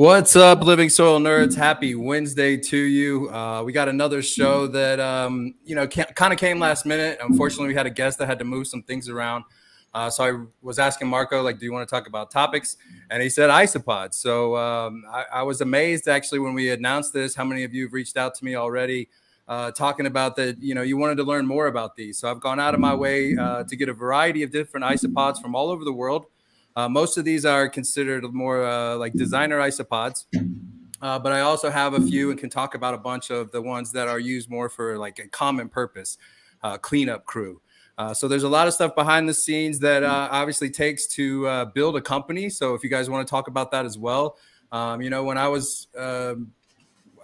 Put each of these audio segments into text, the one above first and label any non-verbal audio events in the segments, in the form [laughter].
What's up, Living Soil Nerds? Happy Wednesday to you. Uh, we got another show that, um, you know, kind of came last minute. Unfortunately, we had a guest that had to move some things around. Uh, so I was asking Marco, like, do you want to talk about topics? And he said isopods. So um, I, I, was amazed actually when we announced this, how many of you have reached out to me already uh, talking about that, you know, you wanted to learn more about these. So I've gone out of my way uh, to get a variety of different isopods from all over the world. Uh, most of these are considered more uh, like designer isopods, uh, but I also have a few and can talk about a bunch of the ones that are used more for like a common purpose, uh, cleanup crew. Uh, so there's a lot of stuff behind the scenes that uh, obviously takes to build a company. So if you guys want to talk about that as well, um, you know, when I was, um,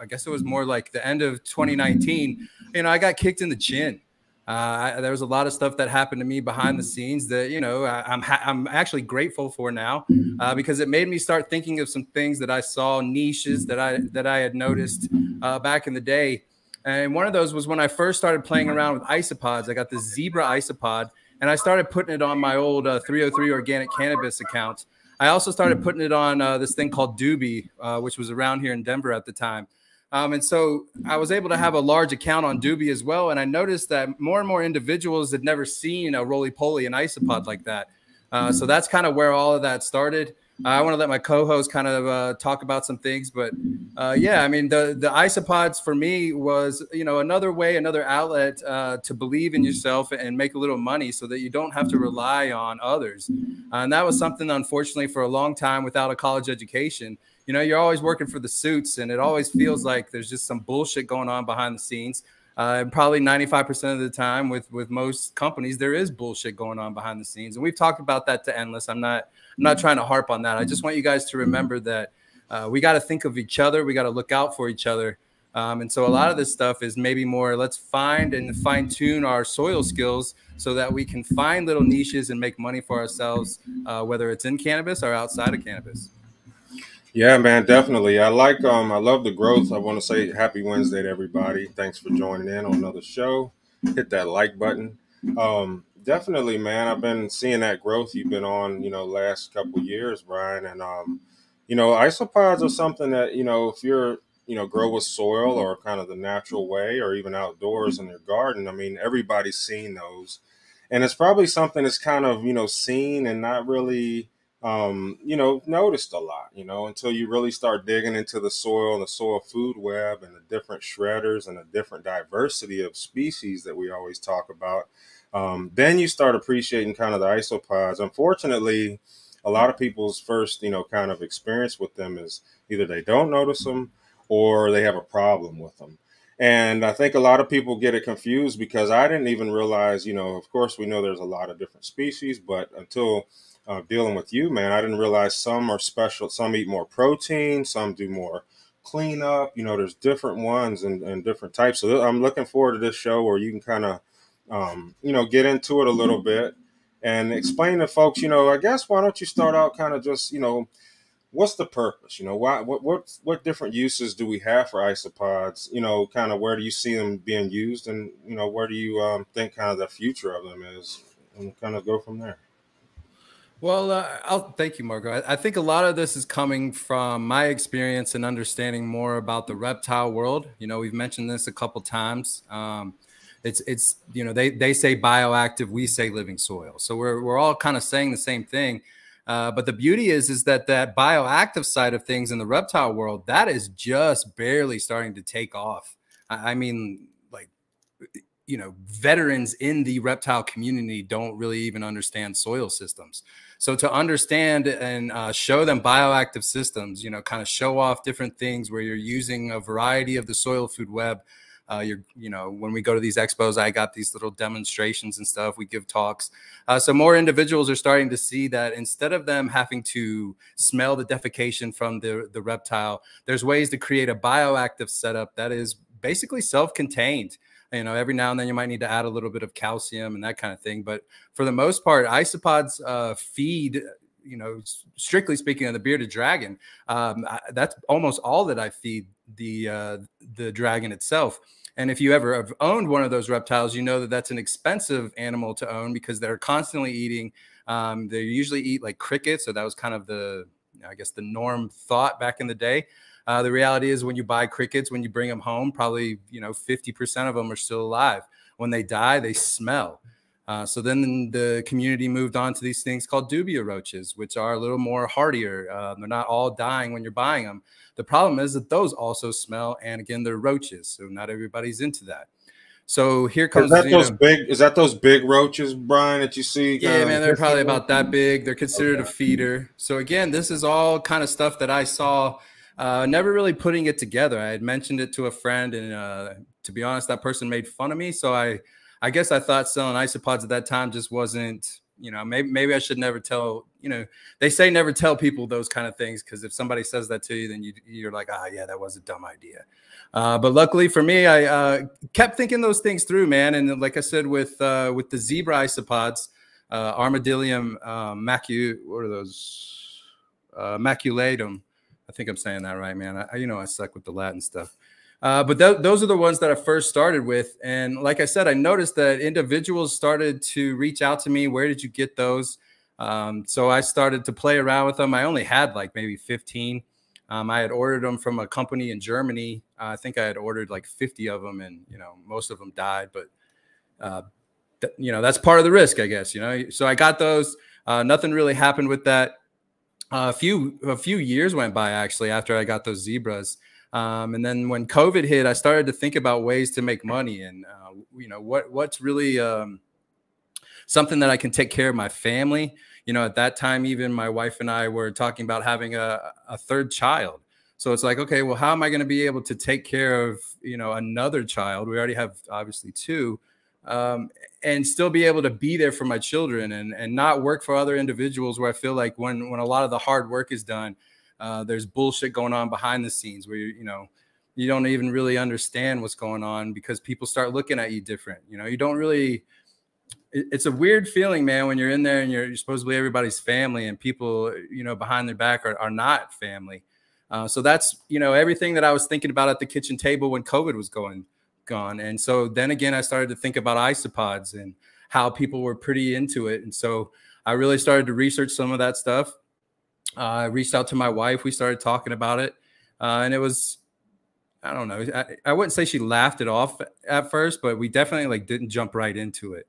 I guess it was more like the end of 2019, you know, I got kicked in the chin. Uh, I, there was a lot of stuff that happened to me behind the scenes that you know I, am I'm, I'm actually grateful for now uh, because it made me start thinking of some things that I saw niches that I that I had noticed uh, back in the day, and one of those was when I first started playing around with isopods. I got the Zebra isopod, and I started putting it on my old uh, 303 organic cannabis account. I also started putting it on uh, this thing called Duby, uh, which was around here in Denver at the time. Um, and so I was able to have a large account on Duby as well. And I noticed that more and more individuals had never seen a roly poly and isopod like that. Uh, so that's kind of where all of that started. Uh, I want to let my co-host kind of uh, talk about some things, but uh, yeah, I mean the the isopods for me was you know another way, another outlet uh, to believe in yourself and make a little money, so that you don't have to rely on others. And that was something, unfortunately, for a long time without a college education you know, you're always working for the suits, and it always feels like there's just some bullshit going on behind the scenes. Uh, and probably 95% of the time with with most companies there is bullshit going on behind the scenes. And we've talked about that to endless. I'm not i'm not trying to harp on that. I just want you guys to remember that uh, we got to think of each other. We got to look out for each other. Um, and so a lot of this stuff is maybe more let's find and fine tune our soil skills so that we can find little niches and make money for ourselves uh, whether it's in cannabis or outside of cannabis yeah, man, definitely. I like um I love the growth. I want to say happy Wednesday to everybody. Thanks for joining in on another show. Hit that like button. Um definitely, man. I've been seeing that growth you've been on, you know, last couple years, Bryan, and um you know, isopods are something that, you know, if you're you know, grow with soil or kind of the natural way or even outdoors in your garden. I mean, everybody's seen those. And it's probably something that's kind of, you know, seen and not really um, you know, noticed a lot, you know, until you really start digging into the soil and the soil food web and the different shredders and the different diversity of species that we always talk about. Um, then you start appreciating kind of the isopods. Unfortunately, a lot of people's first, you know, kind of experience with them is either they don't notice them or they have a problem with them. And I think a lot of people get it confused because I didn't even realize, you know, of course, we know there's a lot of different species, but until uh, dealing with you, man, I didn't realize some are special. Some eat more protein, some do more cleanup. You know, there's different ones and, and different types. So I'm looking forward to this show where you can kind of, um, you know, get into it a little bit and explain to folks, you know, I guess why don't you start out kind of just, you know, what's the purpose? You know, why, what, what, what different uses do we have for isopods? You know, kind of where do you see them being used, and you know, where do you um, think kind of the future of them is, and kind of go from there. Well, uh, I'll thank you, Marco. I, I, think a lot of this is coming from my experience and understanding more about the reptile world. You know, we've mentioned this a couple times. Um, it's it's you know they they say bioactive, we say living soil. So we're we're all kind of saying the same thing. Uh, but the beauty is is that that bioactive side of things in the reptile world that is just barely starting to take off. I, I mean, like you know, veterans in the reptile community don't really even understand soil systems. So to understand and uh, show them bioactive systems, you know, kind of show off different things where you're using a variety of the soil food web. Uh, you're, you know, when we go to these expos, I got these little demonstrations and stuff. We give talks. Uh, so more individuals are starting to see that instead of them having to smell the defecation from the, the reptile, there's ways to create a bioactive setup that is basically self-contained you know every now and then you might need to add a little bit of calcium and that kind of thing but for the most part isopods uh, feed you know strictly speaking of the bearded dragon um, I, that's almost all that i feed the uh, the dragon itself and if you ever have owned one of those reptiles you know that that's an expensive animal to own because they're constantly eating um, they usually eat like crickets so that was kind of the I guess the norm thought back in the day. Uh, the reality is, when you buy crickets, when you bring them home, probably you know 50% of them are still alive. When they die, they smell. Uh, so then the community moved on to these things called dubia roaches, which are a little more hardier. Uh, they're not all dying when you're buying them. The problem is that those also smell, and again, they're roaches. So not everybody's into that. So here comes. Is that those know, big? Is that those big roaches, Bryan, that you see? Yeah, man, they're probably about that big. They're considered okay. a feeder. So again, this is all kind of stuff that I saw. Uh, never really putting it together. I had mentioned it to a friend, and uh, to be honest, that person made fun of me. So I I guess I thought selling isopods at that time just wasn't, you know, maybe maybe I should never tell, you know, they say never tell people those kind of things because if somebody says that to you, then you, you're like, ah, yeah, that was a dumb idea. Uh, but luckily for me, I uh, kept thinking those things through, man. And like I said, with uh, with the zebra isopods, uh, Armadillium um, macu, what are those? Uh, maculatum. Think I'm saying that right, man. I, you know, I suck with the Latin stuff. Uh, but th- those are the ones that I first started with. And like I said, I noticed that individuals started to reach out to me. Where did you get those? Um, so I started to play around with them. I only had like maybe 15. Um, I had ordered them from a company in Germany. Uh, I think I had ordered like 50 of them, and you know most of them died. But uh, you know that's part of the risk, I guess. You know, so I got those. Uh, nothing really happened with that. A few a few years went by actually after I got those zebras. Um, and then when COVID hit, I started to think about ways to make money and, uh, you know, what what's really um, something that I can take care of my family. You know, at that time, even my wife and I were talking about having a, a third child. So it's like, okay, well, how am I going to be able to take care of, you know, another child? We already have obviously two, um, and still be able to be there for my children and and not work for other individuals where I feel like when when a lot of the hard work is done, uh, there's bullshit going on behind the scenes where you, you know you don't even really understand what's going on because people start looking at you different. You know, you don't really. It's a weird feeling, man, when you're in there and you're, supposedly everybody's family, and people, you know, behind their back are, are not family. Uh, so that's you know everything that I was thinking about at the kitchen table when COVID was going gone, and so then again I started to think about isopods and how people were pretty into it, and so I really started to research some of that stuff uh, I reached out to my wife. We started talking about it, uh, and it was, I don't know. I, I, wouldn't say she laughed it off at first, but we definitely like didn't jump right into it.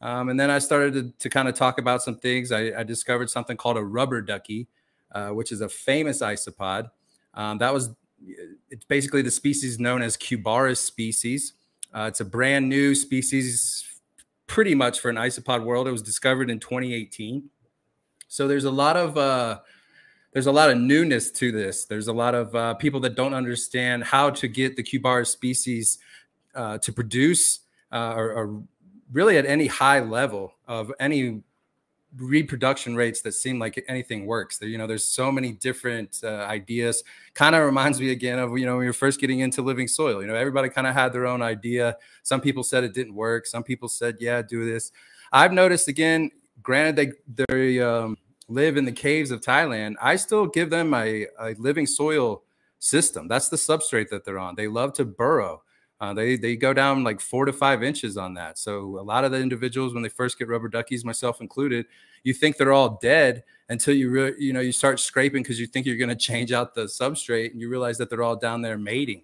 Um, and then I started to, to kind of talk about some things. I, I, discovered something called a rubber ducky, uh, which is a famous isopod. Um, that was it's basically the species known as Cubaris species. Uh, it's a brand new species, pretty much for an isopod world. It was discovered in 2018. So there's a lot of uh, there's a lot of newness to this. There's a lot of uh, people that don't understand how to get the Cubaris species uh, to produce uh, or, or, really at any high level of any reproduction rates that seem like anything works. There, you know, there's so many different uh, ideas. Kind of reminds me again of you know when you're first getting into living soil. You know, everybody kind of had their own idea. Some people said it didn't work. Some people said, yeah, do this. I've noticed again, granted they they um, live in the caves of Thailand, I still give them a, a, living soil system. That's the substrate that they're on. They love to burrow. Uh, they they go down like four to five inches on that. So a lot of the individuals when they first get rubber duckies, myself included, you think they're all dead until you re- you know you start scraping because you think you're going to change out the substrate and you realize that they're all down there mating.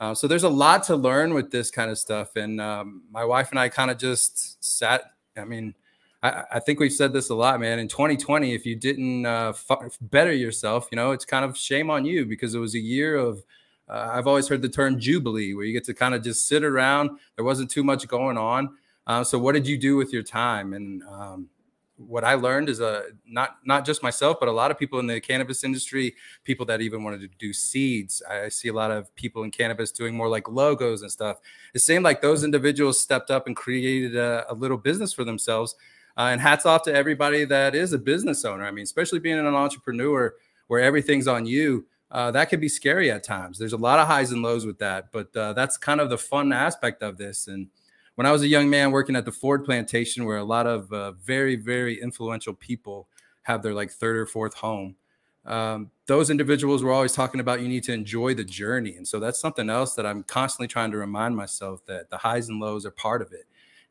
Uh, so there's a lot to learn with this kind of stuff. And um, my wife and I kind of just sat. I mean, I, I, think we've said this a lot, man. In 2020, if you didn't uh, better yourself, you know, it's kind of shame on you because it was a year of. Uh, I've always heard the term jubilee, where you get to kind of just sit around. There wasn't too much going on. Uh, so, what did you do with your time? And um, what I learned is uh, not not just myself, but a lot of people in the cannabis industry, people that even wanted to do seeds. I see a lot of people in cannabis doing more like logos and stuff. It seemed like those individuals stepped up and created a, a little business for themselves uh, and hats off to everybody that is a business owner. I mean, especially being an entrepreneur where everything's on you, uh, that could be scary at times. There's a lot of highs and lows with that, but uh, that's kind of the fun aspect of this. And when I was a young man working at the Ford plantation, where a lot of uh, very, very influential people have their like third or fourth home, um, those individuals were always talking about you need to enjoy the journey. And so that's something else that I'm constantly trying to remind myself that the highs and lows are part of it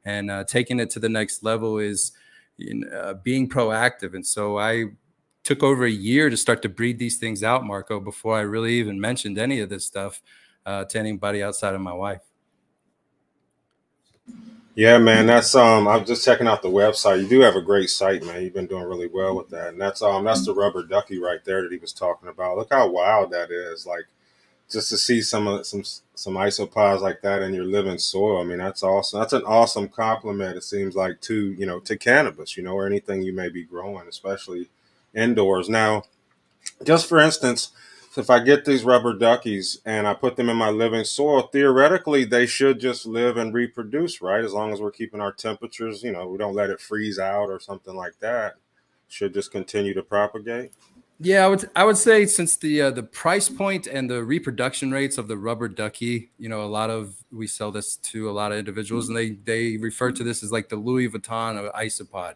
and uh, taking it to the next level is you know, uh, being proactive. And so I took over a year to start to breed these things out, Marco, before I really even mentioned any of this stuff uh, to anybody outside of my wife. Yeah, man, that's um. I'm just checking out the website. You do have a great site, man. You've been doing really well with that, and that's um. That's the rubber ducky right there that he was talking about. Look how wild that is. Like, just to see some of some some isopods like that in your living soil. I mean, that's awesome. That's an awesome compliment. It seems like to you know to cannabis, you know, or anything you may be growing, especially indoors. Now, just for instance, if I get these rubber duckies and I put them in my living soil, theoretically they should just live and reproduce, right? As long as we're keeping our temperatures, you know, we don't let it freeze out or something like that. Should just continue to propagate. Yeah, I would I would say since the uh, the price point and the reproduction rates of the rubber ducky, you know, a lot of we sell this to a lot of individuals, and they they refer to this as like the Louis Vuitton of isopod.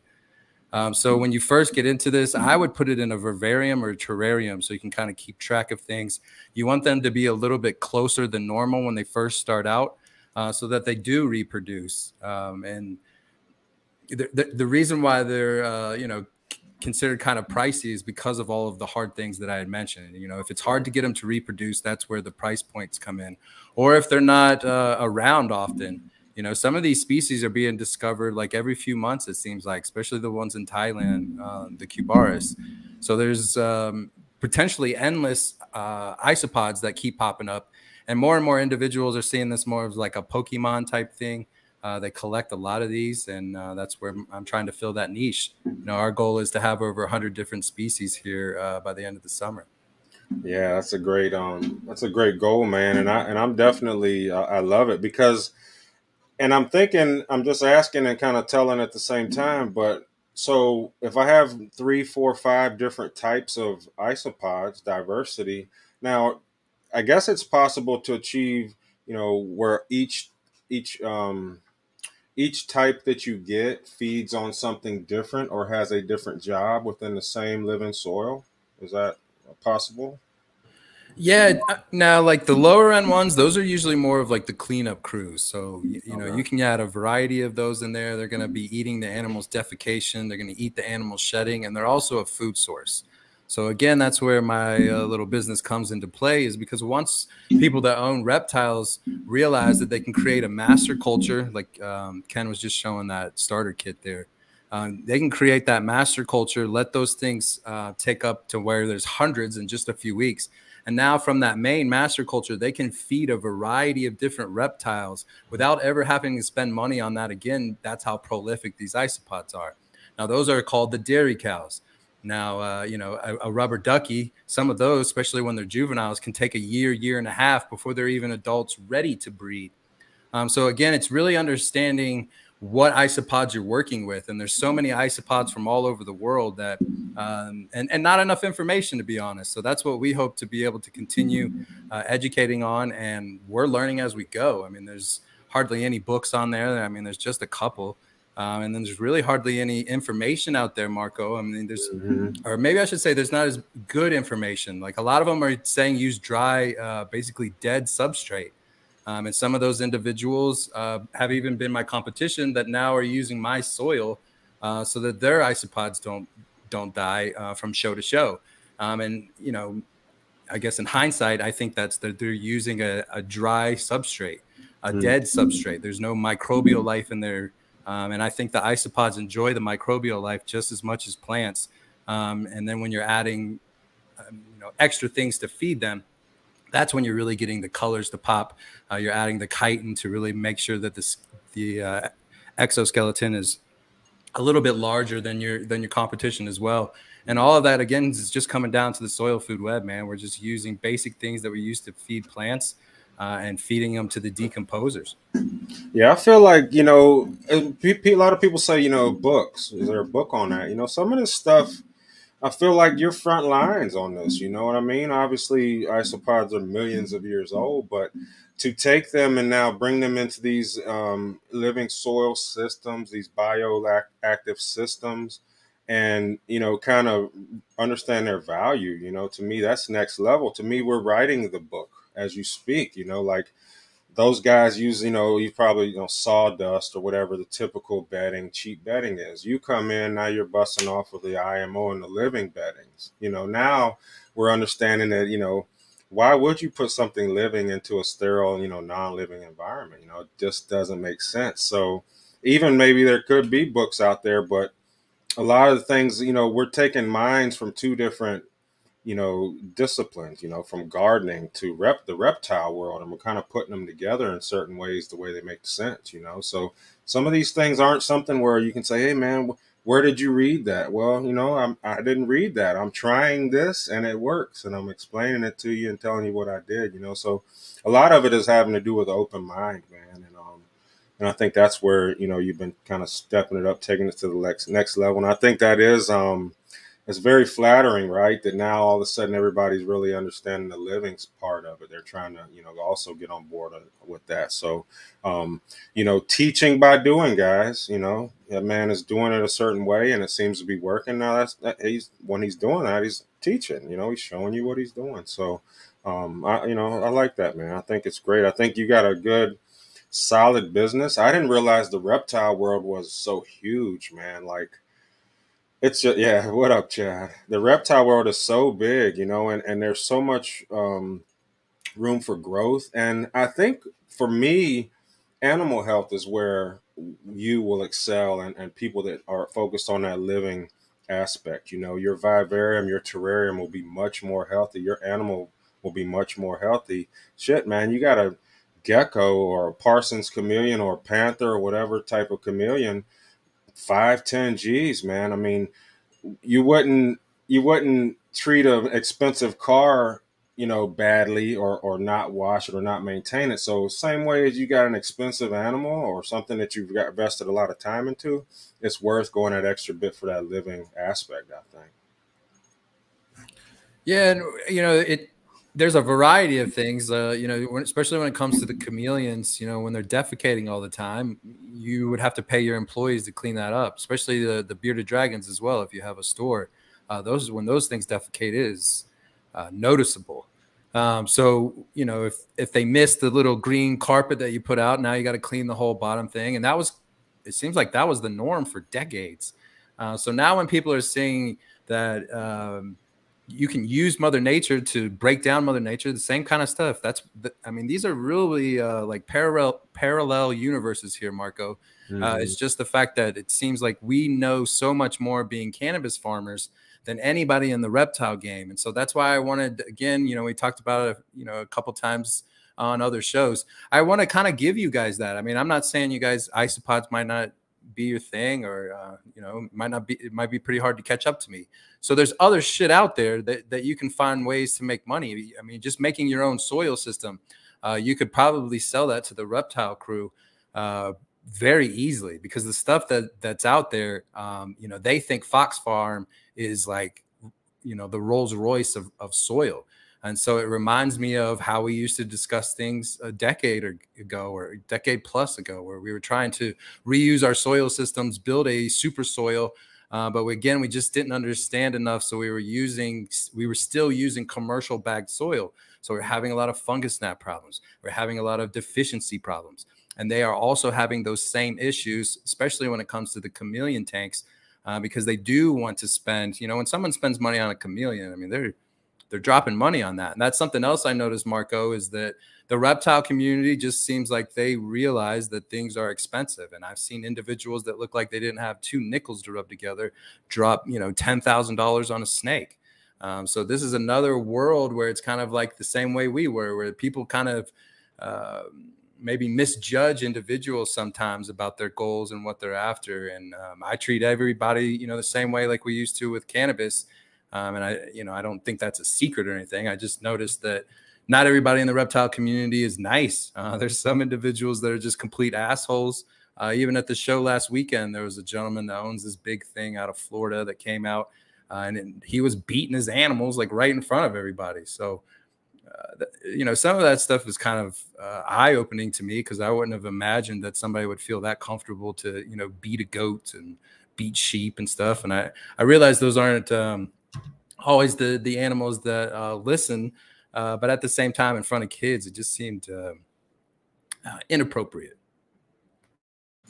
Um, so when you first get into this, I would put it in a vivarium or terrarium so you can kind of keep track of things. You want them to be a little bit closer than normal when they first start out uh, so that they do reproduce. Um, and the, the, the, reason why they're, uh, you know, considered kind of pricey is because of all of the hard things that I had mentioned. You know, if it's hard to get them to reproduce, that's where the price points come in. Or if they're not uh, around often, you know, some of these species are being discovered like every few months, it seems like, especially the ones in Thailand, uh, the Cubaris. So there's um, potentially endless uh, isopods that keep popping up. And more and more individuals are seeing this more of like a Pokemon type thing. Uh, they collect a lot of these, and uh, that's where I'm trying to fill that niche. You know, our goal is to have over 100 different species here uh, by the end of the summer. Yeah, that's a great um, that's a great goal, man, and I and I'm definitely I love it because and I'm thinking, I'm just asking and kind of telling at the same time. But so if I have three, four, five different types of isopods, diversity, now I guess it's possible to achieve, you know, where each each um, each type that you get feeds on something different or has a different job within the same living soil. Is that possible? Yeah, uh, now like the lower end ones, those are usually more of like the cleanup crews. So you, you know, okay. you can add a variety of those in there. They're going to be eating the animal's defecation. They're going to eat the animal's shedding, and they're also a food source. So again, that's where my uh, little business comes into play, is because once people that own reptiles realize that they can create a master culture, like um, Ken was just showing that starter kit there. Um, they can create that master culture, let those things uh, take up to where there's hundreds in just a few weeks and now from that main master culture, they can feed a variety of different reptiles without ever having to spend money on that again. That's how prolific these isopods are. Now, those are called the dairy cows. Now, uh, you know, a, a, rubber ducky, some of those, especially when they're juveniles, can take a year, year and a half before they're even adults ready to breed. Um, so, again, it's really understanding what isopods you're working with. And there's so many isopods from all over the world that, um, and, and not enough information to be honest. So that's what we hope to be able to continue uh, educating on. And we're learning as we go. I mean, there's hardly any books on there. I mean, there's just a couple. Um, and then there's really hardly any information out there, Marco. I mean, there's, mm-hmm. or maybe I should say, there's not as good information. Like a lot of them are saying use dry, uh, basically dead substrate. Um, and some of those individuals uh, have even been my competition that now are using my soil uh, so that their isopods don't don't die uh, from show to show. Um, and you know, I guess in hindsight, I think that's that they're using a, a dry substrate, a mm. dead substrate. There's no microbial life in there, um, and I think the isopods enjoy the microbial life just as much as plants. Um, and then when you're adding, um, you know, extra things to feed them, that's when you're really getting the colors to pop. Uh, you're adding the chitin to really make sure that this the uh, exoskeleton is a little bit larger than your than your competition as well. And all of that again is just coming down to the soil food web, man. We're just using basic things that we use to feed plants uh, and feeding them to the decomposers. Yeah, I feel like you know, a lot of people say you know books. Is there a book on that? You know, some of this stuff I feel like you're front lines on this. You know what I mean? Obviously, isopods are millions of years old, but to take them and now bring them into these um, living soil systems, these bioactive systems, and you know, kind of understand their value. You know, to me, that's next level. To me, we're writing the book as you speak. You know, like those guys use, you know, you probably you know sawdust or whatever the typical bedding, cheap bedding is. You come in now, you're busting off with the IMO and the living beddings. You know, now we're understanding that you know why would you put something living into a sterile, you know, non-living environment? You know, it just doesn't make sense. So even maybe there could be books out there, but a lot of the things, you know, we're taking minds from two different you know disciplines you know from gardening to rep the reptile world and we're kind of putting them together in certain ways the way they make sense you know? So some of these things aren't something where you can say hey man where did you read that? Well you know I'm, i didn't read that. I'm trying this and it works and i'm explaining it to you and telling you what i did you know? So a lot of it is having to do with open mind man and um and i think that's where you know you've been kind of stepping it up taking it to the next next level and i think that is um it's very flattering, right? That now all of a sudden everybody's really understanding the livings part of it. They're trying to, you know, also get on board with that. So, um, you know, teaching by doing, guys. You know, a man is doing it a certain way, and it seems to be working. Now that's that, he's when he's doing that, he's teaching. You know, he's showing you what he's doing. So, um, I, you know, I like that, man. I think it's great. I think you got a good solid business. I didn't realize the reptile world was so huge, man. Like it's just yeah. What up, Chad? The reptile world is so big, you know, and and there's so much um, room for growth. And I think for me, animal health is where you will excel, and and people that are focused on that living aspect. You know, your vivarium, your terrarium will be much more healthy. Your animal will be much more healthy. Shit, man, you got a gecko or a Parsons chameleon or a panther or whatever type of chameleon five, ten G's, man. I mean, you wouldn't you wouldn't treat an expensive car, you know, badly or or not wash it or not maintain it. So same way as you got an expensive animal or something that you've got invested a lot of time into, it's worth going that extra bit for that living aspect, I think. Yeah, and you know, it there's a variety of things, uh, you know, especially when it comes to the chameleons, you know, when they're defecating all the time, you would have to pay your employees to clean that up, especially the, the bearded dragons as well. If you have a store, uh, those when those things defecate is uh, noticeable. Um, so, you know, if, if they miss the little green carpet that you put out, now you got to clean the whole bottom thing. And that was, it seems like that was the norm for decades. Uh, so now when people are seeing that, um, you can use mother nature to break down mother nature the same kind of stuff. That's the, i mean these are really uh, like parallel parallel universes here marco. Mm-hmm. uh, it's just the fact that it seems like we know so much more being cannabis farmers than anybody in the reptile game. And so that's why i wanted again you know we talked about it you know a couple times on other shows. I want to kind of give you guys that. I mean i'm not saying you guys isopods might not be your thing or uh, you know might not be it might be pretty hard to catch up to me. So there's other shit out there that, that you can find ways to make money. I mean just making your own soil system uh, you could probably sell that to the reptile crew uh, very easily because the stuff that that's out there um, you know they think fox farm is like you know the rolls royce of, of soil and so it reminds me of how we used to discuss things a decade ago or a decade plus ago, where we were trying to reuse our soil systems, build a super soil. Uh, but again, we just didn't understand enough. So we were using, we were still using commercial bagged soil. So we're having a lot of fungus gnat problems. We're having a lot of deficiency problems. And they are also having those same issues, especially when it comes to the chameleon tanks, uh, because they do want to spend, you know, when someone spends money on a chameleon, I mean, they're, they're dropping money on that. And that's something else I noticed, Marco, is that the reptile community just seems like they realize that things are expensive. And I've seen individuals that look like they didn't have two nickels to rub together drop, you know, ten thousand dollars on a snake. Um, so this is another world where it's kind of like the same way we were, where people kind of uh, maybe misjudge individuals sometimes about their goals and what they're after. And um, I treat everybody, you know, the same way like we used to with cannabis. Um, and I, you know, I don't think that's a secret or anything. I just noticed that not everybody in the reptile community is nice. [laughs] Uh, there's some individuals that are just complete assholes. Uh, even at the show last weekend, there was a gentleman that owns this big thing out of Florida that came out, uh, and it, he was beating his animals like right in front of everybody. So, uh, you know, some of that stuff is kind of uh, eye opening to me because I wouldn't have imagined that somebody would feel that comfortable to, you know, beat a goat and beat sheep and stuff. And I, I realize those aren't. Um, always the the animals that uh, listen, uh, but at the same time, in front of kids, it just seemed uh, uh, inappropriate.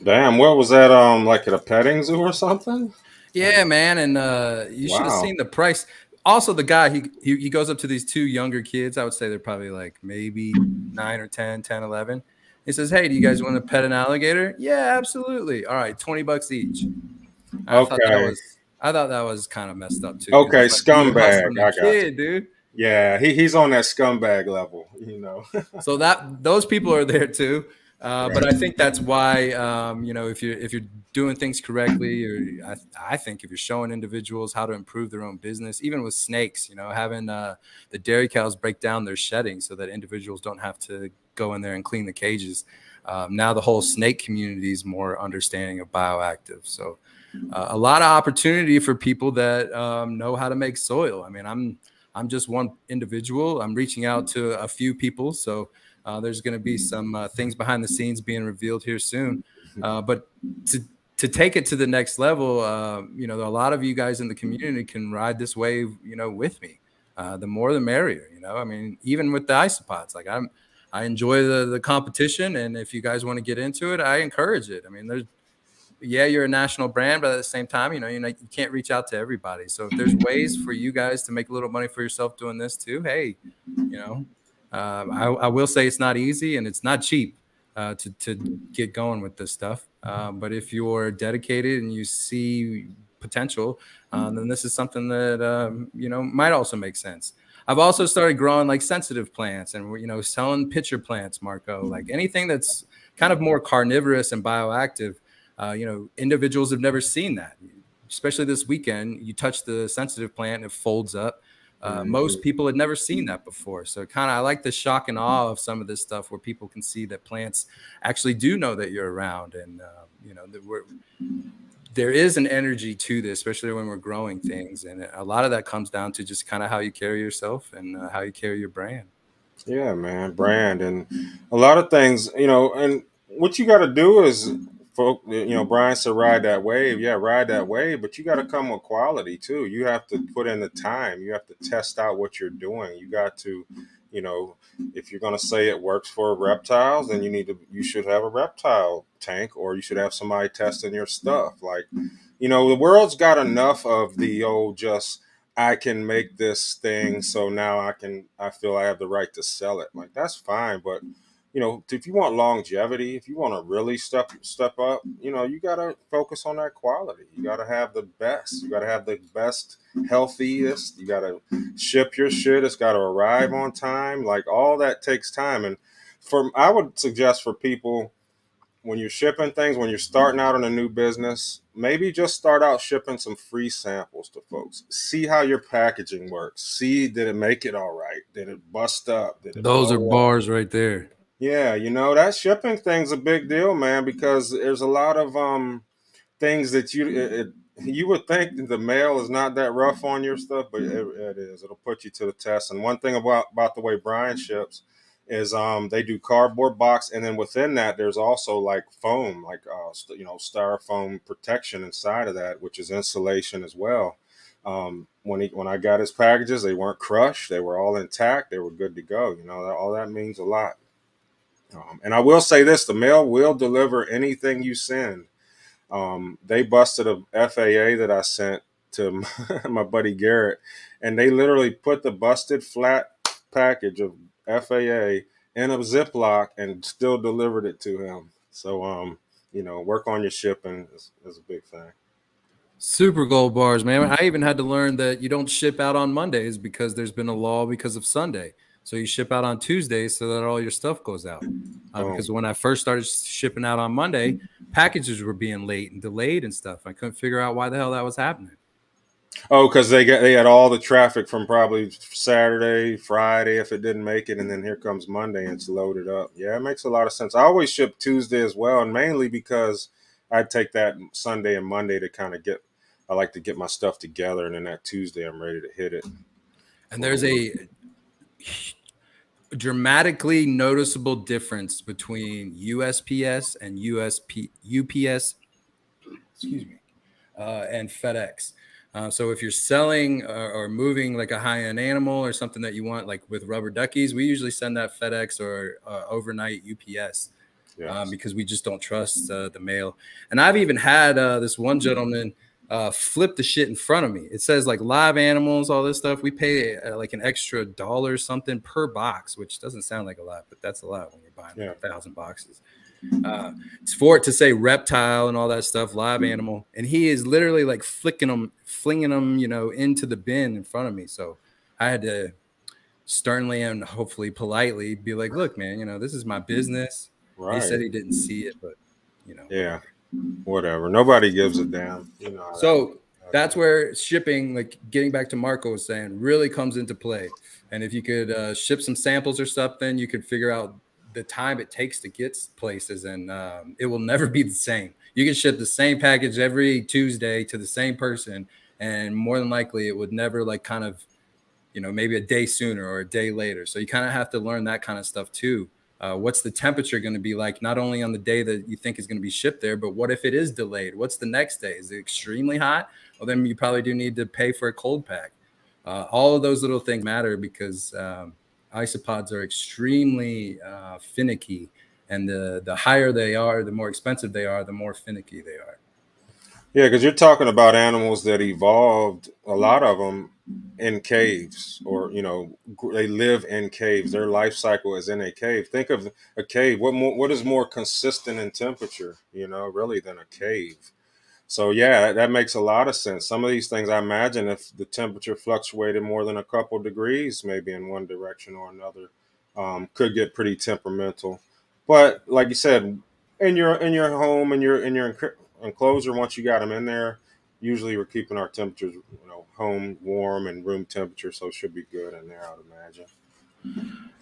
Damn, what was that? Um, like at a petting zoo or something? Yeah, man, and uh, you wow. should have seen the price. Also, the guy he, he he goes up to these two younger kids. I would say they're probably like maybe nine or 10, 10, 11. He says, "Hey, do you guys want to pet an alligator?" Yeah, absolutely. All right, twenty bucks each. I okay. Thought that was, I thought that was kind of messed up too. Okay, scumbag. I got kid, you. dude. Yeah, he, he's on that scumbag level, you know. [laughs] so that those people are there too. Uh, right. But I think that's why, um, you know, if you're if you're doing things correctly, or I, I, think if you're showing individuals how to improve their own business, even with snakes, you know, having uh, the dairy cows break down their shedding so that individuals don't have to go in there and clean the cages. Um, now the whole snake community is more understanding of bioactive. So uh, a lot of opportunity for people that um, know how to make soil. I mean, I'm I'm just one individual. I'm reaching out to a few people, so uh, there's going to be some uh, things behind the scenes being revealed here soon. Uh, but to to take it to the next level, uh, you know, a lot of you guys in the community can ride this wave, you know, with me. Uh, the more, the merrier. You know, I mean, even with the isopods, like I'm, I enjoy the the competition, and if you guys want to get into it, I encourage it. I mean, there's yeah, you're a national brand, but at the same time, you know, you you can't reach out to everybody. So if there's ways for you guys to make a little money for yourself doing this too, hey, you know, um, I, I, will say it's not easy and it's not cheap uh, to, to get going with this stuff. Um, but if you're dedicated and you see potential, uh, then this is something that, um, you know, might also make sense. I've also started growing like sensitive plants and, you know, selling pitcher plants, Marco, like anything that's kind of more carnivorous and bioactive. Uh, you know, individuals have never seen that, especially this weekend. You touch the sensitive plant, and it folds up uh, most people had never seen that before. So kind of I like the shock and awe of some of this stuff where people can see that plants actually do know that you're around, and uh, you know that we're there is an energy to this, especially when we're growing things, and a lot of that comes down to just kind of how you carry yourself and uh, how you carry your brand. Yeah, man, brand and a lot of things, you know, and what you got to do is folk, you know, mm-hmm. Bryan said ride that mm-hmm. wave. Yeah, ride that mm-hmm. wave, but you got to come with quality too. You have to put in the time. You have to test out what you're doing. You got to, you know, if you're going to say it works for reptiles, then you need to, you should have a reptile tank or you should have somebody testing your stuff. Like, you know, the world's got enough of the old just, I can make this thing so now I can, I feel I have the right to sell it. Like, that's fine, but you know, if you want longevity, if you want to really step step up, you know, you got to focus on that quality. You got to have the best. You got to have the best, healthiest. You got to ship your shit. It's got to arrive on time. Like all that takes time. And for I would suggest for people when you're shipping things, when you're starting out in a new business, maybe just start out shipping some free samples to folks. See how your packaging works. See did it make it all right? Did it bust up? Did it Those are bars right there. Yeah, you know that shipping thing's a big deal, man, because there's a lot of um things that you it, you would think the mail is not that rough on your stuff, but it, it is. It'll put you to the test. And one thing about about the way Bryan ships is um they do cardboard box, and then within that there's also like foam, like uh you know styrofoam protection inside of that, which is insulation as well. Um, when he when I got his packages, they weren't crushed; they were all intact. They were good to go. You know, all that means a lot. Um, and I will say this: the mail will deliver anything you send. Um, they busted a FAA that I sent to my, [laughs] my buddy Garrett, and they literally put the busted flat package of FAA in a Ziploc and still delivered it to him. So, um, you know, work on your shipping is, is a big thing. Super gold bars, man. I even had to learn that you don't ship out on Mondays because there's been a law because of Sunday. So you ship out on Tuesdays so that all your stuff goes out. Uh, oh. Because when I first started shipping out on Monday, packages were being late and delayed and stuff. I couldn't figure out why the hell that was happening. Oh, because they got they had all the traffic from probably Saturday, Friday if it didn't make it, and then here comes Monday and it's loaded up. Yeah, it makes a lot of sense. I always ship Tuesday as well, and mainly because I take that Sunday and Monday to kind of get. I like to get my stuff together, and then that Tuesday I'm ready to hit it. And there's a dramatically noticeable difference between USPS and USP UPS, excuse me, uh, and FedEx. Uh, so if you're selling or, or moving like a high-end animal or something that you want, like with rubber duckies, we usually send that FedEx or uh, overnight UPS. yes. um, because we just don't trust uh, the mail. And I've even had uh, this one gentleman uh, flip the shit in front of me. It says like live animals, all this stuff. We pay uh, like an extra dollar something per box, which doesn't sound like a lot, but that's a lot when you're buying yeah. a thousand boxes. Uh, it's for it to say reptile and all that stuff, live animal, and he is literally like flicking them, flinging them, you know, into the bin in front of me. So I had to sternly and hopefully politely be like, "Look, man, you know, this is my business." Right. He said he didn't see it, but you know, yeah, whatever. Nobody gives a damn. You know. So that's where shipping, like getting back to Marco was saying, really comes into play. And if you could uh, ship some samples or something, you could figure out the time it takes to get places, and um, it will never [laughs] be the same. You can ship the same package every Tuesday to the same person, and more than likely, it would never like kind of, you know, maybe a day sooner or a day later. So you kind of have to learn that kind of stuff too. Uh, what's the temperature going to be like not only on the day that you think is going to be shipped there but what if it is delayed? What's the next day? Is it extremely hot? Well then you probably do need to pay for a cold pack. Uh, all of those little things matter because um, isopods are extremely uh, finicky, and the the higher they are, the more expensive they are, the more finicky they are. Yeah, because you're talking about animals that evolved. A lot of them in caves, or you know, they live in caves. Their life cycle is in a cave. Think of a cave. What more? What is more consistent in temperature? You know, really than a cave. So yeah, that makes a lot of sense. Some of these things, I imagine, if the temperature fluctuated more than a couple degrees, maybe in one direction or another, um, could get pretty temperamental. But like you said, in your in your home and your in your enclosure, once you got them in there, usually we're keeping our temperatures, you know, home warm and room temperature, so it should be good in there. I'd imagine.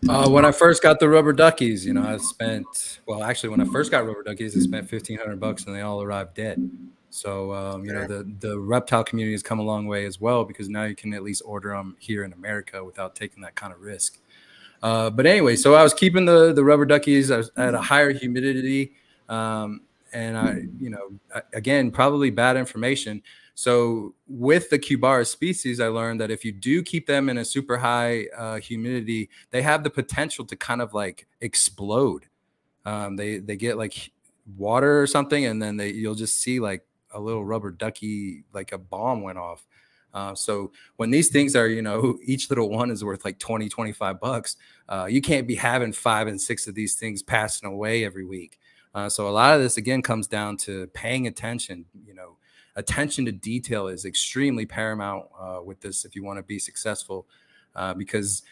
Uh, when I first got the rubber duckies, you know, I spent well, actually, when I first got rubber duckies, I spent fifteen hundred bucks, and they all arrived dead. So um, you know the the reptile community has come a long way as well because now you can at least order them here in America without taking that kind of risk. Uh, but anyway, so I was keeping the the rubber duckies at a higher humidity, um, and I you know again probably bad information. So with the Cubaris species, I learned that if you do keep them in a super high uh, humidity, they have the potential to kind of like explode. Um, they they get like water or something, and then they you'll just see like a little rubber ducky, like a bomb went off. Uh, so when these things are, you know, [laughs] each little one is worth like 20, 25 bucks, uh, you can't be having five and six of these things passing away every week. Uh, so a lot of this again comes down to paying attention. You know, attention to detail is extremely paramount uh, with this if you want to be successful, uh, because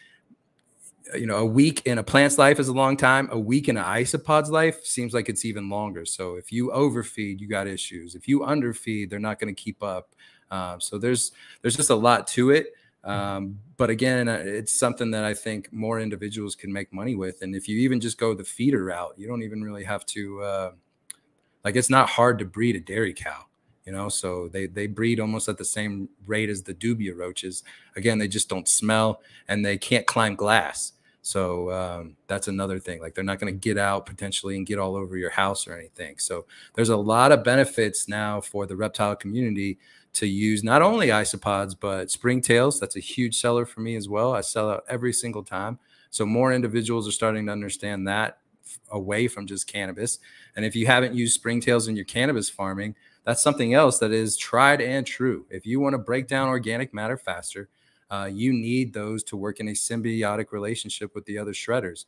you know, a week in a plant's life is a long time. A week in an isopod's life seems like it's even longer. So if you overfeed, you got issues. If you underfeed, they're not going to keep up. Uh, so there's there's just a lot to it. Um, but again, uh, it's something that I think more individuals can make money with. And if you even just go the feeder route, you don't even really have to. Uh, like it's not hard to breed a dairy cow you know so they they breed almost at the same rate as the dubia roaches again they just don't smell and they can't climb glass so um, that's another thing. Like they're not going to get out potentially and get all over your house or anything. So there's a lot of benefits now for the reptile community to use not only isopods but springtails. That's a huge seller for me as well. I sell out every single time. So more individuals are starting to understand that away from just cannabis. And if you haven't used springtails in your cannabis farming, that's something else that is tried and true. If you want to break down organic matter faster, uh, you need those to work in a symbiotic relationship with the other shredders.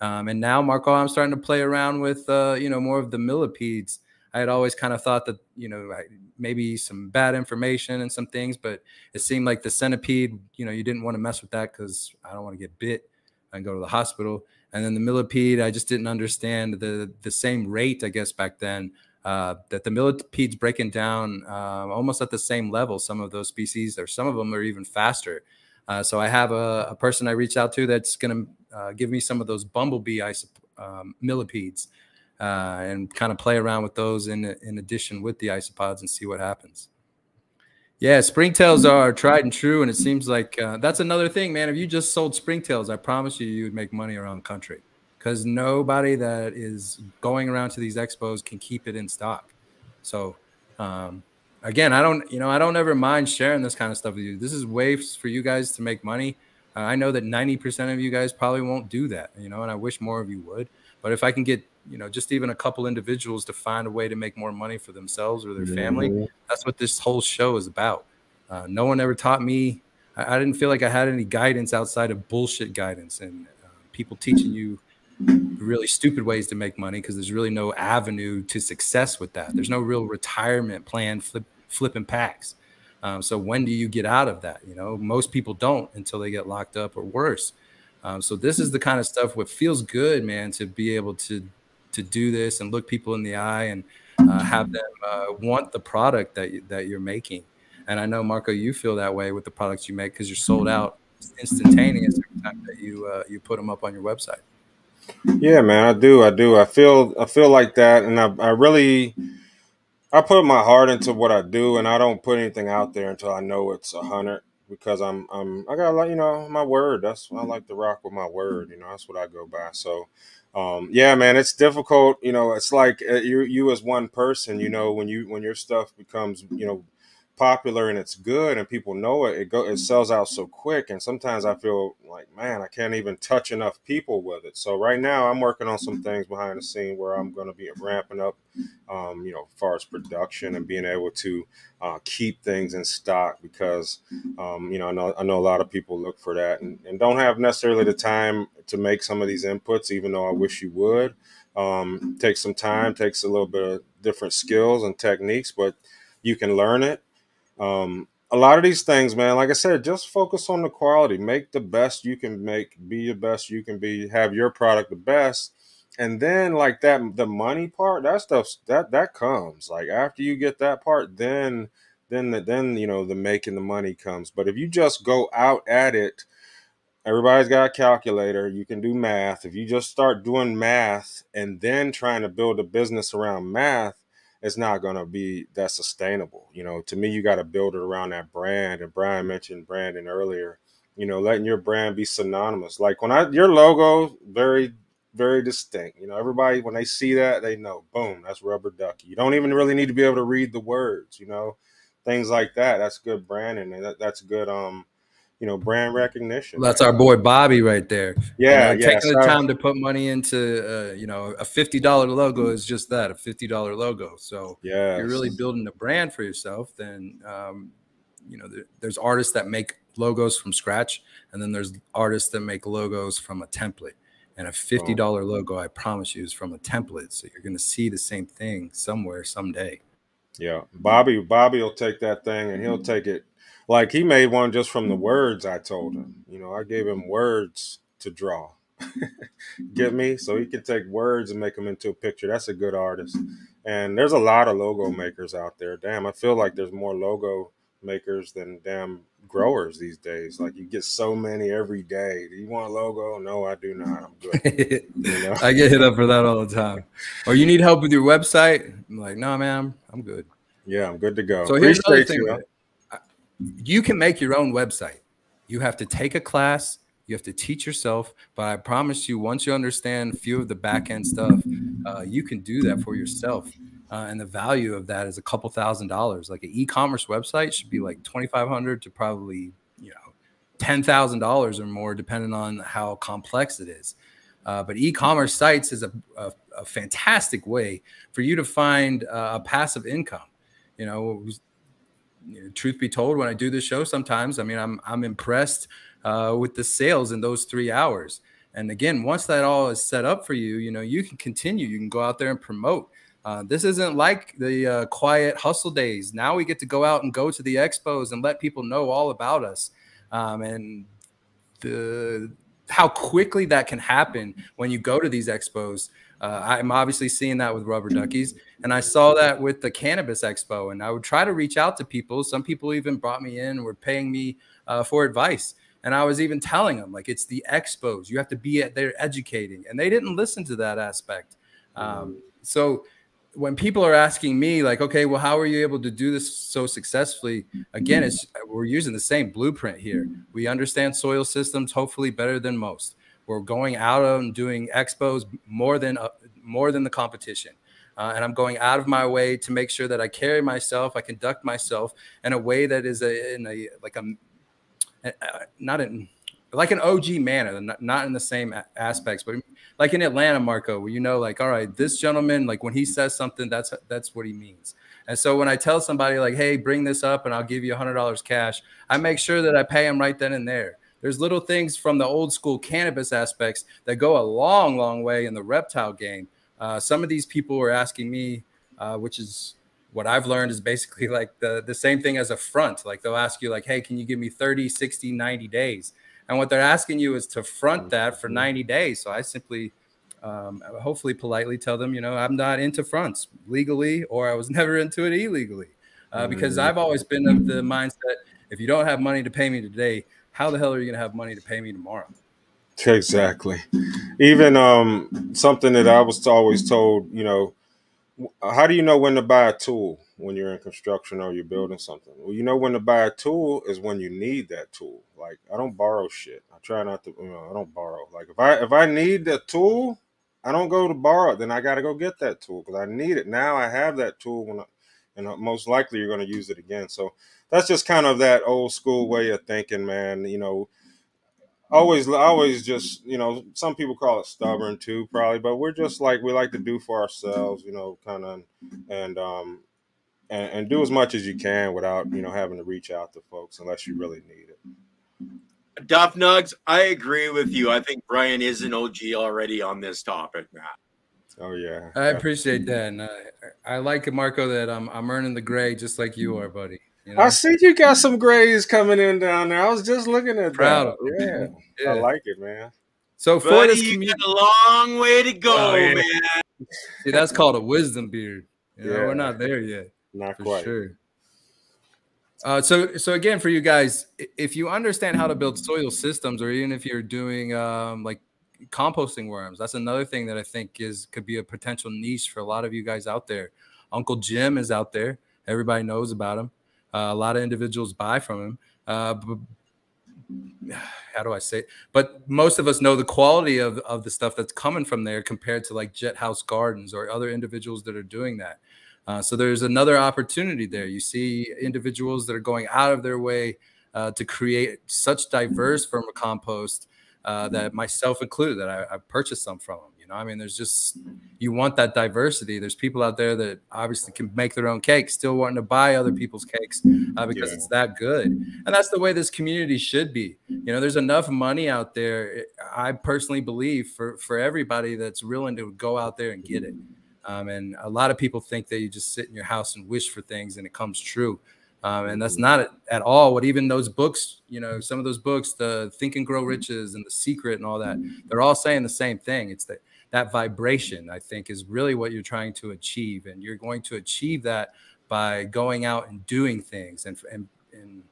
Um, and now, Marco, I'm starting to play around with, uh, you know, more of the millipedes. I had always kind of thought that, you know, maybe some bad information and some things, but it seemed like the centipede, you know, you didn't want to mess with that because I don't want to get bit and go to the hospital. And then the millipede, I just didn't understand the the same rate, I guess, back then uh, that the millipedes breaking down uh, almost at the same level. Some of those species, or some of them are even faster. Uh, so I have a, a, person I reached out to that's going to uh, give me some of those bumblebee isop- um, millipedes uh, and kind of play around with those in in addition with the isopods and see what happens. Yeah, springtails are tried and true, and it seems like uh, that's another thing, man. If you just sold springtails, I promise you, you would make money around the country because nobody that is going around to these expos can keep it in stock. So, um, again, I don't, you know, I don't ever mind sharing this kind of stuff with you. This is ways for you guys to make money. Uh, I know that 90% of you guys probably won't do that, you know, and I wish more of you would. But if I can get, you know, just even a couple individuals to find a way to make more money for themselves or their family, that's what this whole show is about. Uh, no one ever taught me. I, I, didn't feel like I had any guidance outside of bullshit guidance and uh, people teaching you really stupid ways to make money because there's really no avenue to success with that. There's no real retirement plan flip, flipping packs. Um, so when do you get out of that? You know, most people don't until they get locked up or worse. Um, so this is the kind of stuff what feels good, man, to be able to to do this and look people in the eye and uh, have them uh, want the product that you, that you're making. And I know Marco, you feel that way with the products you make because you're sold out instantaneous every time that you uh, you put them up on your website. Yeah, man, I do. I do. I feel I feel like that, and I I really I put my heart into what I do, and I don't put anything out there until I know it's a hundred because I'm I'm I got like you know my word. That's I like to rock with my word. You know, that's what I go by. So. Um, yeah, man, it's difficult. You know, it's like uh, you you as one person. You know, when you when your stuff becomes you know popular and it's good and people know it, it go it sells out so quick. And sometimes I feel like, man, I can't even touch enough people with it. So right now I'm working on some things behind the scene where I'm going to be ramping up, um, you know, as far as production and being able to uh, keep things in stock because, um, you know, I know I know a lot of people look for that and, and don't have necessarily the time to make some of these inputs, even though I wish you would. Um, takes some time, takes a little bit of different skills and techniques, but you can learn it um, a lot of these things, man, like I said, just focus on the quality. Make the best you can make, be the best you can be, have your product the best. And then like that the money part, that stuff that that comes. Like after you get that part, then then the, then you know the making the money comes. But if you just go out at it, everybody's got a calculator, you can do math. If you just start doing math and then trying to build a business around math, it's not going to be that sustainable. You know, to me, you got to build it around that brand. And Bryan mentioned branding earlier. You know, letting your brand be synonymous. Like when I your logo very very distinct. You know, everybody when they see that they know, boom, that's Rubber Ducky. You don't even really need to be able to read the words. You know, things like that. That's good branding and that, that's good um you know, brand recognition. That's our boy Bobby right there. Yeah, you know, yeah taking the time to put money into, uh, you know, a fifty dollar logo is just that, a fifty dollar logo. So yeah, you're really building a brand for yourself. Then, um, you know, there, there's artists that make logos from scratch, and then there's artists that make logos from a template. And a fifty dollar oh. logo, I promise you, is from a template. So you're going to see the same thing somewhere someday. Yeah, Bobby. Bobby will take that thing and he'll take it like he made one just from the mm-hmm. words I told him. You know, I gave him mm-hmm. words to draw. [laughs] Get me? So he can take words and make them into a picture. That's a good artist. And there's a lot of logo makers out there. Damn, I feel like there's more logo makers than damn growers these days. Like you get so many every day. Do you want a logo? No, I do not. I'm good. [laughs] You know? I get hit up for that all the time. Or you need help with your website? I'm like, no, man, I'm, I'm good. Yeah, I'm good to go. So here's the thing. You you can make your own website. You have to take a class, you have to teach yourself. But I promise you, once you understand a few of the back end stuff, uh, you can do that for yourself. Uh, and the value of that is a couple thousand dollars. Like an e-commerce website should be like twenty five hundred to probably you know ten thousand dollars or more, depending on how complex it is. Uh, but e-commerce sites is a, a, a, fantastic way for you to find uh, a passive income. You know, you know, truth be told, when I do this show, sometimes I mean I'm I'm impressed uh, with the sales in those three hours. And again, once that all is set up for you, you know you can continue. You can go out there and promote. Uh, this isn't like the uh, quiet hustle days. Now we get to go out and go to the expos and let people know all about us. Um, and the how quickly that can happen when you go to these expos uh, I'm obviously seeing that with rubber duckies, and I saw that with the cannabis expo. And I would try to reach out to people. Some people even brought me in, were paying me uh, for advice, and I was even telling them like it's the expos. You have to be at there educating, and they didn't listen to that aspect. Um, so when people are asking me like okay well how are you able to do this so successfully again it's we're using the same blueprint here we understand soil systems hopefully better than most we're going out and doing expos more than uh, more than the competition. Uh, and I'm going out of my way to make sure that I carry myself, I conduct myself in a way that is a, in a like a, a not in like an OG manner, not in the same aspects, but like in Atlanta, Marco, where you know, like, all right, this gentleman, like when he says something, that's that's what he means. And so when I tell somebody like, hey, bring this up and I'll give you hundred dollars cash, I make sure that I pay him right then and there. There's little things from the old school cannabis aspects that go a long, long way in the reptile game. Uh, some of these people were asking me, uh, which is what I've learned is basically [laughs] like the, the same thing as a front. Like they'll ask you like, hey, can you give me 30, 60, 90 days? And what they're asking you is to front that for 90 days. So I simply, um, hopefully politely tell them, you know, I'm not into fronts legally, or I was [laughs] never into it illegally. Uh, because I've always been of the mindset if you don't have money to pay me today, how the hell are you going to have money to pay me tomorrow? Exactly. Even um, something that I was always told, you know, how do you know when to buy a tool when you're in construction or you're building something? Well, you know when to buy a tool is when you need that tool. Like I don't borrow shit. I try not to. You know, I don't borrow. Like if I if I need the tool, I don't go to borrow. Then I got to go get that tool because I need it. Now I have that tool when I, and most likely you're going to use it again. So that's just kind of that old school way of thinking, man. You know, always, always just, you know, some people call it stubborn too, probably, but we're just like we like to do for ourselves, you know, kind of, and um, and, and do as much as you can without, you know, having to reach out to folks unless you really need it. Duff Nugs, I agree with you. I think Bryan is an OG already on this topic, Matt. Oh yeah, I appreciate that, and uh, I like it, Marco, that I'm I'm earning the gray just like you are, buddy. You know? I see you got some grays coming in down there. I was just looking at Proud that. Yeah. yeah. I like it, man. So for Buddy, this community, a long way to go, oh, yeah. man. See, that's called a wisdom beard. You know, yeah. we're not there yet. Not quite. Sure. Uh, so, so again, for you guys, if you understand how to build soil systems, or even if you're doing um, like composting worms, that's another thing that I think is could be a potential niche for a lot of you guys out there. Uncle Jim is out there; everybody knows about him. Uh, a lot of individuals buy from him. Uh, [sighs] how do I say it? But most of us know the quality of, of the stuff that's coming from there compared to like Jet House Gardens or other individuals that are doing that. Uh, so there's another opportunity there. You see individuals that are going out of their way uh, to create such diverse vermicompost uh, that myself included that I, I purchased some from them know, I mean, there's just you want that diversity. There's people out there that obviously can make their own cake, still wanting to buy other people's cakes uh, because yeah. it's that good. And that's the way this community should be. You know, there's enough money out there. I personally believe for for everybody that's willing to go out there and get it. Um, and a lot of people think that you just sit in your house and wish for things and it comes true. Um, and that's not at all what even those books, you know, some of those books, the Think and Grow Riches and The Secret and all that, they're all saying the same thing. It's that that vibration, I think, is really what you're trying to achieve. And you're going to achieve that by going out and doing things and, and, and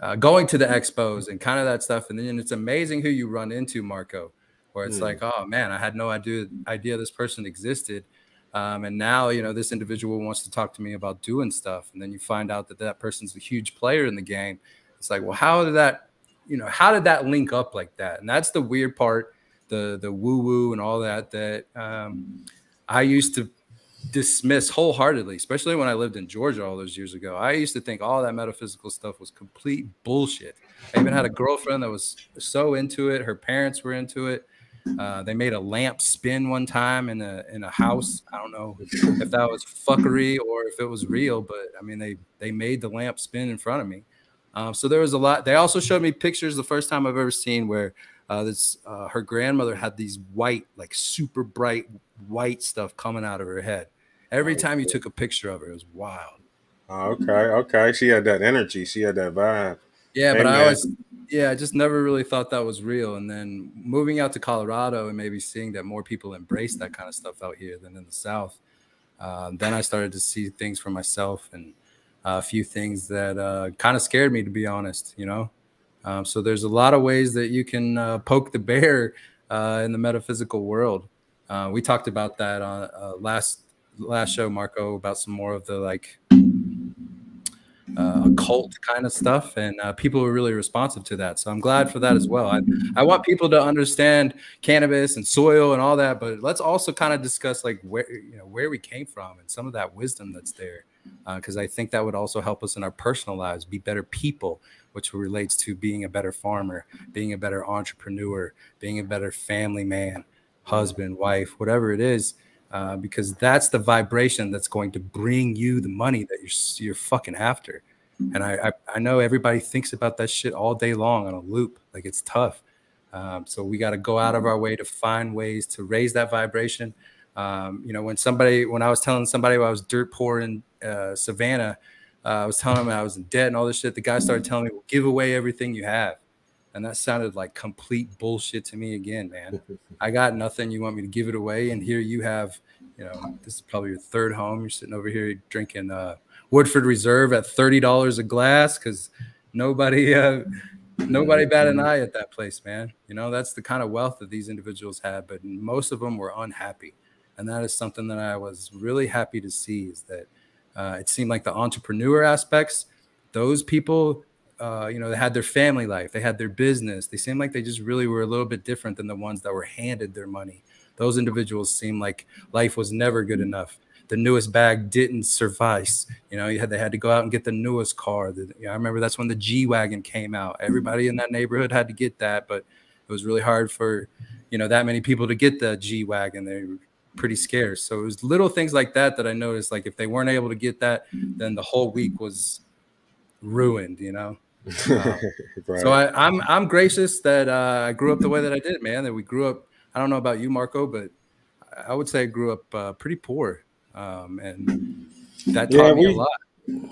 uh, going to the expos and kind of that stuff. And then it's amazing who you run into, Marco, where it's mm. like, oh man, I had no idea, idea this person existed. Um, and now, you know, this individual wants to talk to me about doing stuff. And then you find out that that person's a huge player in the game. It's like, well, how did that, you know, how did that link up like that? And that's the weird part the the woo woo and all that that um, I used to dismiss wholeheartedly, especially when I lived in Georgia all those years ago. I used to think all that metaphysical stuff was complete bullshit. I even had a girlfriend that was so into it. Her parents were into it. Uh, they made a lamp spin one time in a in a house. I don't know if that was fuckery or if it was real, but I mean they they made the lamp spin in front of me. Um, so there was a lot. They also showed me pictures the first time I've ever seen where uh, this uh, her grandmother had these white, like super bright white stuff coming out of her head. Every time you took a picture of her, it was wild. Oh, okay, okay. She had that energy. She had that vibe. Yeah, but I always, yeah, I just never really thought that was real. And then moving out to Colorado and maybe seeing that more people embrace that kind of stuff out here than in the South, um, then I started to see things for myself and a few things that uh, kind of scared me, to be honest. You know, um, so there's a lot of ways that you can uh, poke the bear uh, in the metaphysical world. Uh, we talked about that on uh, last last show, Marco, about some more of the like uh, occult kind of stuff, and uh, people were really responsive to that. So I'm glad for that as well. I, I want people to understand cannabis and soil and all that, but let's also kind of discuss like where you know where we came from and some of that wisdom that's there, because I think that would also help us in our personal lives be better people which relates to being a better farmer, being a better entrepreneur, being a better family man, husband, wife, whatever it is. Uh, because that's the vibration that's going to bring you the money that you're you're fucking after. And I, I, I know everybody thinks about that shit all day long on a loop. Like it's tough. Um, so we got to go out of our way to find ways to raise that vibration. Um, you know, when somebody, when I was telling somebody I was dirt poor in uh, Savannah, uh, I was telling them I was in debt and all this shit. The guy started telling me, well, "Give away everything you have," and that sounded like complete bullshit to me again, man. [laughs] I got nothing. You want me to give it away, and here you have, you know, this is probably your third home. You're sitting over here drinking uh, Woodford Reserve at thirty dollars a glass because nobody. Uh, nobody bat an eye at that place, man. You know, that's the kind of wealth that these individuals had, but most of them were unhappy. And that is something that I was really happy to see is that uh, it seemed like the entrepreneur aspects, those people, uh, you know, they had their family life, they had their business. They seemed like they just really were a little bit different than the ones that were handed their money. Those individuals seemed like life was never good enough the newest bag didn't suffice. You know, you had they had to go out and get the newest car. The, you know, I remember that's when the G wagon came out. Everybody in that neighborhood had to get that, but it was really hard for you know that many people to get the G wagon. They pretty scarce. So it was little things like that that I noticed. Like if they weren't able to get that, then the whole week was ruined. You know. [laughs] Right. So I, I'm I'm gracious that uh, I grew up the way that I did, man. That we grew up. I don't know about you, Marco, but I would say I grew up uh, pretty poor um, and that taught yeah, me we, a lot.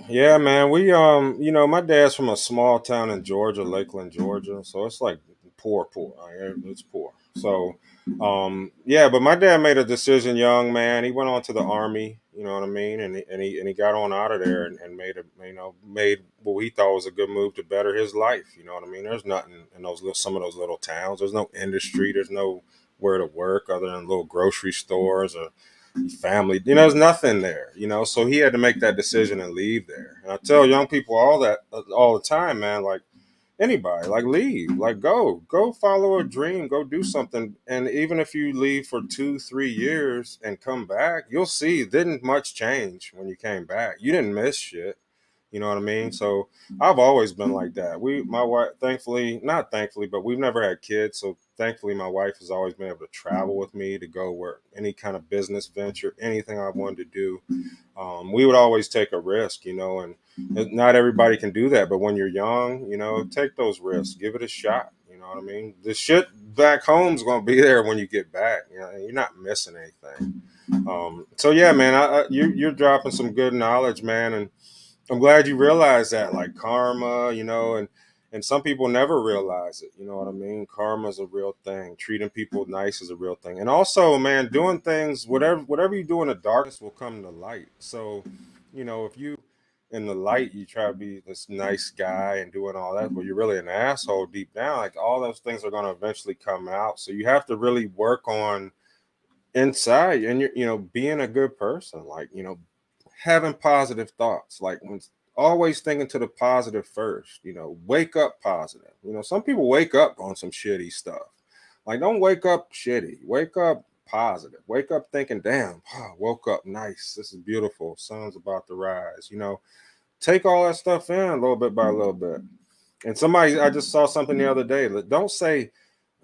Yeah, man. We um, you know, my dad's from a small town in Georgia, Lakeland, Georgia. So it's like poor, poor. It's poor. So um, yeah, but my dad made a decision, young man. He went on to the army. You know what I mean? And he, and he and he got on out of there and, and made a you know made what he thought was a good move to better his life. You know what I mean? There's nothing in those little, some of those little towns. There's no industry. There's no where to work other than little grocery stores or family. You know, there's nothing there. You know, so he had to make that decision and leave there. And I tell young people all that uh, all the time, man. Like anybody, like leave, like go, go follow a dream, go do something. And even if you leave for two, three years and come back, you'll see didn't much change when you came back. You didn't miss shit. You know what I mean? Mm-hmm. So I've always been like that. We, my wife, thankfully, not thankfully, but we've never had kids. So thankfully, my wife has always been able to travel mm-hmm. with me to go where any kind of business venture, anything I wanted to do. Mm-hmm. Um, we would always take a risk, you know, and uh, not everybody can do that. But when you're young, you know, take those risks, give it a shot. You know what I mean? The shit back home is going to be [laughs] there when you get back. You know, you're not missing anything. Um, so yeah, man, I, I, you, you're dropping some good knowledge, man, and I'm glad you mm-hmm. realize that, like karma, you know, and and some people never realize it. You know what I mean? Karma is a real thing. Treating people nice is a real thing, and also, man, doing things whatever whatever you do in the darkness will come to light. So, you know, if you in the light you try to be this nice guy and doing all that, but you're really an asshole deep down, like all those things are going to eventually come out. So you have to really work on inside and you're you know being a good person like you know having positive thoughts like when always thinking to the positive first. You know, wake up positive. You know, some people wake up on some shitty stuff. Like, don't wake up shitty. Wake up positive. Wake up thinking, damn, [sighs] oh, woke up nice. This is beautiful. Sun's about to rise. You know, take all that stuff in a little bit by a little bit. And somebody, I just saw something the other day. Don't say,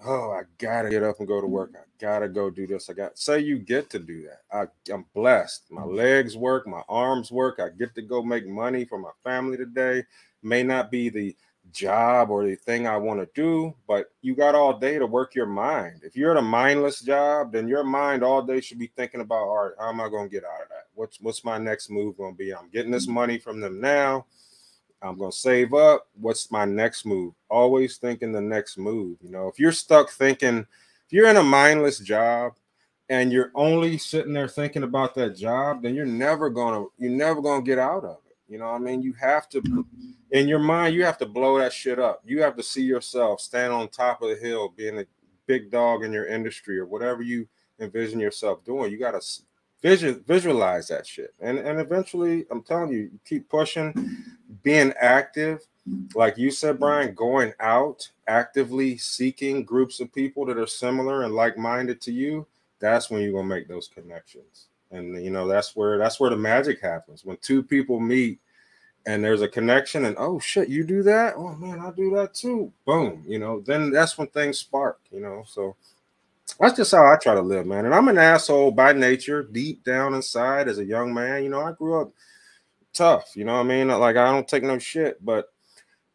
oh, I gotta get up and go to work. I gotta go do this. I got say you get to do that. I, I'm blessed. My mm-hmm. legs work, my arms work. I get to go make money for my family today. May not be the job or the thing I want to do, but you got all day to work your mind. If you're at a mindless job, then your mind all day should be thinking about, all right, how am I going to get out of that? What's what's my next move going to be? I'm getting this mm-hmm. money from them now. I'm going to save up. What's my next move? Always thinking the next move. You know, if you're stuck thinking, if you're in a mindless job and you're only sitting there thinking about that job, then you're never going to, you're never going to get out of it. You know I mean? You have to, in your mind, you have to blow that shit up. You have to see yourself stand on top of the hill, being a big dog in your industry or whatever you envision yourself doing. You got to vision, visualize that shit. And, and eventually, I'm telling you, you keep pushing being active, like you said, Bryan, going out actively seeking groups of people that are similar and like-minded to you, that's when you're gonna make those connections. And you know, that's where that's where the magic happens. When two people meet and there's a connection and oh shit you do that oh man i do that too boom you know then that's when things spark you know so that's just how i try to live man and i'm an asshole by nature deep down inside as a young man you know i grew up tough you know what i mean? Like i don't take no shit but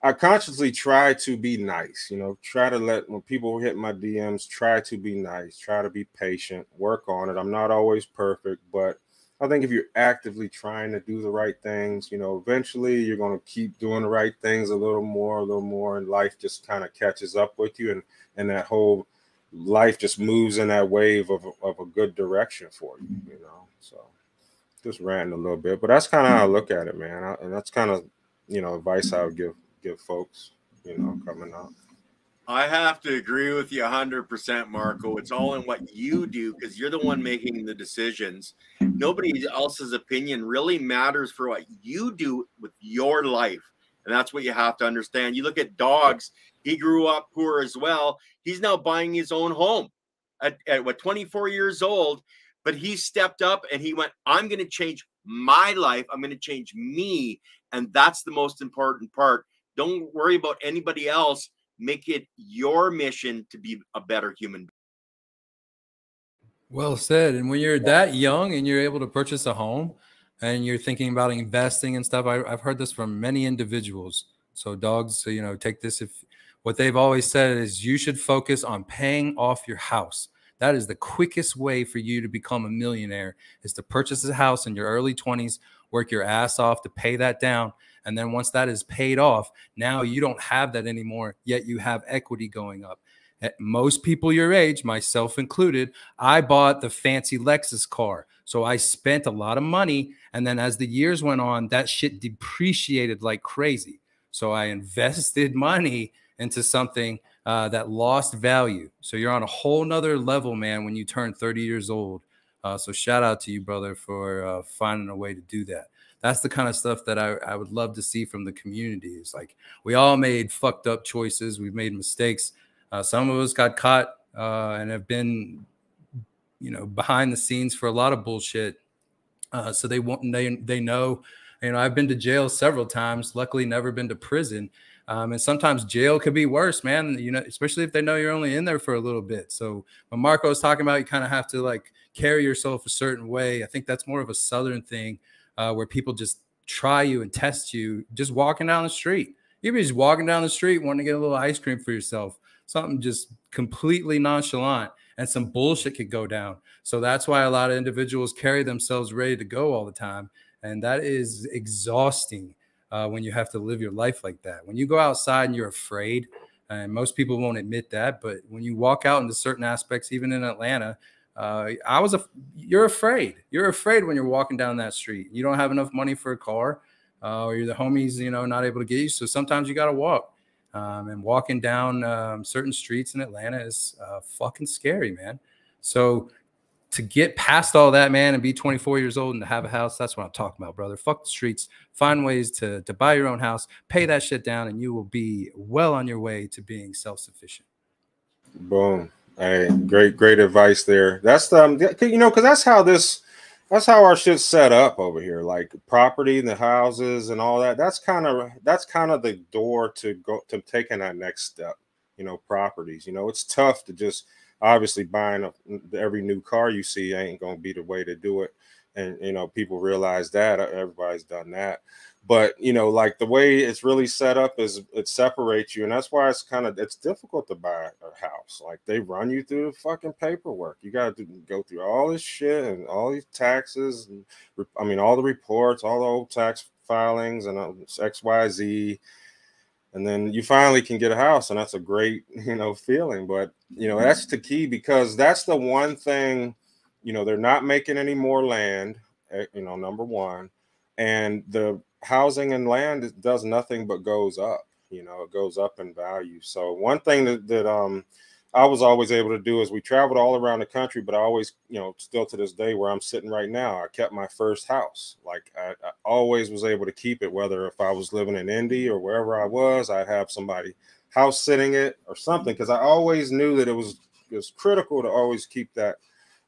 i consciously try to be nice you know? Try to let when people hit my dms try to be nice try to be patient work on it. I'm not always perfect but I think if you're actively trying to do the right things, you know, eventually you're going to keep doing the right things a little more, a little more, and life just kind of catches up with you, and and that whole life just moves in that wave of of a good direction for you, you know. So just ranting a little bit, but that's kind of how I look at it, man, I, and that's kind of you know advice I would give give folks, you know, coming up. I have to agree with you 100%, Marco. It's all in what you do because you're the one making the decisions. Nobody else's opinion really matters for what you do with your life. And that's what you have to understand. You look at dogs, he grew up poor as well. He's now buying his own home at, at what 24 years old, but he stepped up and he went, I'm going to change my life. I'm going to change me. And that's the most important part. Don't worry about anybody else make it your mission to be a better human being. Well said. And when you're that young and you're able to purchase a home and you're thinking about investing and stuff, I, have heard this from many individuals. So, dogs, so, you know, take this if what they've always said is you should focus on paying off your house. That is the quickest way for you to become a millionaire is to purchase a house in your early 20s, work your ass off to pay that down, and then once that is paid off, now you don't have that anymore, yet you have equity going up. At most people your age, myself included, I bought the fancy Lexus car. So I spent a lot of money. And then as the years went on, that shit depreciated like crazy. So I invested [laughs] money into something uh, that lost value. So you're on a whole nother level, man, when you turn 30 years old. Uh, so shout out to you, brother, for uh, finding a way to do that that's the kind of stuff that I, I would love to see from the community. It's like we all made fucked up choices. We've made mistakes. Uh, some of us got caught uh, and have been, you know, behind the scenes for a lot of bullshit. Uh, so they want they they know. You know, I've been to jail several times. Luckily, never been to prison. Um, and sometimes jail could be worse, man. You know, especially if they know you're only in there for a little bit. So when Marco was talking about, you kind of have to like carry yourself a certain way. I think that's more of a southern thing uh, where people just try you and test you just walking down the street. You be just walking down the street wanting to get a little ice cream for yourself, something just completely nonchalant, and some bullshit could go down. So that's why a lot of individuals carry themselves ready to go all the time. And that is exhausting uh, when you have to live your life like that. When you go outside and you're afraid, and most people won't admit that, but when you walk out into certain aspects, even in Atlanta, uh, I was a. You're afraid. You're afraid when you're walking down that street. You don't have enough money for a car, uh, or you're the homies, you know, not able to get you. So sometimes you got to walk. Um, and walking down um, certain streets in Atlanta is uh, fucking scary, man. So to get past all that, man, and be 24 years old and to have a house, that's what I'm talking about, brother. Fuck the streets. Find ways to to buy your own house, pay that shit down, and you will be well on your way to being self sufficient. Boom. All right. great, great advice there. That's the, um, you know, because that's how this, that's how our shit's set up over here. Like property, and the houses, and all that. That's kind of that's kind of the door to go to taking that next step. You know, properties. You know, it's tough to just obviously buying a, every new car you see ain't gonna be the way to do it, and you know, people realize that. Everybody's done that. But you know like the way it's really set up is it separates you and that's why it's kind of it's difficult to buy a house. Like they run you through the fucking paperwork. You got to go through all this shit and all these taxes and i mean all the reports all the old tax filings and uh, xyz and then you finally can get a house and that's a great [laughs] you know feeling but you know that's the key because that's the one thing you know they're not making any more land eh, you know number one and the housing and land does nothing but goes up. You know, it goes up in value. So one thing that, that um I was always able to do is we traveled all around the country, but I always, you know, still to this day where I'm sitting right now, I kept my first house. Like I, I always was able to keep it, whether if I was living in Indy or wherever I was, I'd have somebody house sitting it or something because I always knew that it was it was critical to always keep that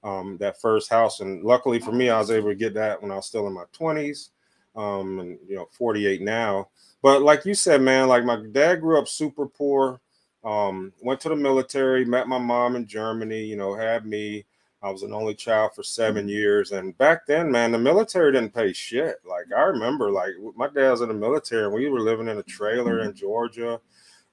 um, that first house. And luckily for me, I was able to get that when I was still in my 20s um, and you know, 48 now. But like you said, man, like my dad grew up super poor. Um, went to the military, met my mom in Germany. You know, had me. I was an only child for seven years, and back then, man, the military didn't pay shit. Like I remember, like my dad was in the military, and we were living in a trailer in Georgia.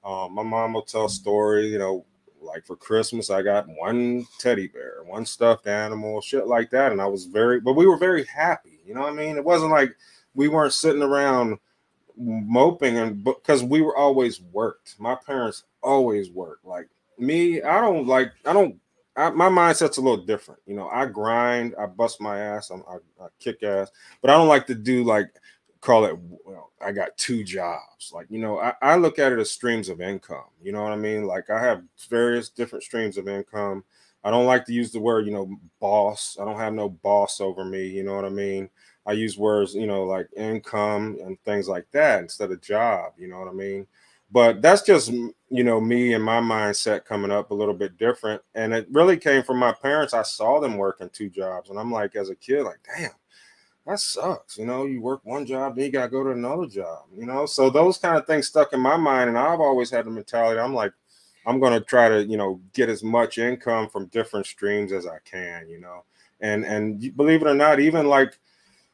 Um, my mom will tell stories, you know, like for Christmas, I got one teddy bear, one stuffed animal, shit like that. And I was very, but we were very happy. You know what I mean? It wasn't like we weren't sitting around moping and because we were always worked. My parents always work. Like me, I don't like, I don't, I, my mindset's a little different. You know, I grind, I bust my ass, I, I kick ass, but I don't like to do like, call it well, I got two jobs. Like, you know, I, I, look at it as streams of income. You know what I mean? Like I have various different streams of income. I don't like to use the word, you know, boss. I don't have no boss over me. You know what I mean? I use words, you know, like income and things like that instead of job. You know what I mean? But that's just, you know, me and my mindset coming up a little bit different. And it really came from my parents. I saw them working two jobs. And I'm like, as a kid, like, damn, that sucks. You know, you work one job, then you got to go to another job, you know? So those kind of things stuck in my mind. And I've always had the mentality I'm like, I'm to try to, you know, get as much income from different streams as I can, you know? And, and believe it or not, even like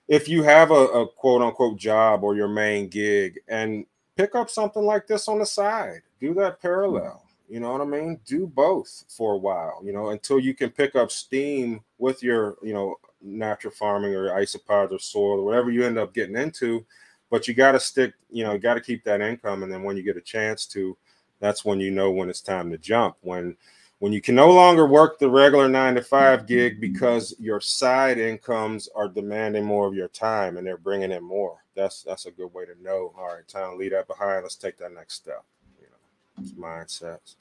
if you have a, a quote unquote job or your main gig and pick up something like this on the side, do that parallel. You know what I mean? Do both for a while, you know, until you can pick up steam with your, you know, natural farming or isopods or soil or whatever you end up getting into. But you got to stick, you know, got to keep that income. And then when you get a chance to, that's when you know when it's time to jump. When when you can no longer work the regular nine to five gig because your side incomes are demanding more of your time and they're bringing in more. That's that's a good way to know. All right, time leave that behind. Let's take that next step. You know, it's mindsets.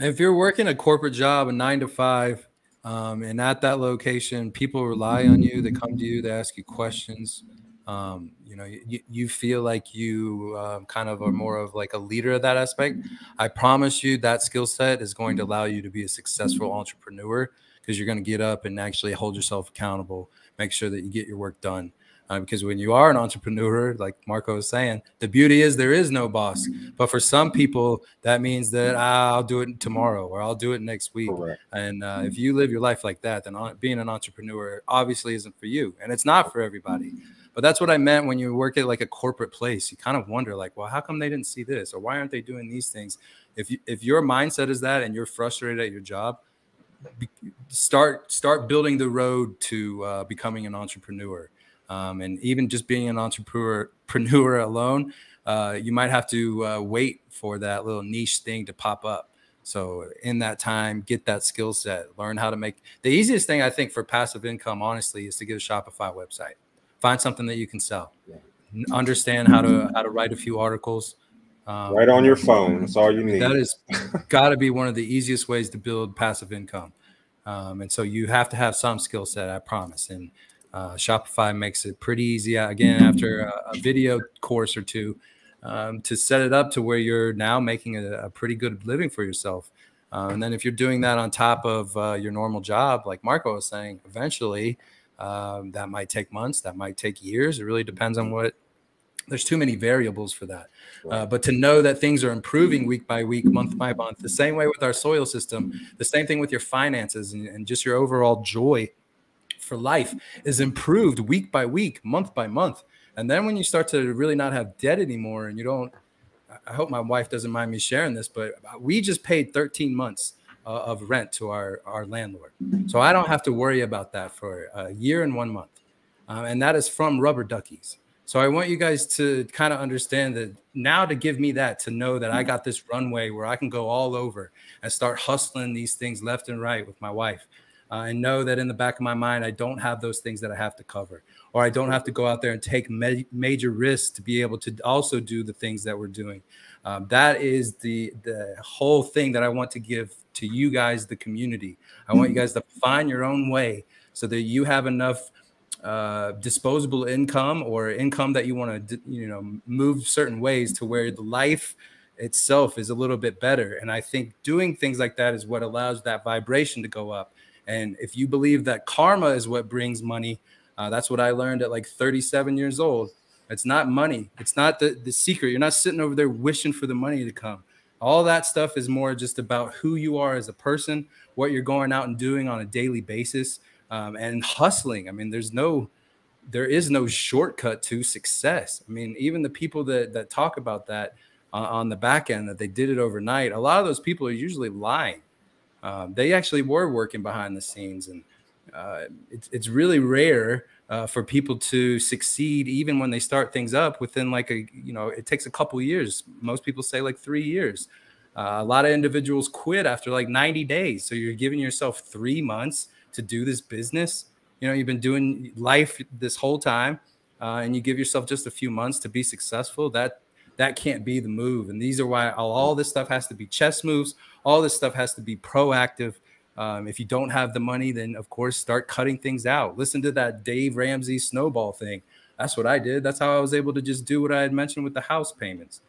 If you're working a corporate job, a nine to five, um, and at that location, people rely on you. They come to you. They ask you questions. Um, you know, you, you feel like you uh, kind of are more of like a leader of that aspect. I promise you that skill set is going to allow you to be a successful entrepreneur because you're going to get up and actually hold yourself accountable, make sure that you get your work done. Uh, because when you are an entrepreneur, like Marco was saying, the beauty is there is no boss. But for some people, that means that ah, I'll do it tomorrow or I'll do it next week. Correct. And uh, if you live your life like that, then being an entrepreneur obviously isn't for you, and it's not for everybody. But that's what I meant when you work at like a corporate place. You kind of wonder, like, well, how come they didn't see this, or why aren't they doing these things? If you, if your mindset is that, and you're frustrated at your job, start start building the road to uh, becoming an entrepreneur um, and even just being an entrepreneur alone, uh, you might have to uh, wait for that little niche thing to pop up. So in that time, get that skill set, learn how to make the easiest thing I think for passive income, honestly, is to get a Shopify website. Find something that you can sell. Understand how to how to write a few articles. Um, right on your phone. That's all you need. That is [laughs] got to be one of the easiest ways to build passive income. Um, and so you have to have some skill set, I promise. And uh, Shopify makes it pretty easy. Again, after a, a video course or two, um, to set it up to where you're now making a, a pretty good living for yourself. Uh, and then if you're doing that on top of uh, your normal job, like Marco was saying, eventually um, that might take months, that might take years. It really depends on what. There's too many variables for that. Uh, but to know that things are improving week by week, month by month, the same way with our soil system, the same thing with your finances and, and just your overall joy for life is improved week by week, month by month. And then when you start to really not have debt anymore and you don't, I hope my wife doesn't mind me sharing this, but we just paid 13 months uh, of rent to our, our landlord. So I don't have to worry about that for a year and one month. Um, and that is from Rubber Duckies. So I want you guys to kind of understand that now to give me that to know that I got this runway where I can go all over and start hustling these things left and right with my wife and know that in the back of my mind, I don't have those things that I have to cover, or I don't have to go out there and take ma- major risks to be able to also do the things that we're doing. Um, that is the the whole thing that I want to give to you guys, the community. I want you guys to find your own way so that you have enough uh, disposable income or income that you want to you know move certain ways to where the life itself is a little bit better and i think doing things like that is what allows that vibration to go up and if you believe that karma is what brings money, Uh, that's what I learned at like 37 years old. It's not money. It's not the, the secret. You're not sitting over there wishing for the money to come. All that stuff is more just about who you are as a person, what you're going out and doing on a daily basis, um, and hustling. I mean, there's no, there is no shortcut to success. I mean, even the people that that talk about that uh, on the back end that they did it overnight, a lot of those people are usually lying. Um, they actually were working behind the scenes, and uh, it's it's really rare uh, for people to succeed even when they start things up within like a you know it takes a couple years. Most people say like three years. Uh, a lot of individuals quit after like 90 days. So you're giving yourself three months to do this business. You know you've been doing life this whole time uh, and you give yourself just a few months to be successful that that can't be the move. And these are why all, all this stuff has to be chess moves all this stuff has to be proactive um, if you don't have the money, then of course start cutting things out. Listen to that Dave Ramsey snowball thing. That's what I did. That's how I was able to just do what I had mentioned with the house payments.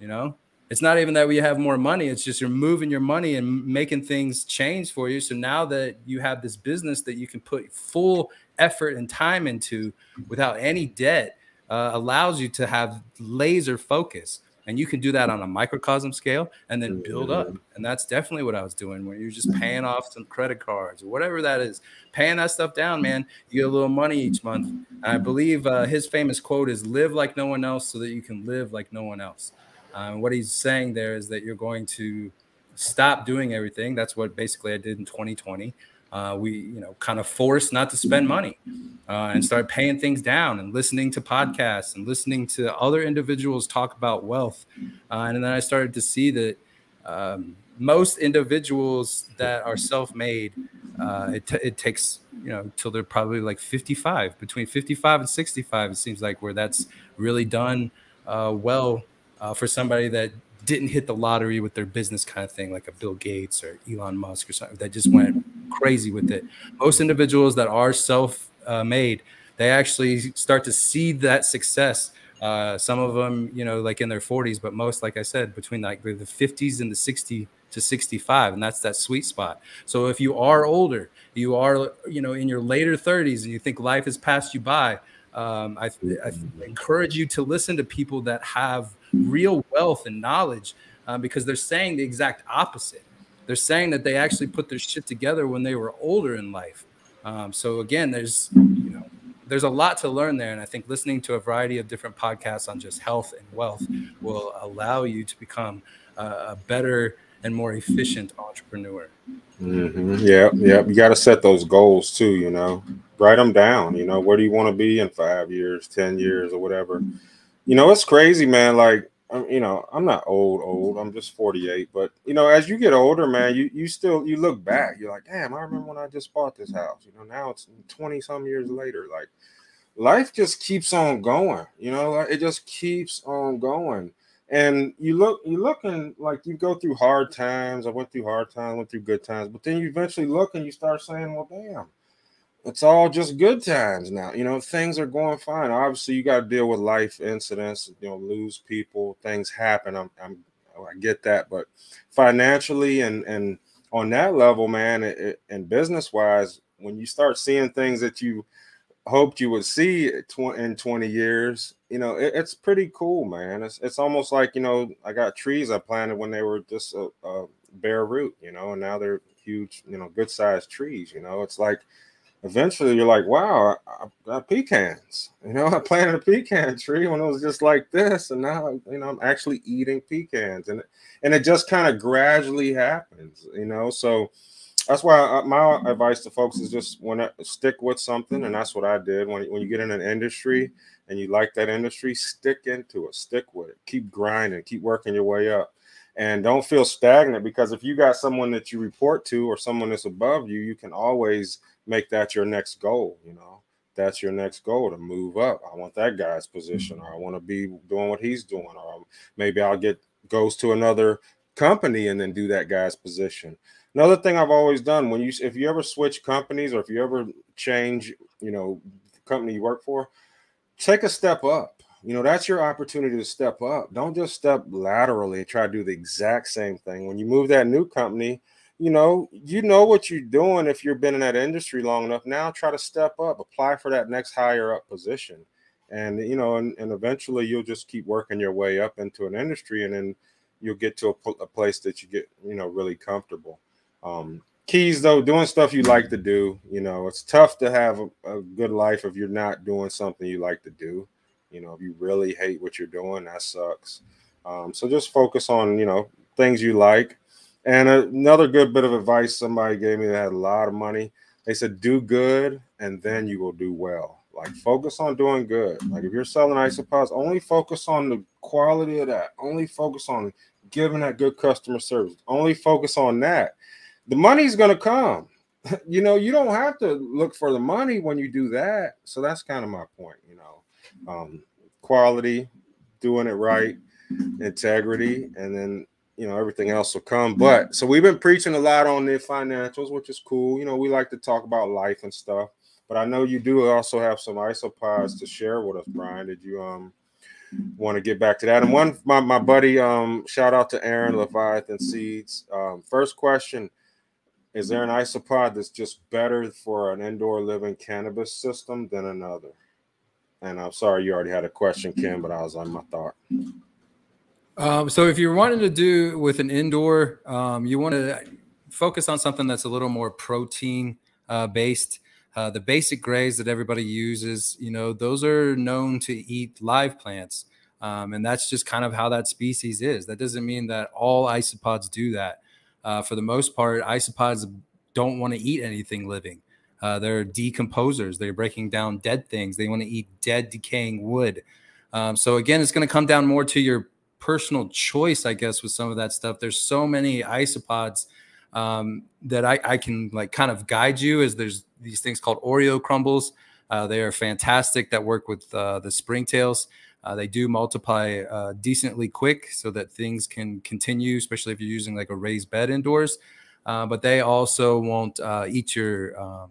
You know, it's not even that we have more money. It's just you're moving your money and making things change for you. So now that you have this business that you can put full effort and time into without any debt, uh, allows you to have laser focus and you can do that on a microcosm scale and then build up. And that's definitely what i was doing when you're just paying off some credit cards or whatever that is paying that stuff down man. You get a little money each month. And i believe uh, his famous quote is live like no one else so that you can live like no one else. Uh, what he's saying there is that you're going to stop doing everything. That's what basically i did in 2020 uh, we you know kind of forced not to spend money uh, and start paying things down and listening to podcasts and listening to other individuals talk about wealth. Uh, and then i started to see that um, most individuals that are self-made uh, it, t- it takes you know till they're probably like 55 between 55 and 65 it seems like where that's really done uh, well uh, for somebody that didn't hit the lottery with their business kind of thing, like a Bill Gates or Elon Musk or something that just went crazy with it. Most individuals that are self uh, made, they actually start to see that success. Uh, some of them, you know, like in their 40s, but most, like I said, between like the 50s and the 60 to 65, and that's that sweet spot. So if you are older, you are, you know, in your later 30s, and you think life has passed you by, um, I, I encourage you to listen to people that have real wealth and knowledge uh, because they're saying the exact opposite. They're saying that they actually put their shit together when they were older in life. Um, so again, there's you know there's a lot to learn there, and I think listening to a variety of different podcasts on just health and wealth will allow you to become a, a better and more efficient entrepreneur. Mm-hmm. Yeah, yeah. You got to set those goals too. You know, write them down. You know, where do you want to be in five years, ten years, or whatever. You know, it's crazy, man. Like, I'm, you know, I'm not old, old. Mm-hmm. I'm just 48. But you know, as you get older, man, you you still you look back. You're like, damn, I remember when I just bought this house. You know, now it's 20 some years later. Like, life just keeps on going. You know, it just keeps on going and you look you looking like you go through hard times i went through hard times went through good times but then you eventually look and you start saying well damn it's all just good times now you know things are going fine. Obviously you got to deal with life incidents you know lose people things happen. I'm, I'm oh, i get that but financially and and on that level man it, it, and business wise when you start seeing things that you hoped you would see in 20 years you know it, it's pretty cool man. It's, it's almost like you know i got trees i planted when they were just a, a bare root you know and now they're huge you know good sized trees you know. It's like eventually you're like wow I, I got pecans [laughs] you know i planted a pecan tree when it was just like this and now you know i'm actually eating pecans and and it just kind of gradually happens you know so that's why I, my advice to folks is just when I, stick with something, and that's what I did. When when you get in an industry and you like that industry, stick into it, stick with it, keep grinding, keep working your way up, and don't feel stagnant. Because if you got someone that you report to or someone that's above you, you can always make that your next goal. You know, that's your next goal to move up. I want that guy's position, mm-hmm. or I want to be doing what he's doing, or maybe I'll get goes to another company and then do that guy's position Another thing I've always done when you if you ever switch companies or if you ever change, you know, company you work for, take a step up. You know, that's your opportunity to step up. Don't just step laterally and try to do the exact same thing. When you move that new company, you know, you know what you're doing if you've been in that industry long enough. Now try to step up, apply for that next higher up position. And you know, and, and eventually you'll just keep working your way up into an industry and then you'll get to a, a place that you get, you know, really comfortable. Um, keys though, doing stuff you like to do, you know, it's tough to have a, a good life if you're not doing something you like to do. You know, if you really hate what you're doing, that sucks. Um, so just focus on, you know, things you like and another good bit of advice somebody gave me that had a lot of money. They said, do good and then you will do well. Like focus on doing good. Like if you're selling isopods, only focus on the quality of that. Only focus on giving that good customer service. Only focus on that. The money's gonna come. [laughs] you know, you don't have to look for the money when you do that. So that's kind of my point, you know. Um, quality, doing it right, integrity, and then you know everything else will come. But so we've been preaching a lot on the financials which is cool. You know we like to talk about life and stuff. But i know you do also have some isopods to share with us brian. Did you um want to get back to that? And one my, my buddy um shout out to aaron leviathan seeds. Um first question is there an isopod that's just better for an indoor living cannabis system than another? And i'm sorry you already had a question kim but i was on my thought um, so if you're wanting to do with an indoor, um, you want to focus on something that's a little more protein uh, based. Uh, the basic grays that everybody uses, you know, those are known to eat live plants. Um, and that's just kind of how that species is. That doesn't mean that all isopods do that. Uh, for the most part, isopods don't want to eat anything living. Uh, they're decomposers. They're breaking down dead things. They want to eat dead, decaying wood. Um, so again, it's going to come down more to your personal choice, I guess, with some of that stuff. There's so many isopods um, that I, I, can like kind of guide you as there's these things called Oreo crumbles. Uh, they are fantastic that work with uh, the springtails. Uh, they do multiply uh, decently quick so that things can continue, especially if you're using like a raised bed indoors. Uh, but they also won't uh, eat your um,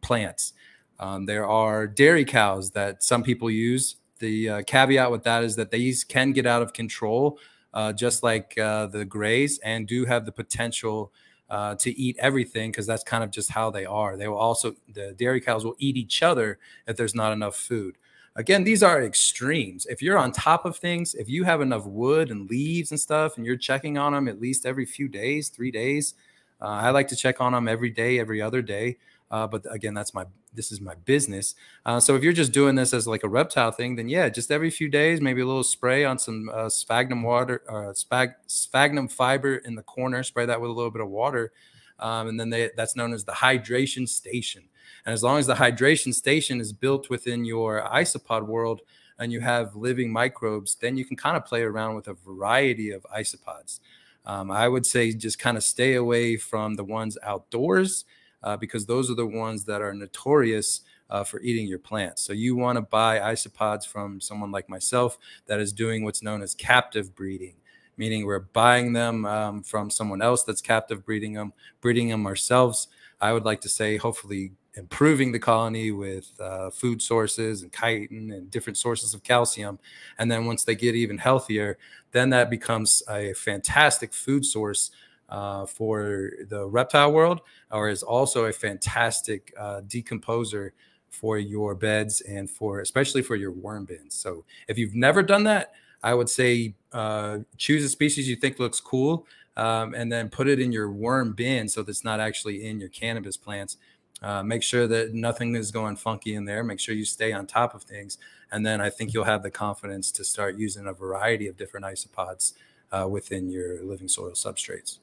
plants. Um, there are dairy cows that some people use the uh, caveat with that is that these can get out of control, uh, just like uh, the grays, and do have the potential uh, to eat everything because that's kind of just how they are. They will also the dairy cows will eat each other if there's not enough food. Again, these are extremes. If you're on top of things, if you have enough wood and leaves and stuff, and you're checking on them at least every few days, three days, uh, I like to check on them every day, every other day. Uh, but again, that's my this is my business. Uh, so if you're just doing this as like a reptile thing, then yeah, just every few days, maybe a little spray on some uh, sphagnum water, uh, spag, sphagnum fiber in the corner. Spray that with a little bit of water, um, and then they, that's known as the hydration station. And as long as the hydration station is built within your isopod world and you have living microbes, then you can kind of play around with a variety of isopods. Um, I would say just kind of stay away from the ones outdoors uh, because those are the ones that are notorious uh, for eating your plants. So you want to buy isopods from someone like myself that is doing what's known as captive breeding, meaning we're buying them um, from someone else that's captive breeding them, breeding them ourselves. I would like to say, hopefully, improving the colony with uh, food sources and chitin and different sources of calcium. And then once they get even healthier, then that becomes a fantastic food source uh, for the reptile world, or is also a fantastic uh, decomposer for your beds and for especially for your worm bins. So if you've never done that, I would say uh, choose a species you think looks cool um, and then put it in your worm bin so that's not actually in your cannabis plants. Uh, make sure that nothing is going funky in there. Make sure you stay on top of things. And then I think you'll have the confidence to start using a variety of different isopods uh, within your living soil substrates.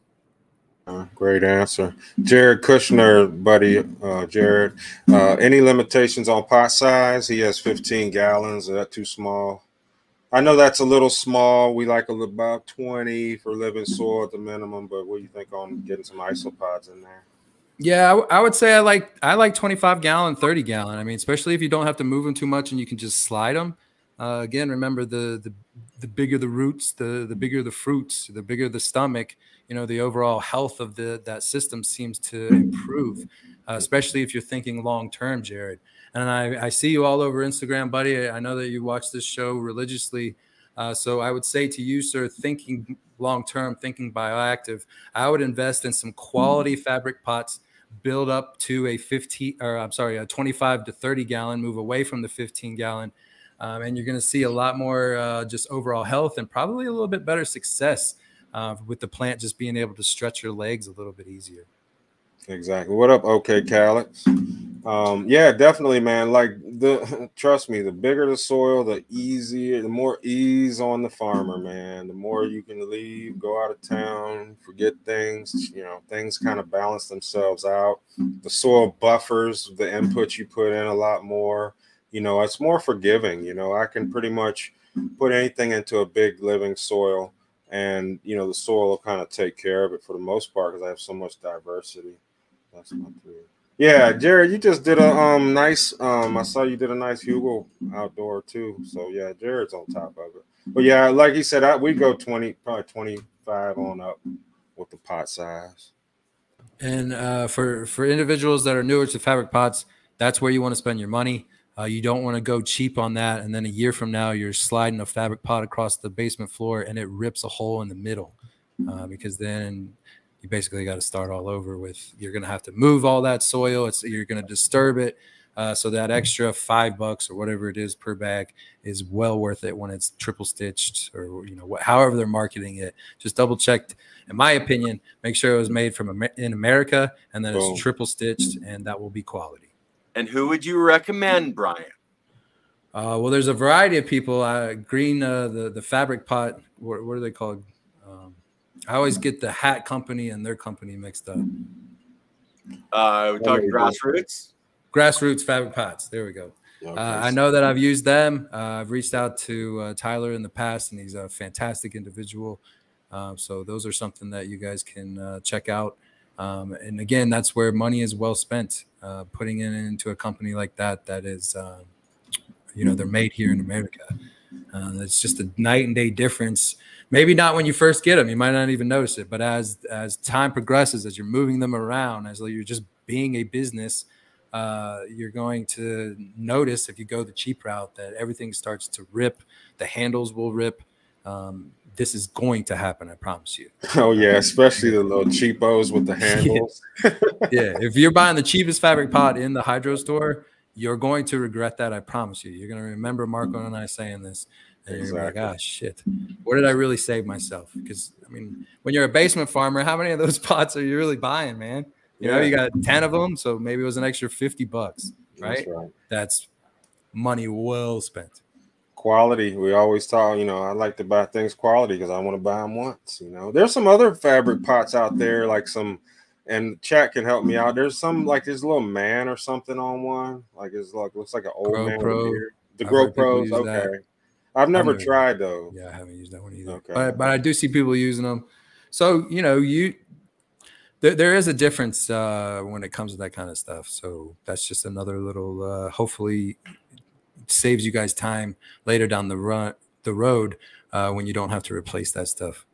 Great answer. Jared Kushner, buddy, uh, Jared. Uh, any limitations on pot size? He has 15 gallons. Is that too small? I know that's a little small. We like a about 20 for living soil at the minimum, but what do you think on getting some isopods in there? Yeah, I, would say I like I like 25 gallon, 30 gallon. I mean, especially if you don't have to move them too much and you can just slide them. Uh, again, remember the the the bigger the roots, the the bigger the fruits, the bigger the stomach you know the overall health of the that system seems to improve uh, especially if you're thinking long term jared and I, I see you all over instagram buddy i know that you watch this show religiously Uh, so I would say to you, sir, thinking long term, thinking bioactive, I would invest in some quality fabric pots, build up to a 15 or I'm sorry, a 25 to 30 gallon, move away from the 15 gallon. Um, and you're going to see a lot more uh, just overall health and probably a little bit better success uh, with the plant just being able to stretch your legs a little bit easier. Exactly. What up, OK Calix? Um, yeah, definitely, man. Like the [laughs] trust me, the bigger the soil, the easier, the more ease on the farmer, man. The more you can leave, go out of town, forget things. You know, things kind of balance themselves out. The soil buffers the input you put in a lot more. You know, it's more forgiving. You know, I can pretty much put anything into a big living soil, and you know, the soil will kind of take care of it for the most part because I have so much diversity. That's my three. Yeah, Jared, you just did a um nice um I saw you did a nice Hugo outdoor too. So yeah, Jared's on top of it. But yeah, like he said, I, we go 20, probably 25 on up with the pot size. And uh, for for individuals that are newer to fabric pots, that's where you want to spend your money. Uh, you don't want to go cheap on that, and then a year from now, you're sliding a fabric pot across the basement floor, and it rips a hole in the middle, uh, because then you basically got to start all over with you're going to have to move all that soil it's you're going to disturb it uh, so that extra five bucks or whatever it is per bag is well worth it when it's triple stitched or you know what, however they're marketing it. Just double checked. In my opinion, make sure it was made from in America and then it's triple stitched, and that will be quality. And who would you recommend, Brian? Uh, well, there's a variety of people. Uh, green, uh, the the fabric pot. What, what are they called? I always get the hat company and their company mixed up. Uh, we talking grassroots. Grassroots fabric pots. There we go. Uh, I know that I've used them. Uh, I've reached out to uh, Tyler in the past, and he's a fantastic individual. Uh, so those are something that you guys can uh, check out. Um, and again, that's where money is well spent. Uh, putting it into a company like that, that is, you know, they're made here in America. it's just a night and day difference maybe not when you first get them you might not even notice it but as as time progresses as you're moving them around as you're just being a business uh, you're going to notice if you go the cheap route that everything starts to rip the handles will rip um, this is going to happen i promise you [laughs] oh yeah especially the little cheapos with the [laughs] handles yeah. [laughs] yeah if you're buying the cheapest fabric pot in the hydro store you're going to regret that i promise you you're going to remember marco and i saying this and exactly. you're like, ah, shit. What did I really save myself? Because I mean, when you're a basement farmer, how many of those pots are you really buying, man? You yeah. know, you got 10 of them, so maybe it was an extra 50 bucks, right? That's, right. That's money well spent. Quality. We always talk, you know, I like to buy things quality because I want to buy them once. You know, there's some other fabric pots out there, like some, and chat can help me out. There's some like this little man or something on one, like it's like looks like an old Grow man. Pro. The Grow Pros, okay. That. I've never, never tried though. Yeah, I haven't used that one either. Okay. But, but I do see people using them. So you know, you there, there is a difference uh, when it comes to that kind of stuff. So that's just another little. Uh, hopefully, saves you guys time later down the run the road uh, when you don't have to replace that stuff.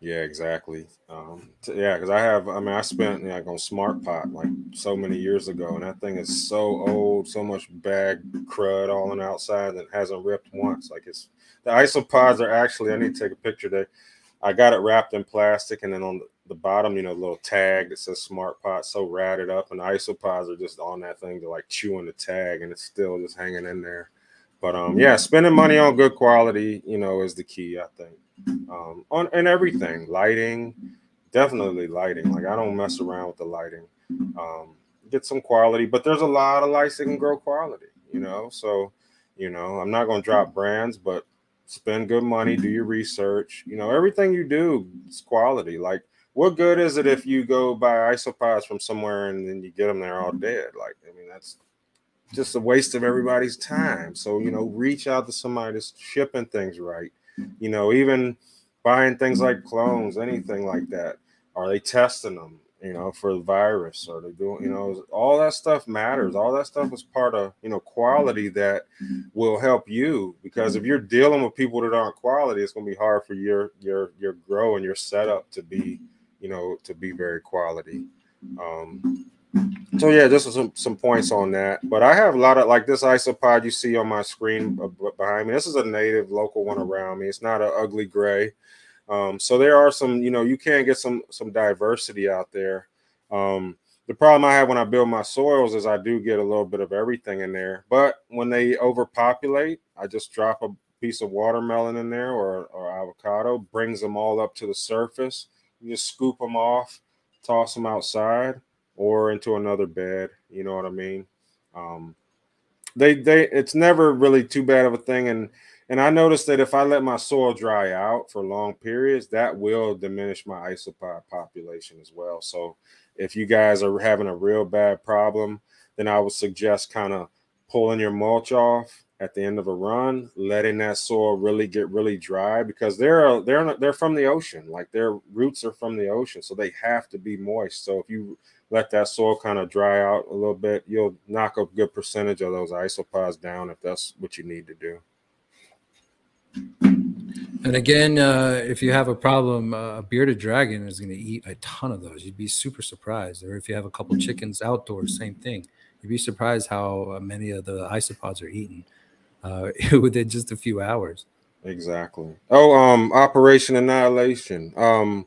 Yeah, exactly. Um, t- yeah, because I have, I mean, I spent like on Smart Pot like so many years ago, and that thing is so old, so much bag crud all on the outside that hasn't ripped once. Like it's the isopods are actually, I need to take a picture there. I got it wrapped in plastic, and then on the, the bottom, you know, little tag that says Smart Pot, so ratted up, and isopods are just on that thing to like chewing the tag, and it's still just hanging in there. But um, yeah, spending money on good quality, you know, is the key, I think um, on and everything, lighting, definitely lighting. Like I don't mess around with the lighting. Um, get some quality, but there's a lot of lights that can grow quality, you know. So, you know, I'm not gonna drop brands, but spend good money, do your research. You know, everything you do is quality. Like, what good is it if mm-hmm. you go buy isopods from somewhere and then you get them there all mm-hmm. dead? Like, I mean, that's just a waste of everybody's time. So, you know, mm-hmm. reach out to somebody that's shipping things right you know, even buying things like clones, anything like that. Are they testing them, you know, for the virus? Are they doing, you know, all that stuff matters. All that stuff is part of, you know, quality that will help you because if you're dealing with people that aren't quality, it's going to be hard for your your your grow and your setup to be, you know, to be very quality. Um, so yeah, just some some points on that. But I have a lot of like this isopod you see on my screen behind me. This is a native local one around me. It's not an ugly gray. Um, so there are some, you know, you can get some some diversity out there. Um, the problem I have when I build my soils is I do get a little bit of everything in there. But when they overpopulate, I just drop a piece of watermelon in there or, or avocado, brings them all up to the surface. You just scoop them off, toss them outside or into another bed. You know what I mean? Um, they they it's never really too bad of a thing, and and I noticed that if I let my soil dry out for long periods, that will diminish my isopod population as well. So if you guys are having a real bad problem, then I would suggest kind of pulling your mulch off at the end of a run, letting that soil really get really dry because they're they're they're from the ocean, like their roots are from the ocean, so they have to be moist. So if you let that soil kind of dry out a little bit, you'll knock a good percentage of those isopods down if that's what you need to do. And again, uh, if you have a problem, uh, a bearded dragon is going to eat a ton of those. You'd be super surprised. Or if you have a couple chickens outdoors, same thing. You'd be surprised how uh, many of the isopods are eaten uh, [laughs] within just a few hours. Exactly. Oh, um, Operation Annihilation. Um,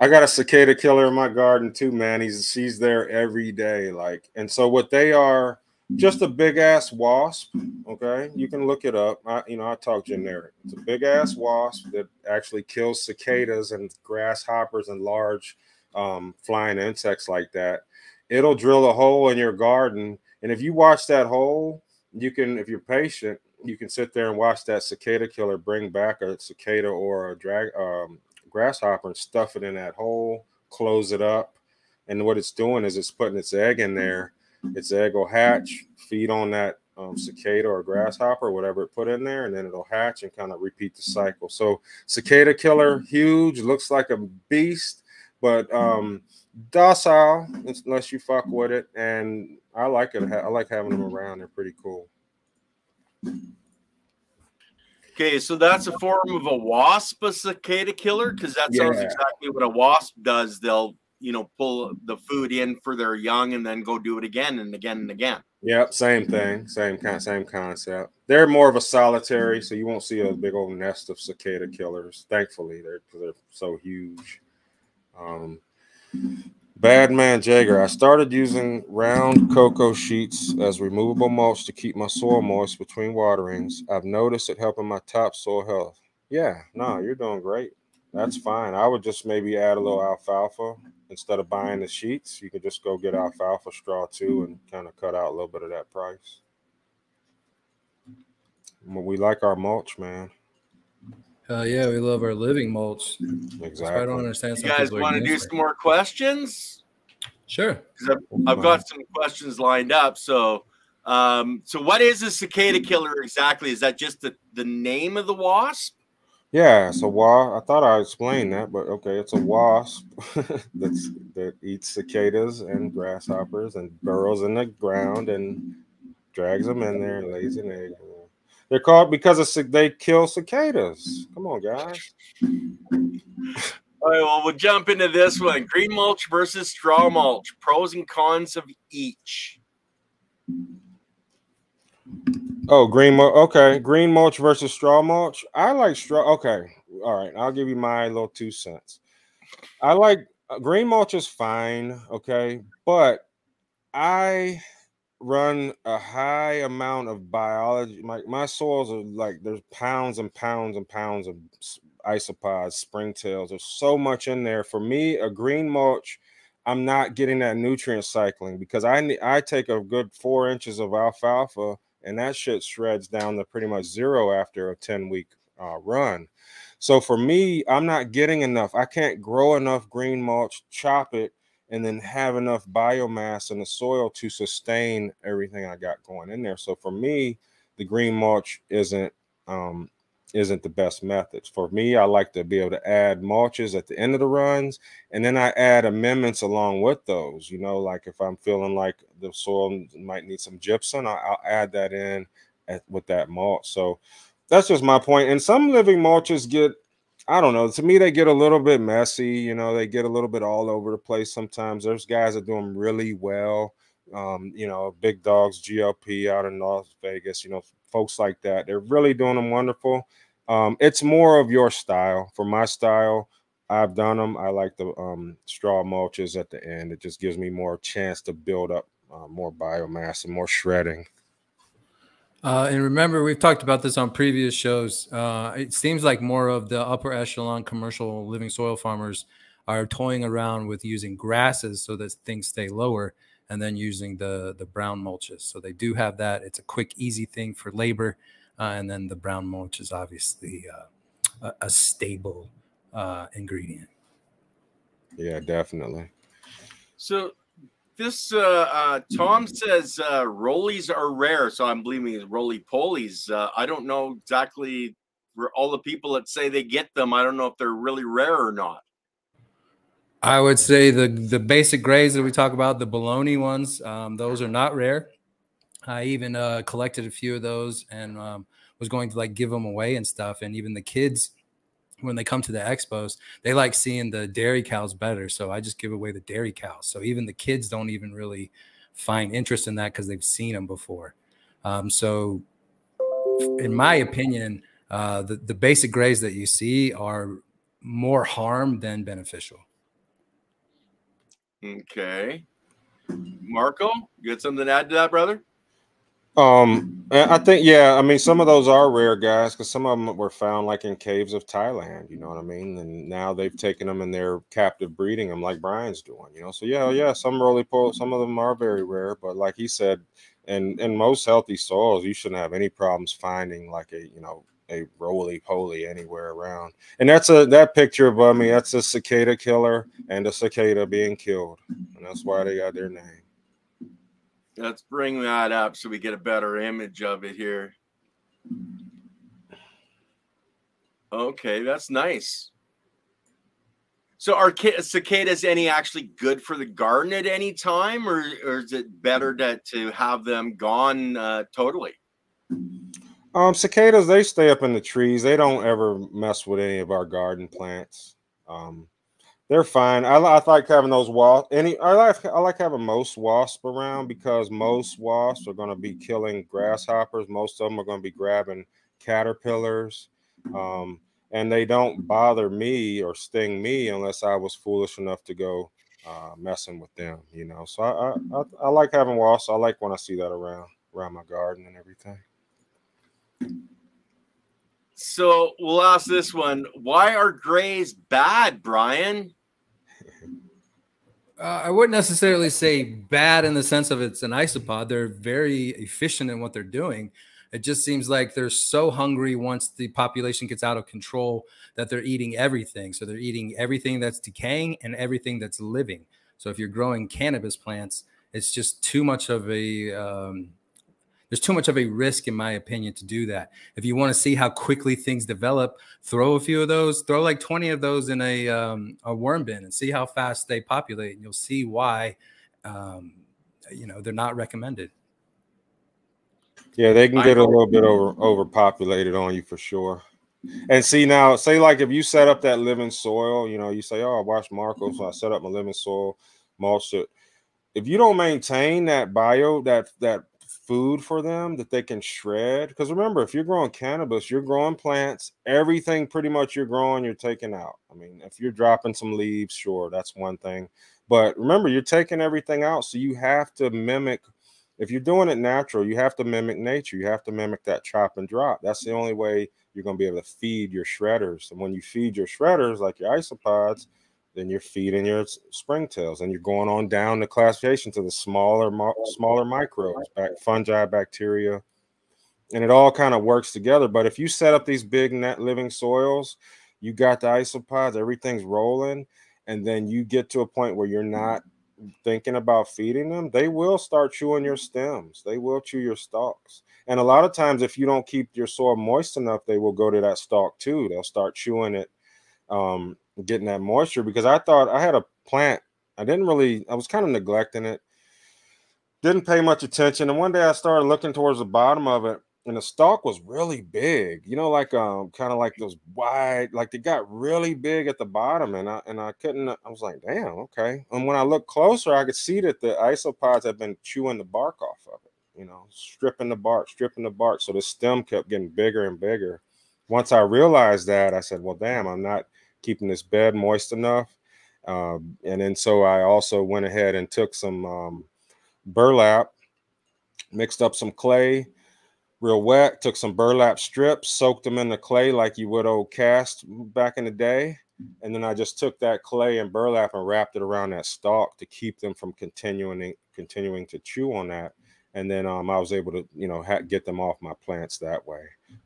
I got a cicada killer in my garden too, man. He's she's there every day, like, and so what they are just a big ass wasp. Okay, you can look it up. I, you know, I talk generic. It's a big ass wasp that actually kills cicadas and grasshoppers and large um, flying insects like that. It'll drill a hole in your garden, and if you watch that hole, you can, if you're patient, you can sit there and watch that cicada killer bring back a cicada or a drag um, grasshopper and stuff it in that hole, close it up. And what it's doing is it's putting its egg in there. Its egg will hatch, feed on that um, cicada or grasshopper, whatever it put in there, and then it'll hatch and kind of repeat the cycle. So cicada killer, huge, looks like a beast, but um, docile unless you fuck with it. And I like it. I like having them around. They're pretty cool. Okay, so that's a form of a wasp, a cicada killer, because that sounds yeah. exactly what a wasp does. They'll, you know, pull the food in for their young and then go do it again and again and again. Yep, same thing, same kind, same concept. They're more of a solitary, so you won't see a big old nest of cicada killers. Thankfully, they're they're so huge. Um, Bad Man Jager. I started using round cocoa sheets as removable mulch to keep my soil moist between waterings. I've noticed it helping my topsoil health. Yeah, no, you're doing great. That's fine. I would just maybe add a little alfalfa instead of buying the sheets. You could just go get alfalfa straw too and kind of cut out a little bit of that price. We like our mulch, man. Uh, yeah, we love our living mulch. Exactly. I don't understand. You guys want to do some more questions? Sure. I've, I've, got some questions lined up. So, um, so what is a cicada killer exactly? Is that just the, the name of the wasp? Yeah, it's a wasp. I thought I explained that, but okay, it's a wasp [laughs] that's that eats cicadas and grasshoppers and burrows in the ground and drags them in there and lays an egg. They're called because of they kill cicadas. Come on, guys. All right, well, we'll jump into this one. Green mulch versus straw mulch. Pros and cons of each. Oh, green mulch. Okay, green mulch versus straw mulch. I like straw. Okay, all right. I'll give you my little two cents. I like uh, green mulch is fine. Okay, but I run a high amount of biology. My my soils are like there's pounds and pounds and pounds of isopods, springtails. There's so much in there. For me, a green mulch, I'm not getting that nutrient cycling because I need I take a good four inches of alfalfa and that shit shreds down to pretty much zero after a 10 week uh, run. So for me, I'm not getting enough. I can't grow enough green mulch, chop it, and then have enough biomass in the soil to sustain everything I got going in there. So for me, the green mulch isn't um, isn't the best methods. For me, I like to be able to add mulches at the end of the runs, and then I add amendments along with those. You know, like if I'm feeling like the soil might need some gypsum, I'll add that in at, with that mulch. So that's just my point. And some living mulches get I don't know. To me, they get a little bit messy. You know, they get a little bit all over the place sometimes. There's guys that do them really well. Um, you know, big dogs, GLP out in Las Vegas, you know, folks like that. They're really doing them wonderful. Um, it's more of your style. For my style, I've done them. I like the um, straw mulches at the end. It just gives me more chance to build up uh, more biomass and more shredding. Uh, and remember, we've talked about this on previous shows. Uh, it seems like more of the upper echelon commercial living soil farmers are toying around with using grasses so that things stay lower and then using the, the brown mulches. So they do have that. It's a quick, easy thing for labor. Uh, and then the brown mulch is obviously uh, a, a, stable uh, ingredient. Yeah, definitely. So this uh, uh, Tom says uh, rollies are rare, so I'm believing roly polies. Uh, I don't know exactly all the people that say they get them. I don't know if they're really rare or not. I would say the the basic grays that we talk about, the bologna ones, um, those are not rare. I even uh, collected a few of those and um, was going to like give them away and stuff. And even the kids when they come to the expos, they like seeing the dairy cows better. So I just give away the dairy cows. So even the kids don't even really find interest in that because they've seen them before. Um, so, in my opinion, uh, the, the basic grays that you see are more harm than beneficial. Okay. Marco, you got something to add to that, brother? Um, I think yeah. I mean, some of those are rare guys because some of them were found like in caves of Thailand. You know what I mean? And now they've taken them and they're captive breeding them like Brian's doing. You know, so yeah, yeah. Some roly poly, some of them are very rare, but like he said, in in most healthy soils, you shouldn't have any problems finding like a you know a roly poly anywhere around. And that's a that picture above me. That's a cicada killer and a cicada being killed, and that's why they got their name. Let's bring that up so we get a better image of it here. Okay, that's nice. So are cicadas any actually good for the garden at any time, or, or is it better to, to have them gone uh, totally? Um, cicadas they stay up in the trees. They don't ever mess with any of our garden plants. Um, they're fine. I, I like having those wasps. Any I like I like having most wasps around because most wasps are going to be killing grasshoppers. Most of them are going to be grabbing caterpillars, um, and they don't bother me or sting me unless I was foolish enough to go uh, messing with them. You know, so I, I I like having wasps. I like when I see that around around my garden and everything. So we'll ask this one: Why are grays bad, Brian? Uh, I wouldn't necessarily say bad in the sense of it's an isopod. They're very efficient in what they're doing. It just seems like they're so hungry once the population gets out of control that they're eating everything. So they're eating everything that's decaying and everything that's living. So if you're growing cannabis plants, it's just too much of a um, there's too much of a risk, in my opinion, to do that. If you want to see how quickly things develop, throw a few of those, throw like 20 of those in a, um, a worm bin and see how fast they populate. And you'll see why, um, you know, they're not recommended. Yeah, they can get a little bit over overpopulated on you for sure. And see now, say like if you set up that living soil, you know, you say, "Oh, I watched Marco, so I set up my living soil, mulch it." If you don't maintain that bio, that that food for them that they can shred. Because remember, if you're growing cannabis, you're growing plants, everything pretty much you're growing, you're taking out. I mean, if you're dropping some leaves, sure, that's one thing. But remember, you're taking everything out. So you have to mimic, if you're doing it natural, you have to mimic nature. You have to mimic that chop and drop. That's the only way you're going to be able to feed your shredders. And when you feed your shredders, like your isopods, then you're feeding your springtails and you're going on down the classification to the smaller smaller microbes back fungi bacteria and it all kind of works together. But if you set up these big net living soils you got the isopods everything's rolling and then you get to a point where you're not thinking about feeding them they will start chewing your stems. They will chew your stalks. And a lot of times if you don't keep your soil moist enough they will go to that stalk too. They'll start chewing it um, getting that moisture because I thought I had a plant. I didn't really, I was kind of neglecting it. Didn't pay much attention. And one day I started looking towards the bottom of it and the stalk was really big. You know, like um, kind of like those wide, like they got really big at the bottom, and I and I couldn't. I was like, damn, okay. And when I looked closer, I could see that the isopods had been chewing the bark off of it. You know, stripping the bark, stripping the bark. So the stem kept getting bigger and bigger. Once I realized that, I said, well, damn, I'm not keeping this bed moist enough. Um, and then so I also went ahead and took some um, burlap, mixed up some clay, real wet, took some burlap strips, soaked them in the clay like you would old cast back in the day. And then I just took that clay and burlap and wrapped it around that stalk to keep them from continuing continuing to chew on that. And then um, I was able to, you know, get them off my plants that way.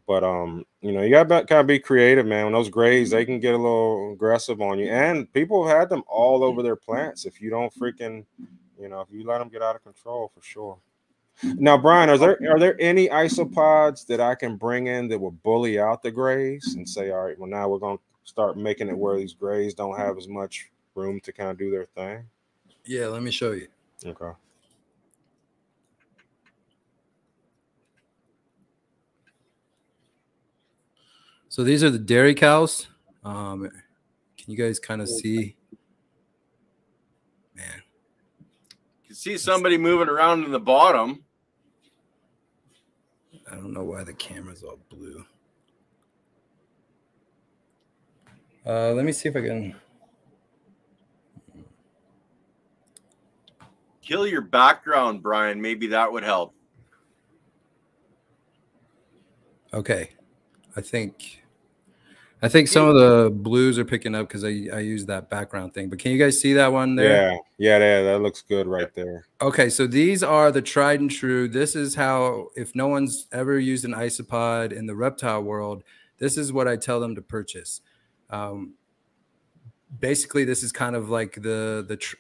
But um, you know, you got to kind of be creative, man. When those grays, they can get a little aggressive on you, and people have had them all over their plants. If you don't freaking, you know, if you let them get out of control, for sure. Now, Brian, are there are there any isopods that I can bring in that will bully out the grays and say, all right, well now we're going to start making it where these grays don't have as much room to kind of do their thing? Yeah, let me show you. Okay. So these are the dairy cows. Um, can you guys kind of see? Man, You can see somebody moving around in the bottom. I don't know why the camera's all blue. Uh, let me see if I can. Kill your background, Brian. Maybe that would help. Okay, I think, I think some of the blues are picking up because I I use that background thing. But can you guys see that one there? Yeah, yeah, that, that looks good right there. Okay, so these are the tried and true. This is how, if no one's ever used an isopod in the reptile world, this is what I tell them to purchase. Um, basically, this is kind of like the the tr-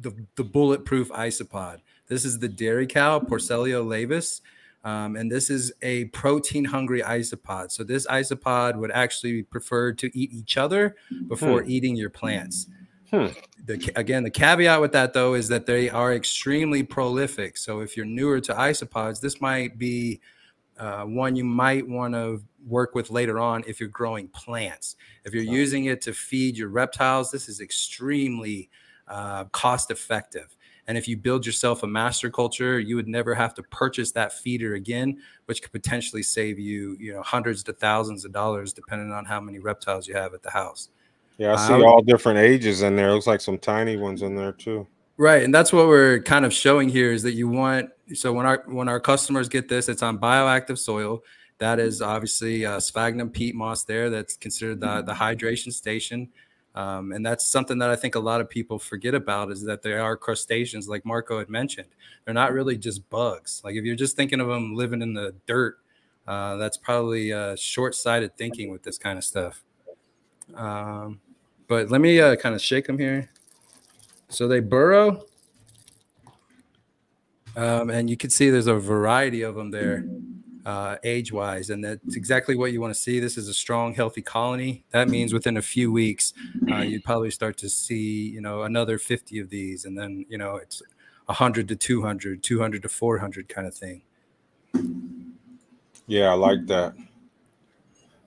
the, the bulletproof isopod. This is the dairy cow, Porcellio laevis. Um, and this is a protein hungry isopod. So this isopod would actually prefer to eat each other before eating your plants. Hmm. The, again, the caveat with that though is that they are extremely prolific. So if you're newer to isopods, this might be uh, one you might want to work with later on if you're growing plants. If you're using it to feed your reptiles, this is extremely uh, cost effective. And if you build yourself a master culture, you would never have to purchase that feeder again, which could potentially save you, you know, hundreds to thousands of dollars, depending on how many reptiles you have at the house. Yeah, I see Um, all different ages in there. Looks like some tiny ones in there too. Right, and that's what we're kind of showing here is that you want. So when our when our customers get this, it's on bioactive soil. That is obviously uh, sphagnum peat moss there. That's considered the the hydration station, um, and that's something that I think a lot of people forget about is that they are crustaceans, like Marco had mentioned. They're not really just bugs. Like if you're just thinking of them living in the dirt, uh, that's probably uh, short-sighted thinking with this kind of stuff. Um, but let me uh, kind of shake them here. So they burrow. Um, and you can see there's a variety of them there, uh, age wise. And that's exactly what you want to see. This is a strong, healthy colony. That means within a few weeks, uh, you'd probably start to see, you know, another 50 of these. And then, you know, it's 100 to 200, 200 to 400 kind of thing. Yeah, I like that.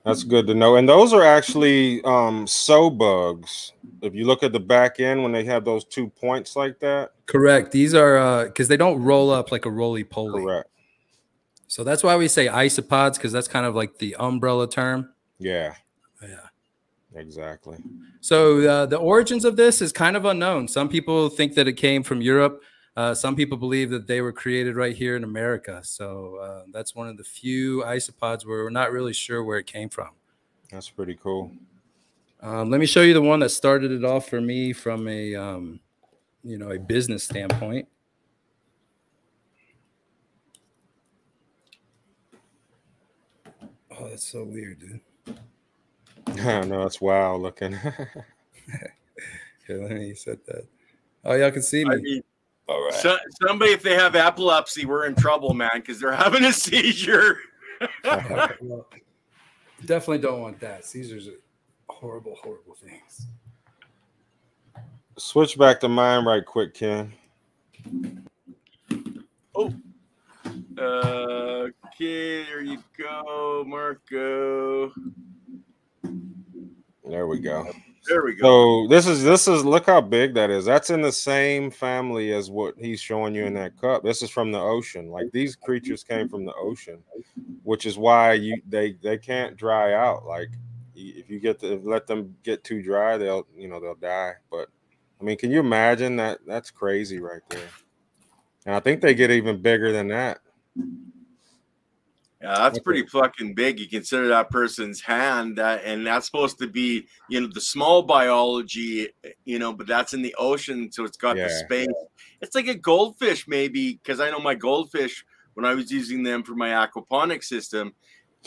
That's good to know. And those are actually um sow bugs. If you look at the back end when they have those two points like that. Correct. These are because they don't roll up like a roly poly. Correct. So that's why we say isopods because that's kind of like the umbrella term. Yeah, Yeah. exactly. So uh, the origins of this is kind of unknown. Some people think that it came from Europe. Uh, some people believe that they were created right here in America. So uh, that's one of the few isopods where we're not really sure where it came from. That's pretty cool. Um, let me show you the one that started it off for me from a, um, you know, a business standpoint. Oh, that's so weird, dude. [laughs] I know it's wild looking. Here, let me set that. Oh, y'all can see me. I mean, All right. so, somebody, if they have epilepsy, we're in trouble, man, because they're [laughs] having a seizure. [laughs] Well, definitely don't want that. Caesars are horrible, horrible things. Switch back to mine right quick, Ken. Oh. Uh, Okay, there you go, Marco. There we go. There we go. So this is this is look how big that is. That's in the same family as what he's showing you in that cup. This is from the ocean. Like these creatures came from the ocean, which is why you they they can't dry out. Like if you get to let them get too dry, they'll you know they'll die. But I mean, can you imagine that? That's crazy right there. And I think they get even bigger than that. Yeah, that's pretty fucking big. You consider that person's hand, that, and that's supposed to be, you know, the small biology, you know, but that's in the ocean, so it's got Yeah. the space. It's like a goldfish, maybe, because I know my goldfish when I was using them for my aquaponic system.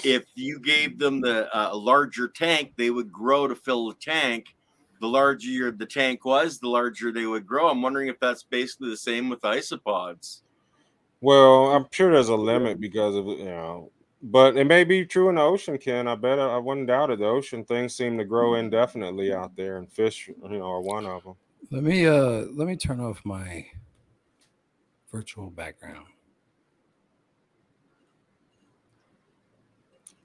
If you gave them the uh, a larger tank, they would grow to fill the tank. The larger your, the tank was, the larger they would grow. I'm wondering if that's basically the same with isopods. Well, I'm sure there's a limit because of you know, but it may be true in the ocean, Ken. I bet I wouldn't doubt it. The ocean things seem to grow indefinitely out there, and fish, you know, are one of them. Let me uh let me turn off my virtual background.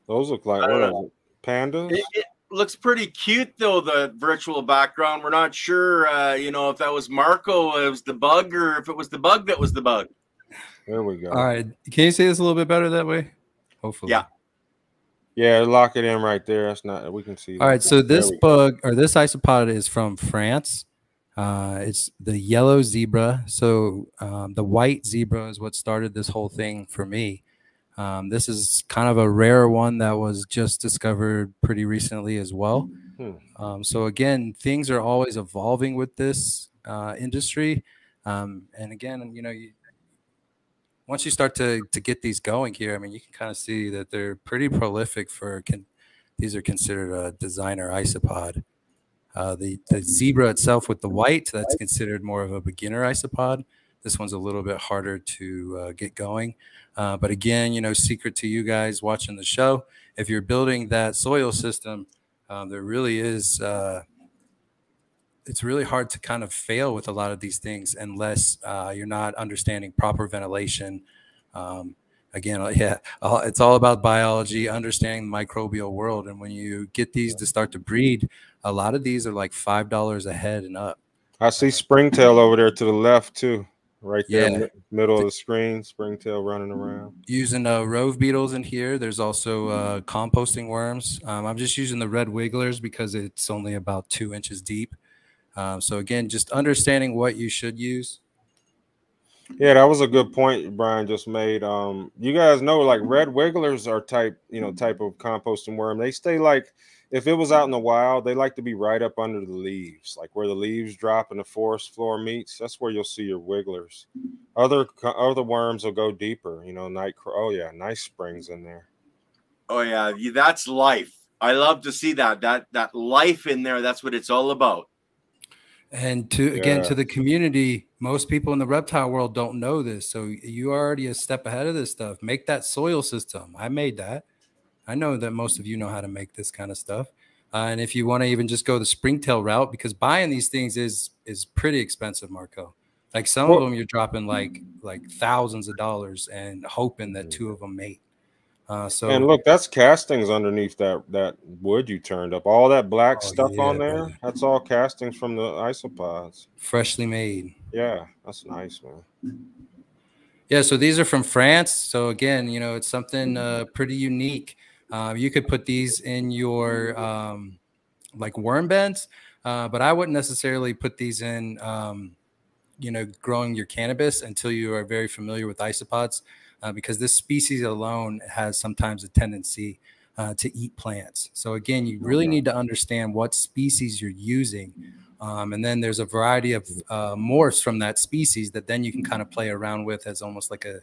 Those look like I what is it? Pandas. It, it looks pretty cute though. The virtual background. We're not sure, uh, you know, if that was Marco, it was the bug, or if it was the bug that was the bug. There we go. All right. Can you say this a little bit better that way? Hopefully. Yeah. Yeah, lock it in right there. That's not. We can see. All right. So There this we go. bug or this isopod is from France. Uh, it's the yellow zebra. So um, the white zebra is what started this whole thing for me. Um, this is kind of a rare one that was just discovered pretty recently as well. Hmm. Um, so again, things are always evolving with this uh, industry. Um, and again, you know, you, once you start to to get these going here, I mean, you can kind of see that they're pretty prolific for. can. these are considered a designer isopod. Uh, the the zebra itself with the white, that's considered more of a beginner isopod. This one's a little bit harder to uh, get going. Uh, but again, you know, secret to you guys watching the show, if you're building that soil system, uh, there really is. It's really hard to kind of fail with a lot of these things unless uh, you're not understanding proper ventilation. Um, again, [laughs] yeah, it's all about biology, understanding the microbial world. And when you get these to start to breed, a lot of these are like five dollars a head and up. I see springtail over there to the left too, right there, Yeah. mi- middle of the screen. Springtail running around. Using uh, rove beetles in here. There's also uh, composting worms. Um, I'm just using the red wigglers because it's only about two inches deep. Um, so again, just understanding what you should use. Yeah, that was a good point Brian just made. Um, you guys know like red wigglers are type, you know, type of composting worm. They stay like if it was out in the wild, they like to be right up under the leaves, like where the leaves drop and the forest floor meets. That's where you'll see your wigglers. Other other worms will go deeper. You know, night. Oh yeah, nice springs in there. Oh yeah, that's life. I love to see that. That that life in there. That's what it's all about. And to again to the community, most people in the reptile world don't know this. So you are already a step ahead of this stuff. Make that soil system. I made that. I know that most of you know how to make this kind of stuff. Uh, and if you want to even just go the springtail route, because buying these things is is pretty expensive, Marco. Like some Well- of them, you're dropping like like thousands of dollars and hoping that two of them mate. Uh, so and look, that's castings underneath that that wood you turned up. All that black Oh, stuff on there, brother. that's all castings from the isopods. freshly made. Yeah, that's nice, man. Yeah, so these are from France. So again, you know, it's something uh, pretty unique. Um, you could put these in your um, like worm beds, uh, but I wouldn't necessarily put these in, um, you know, growing your cannabis until you are very familiar with isopods, uh, because this species alone has sometimes a tendency uh, to eat plants. So again, you really Okay. need to understand what species you're using. Um, and then there's a variety of uh, morphs from that species that then you can kind of play around with as almost like a,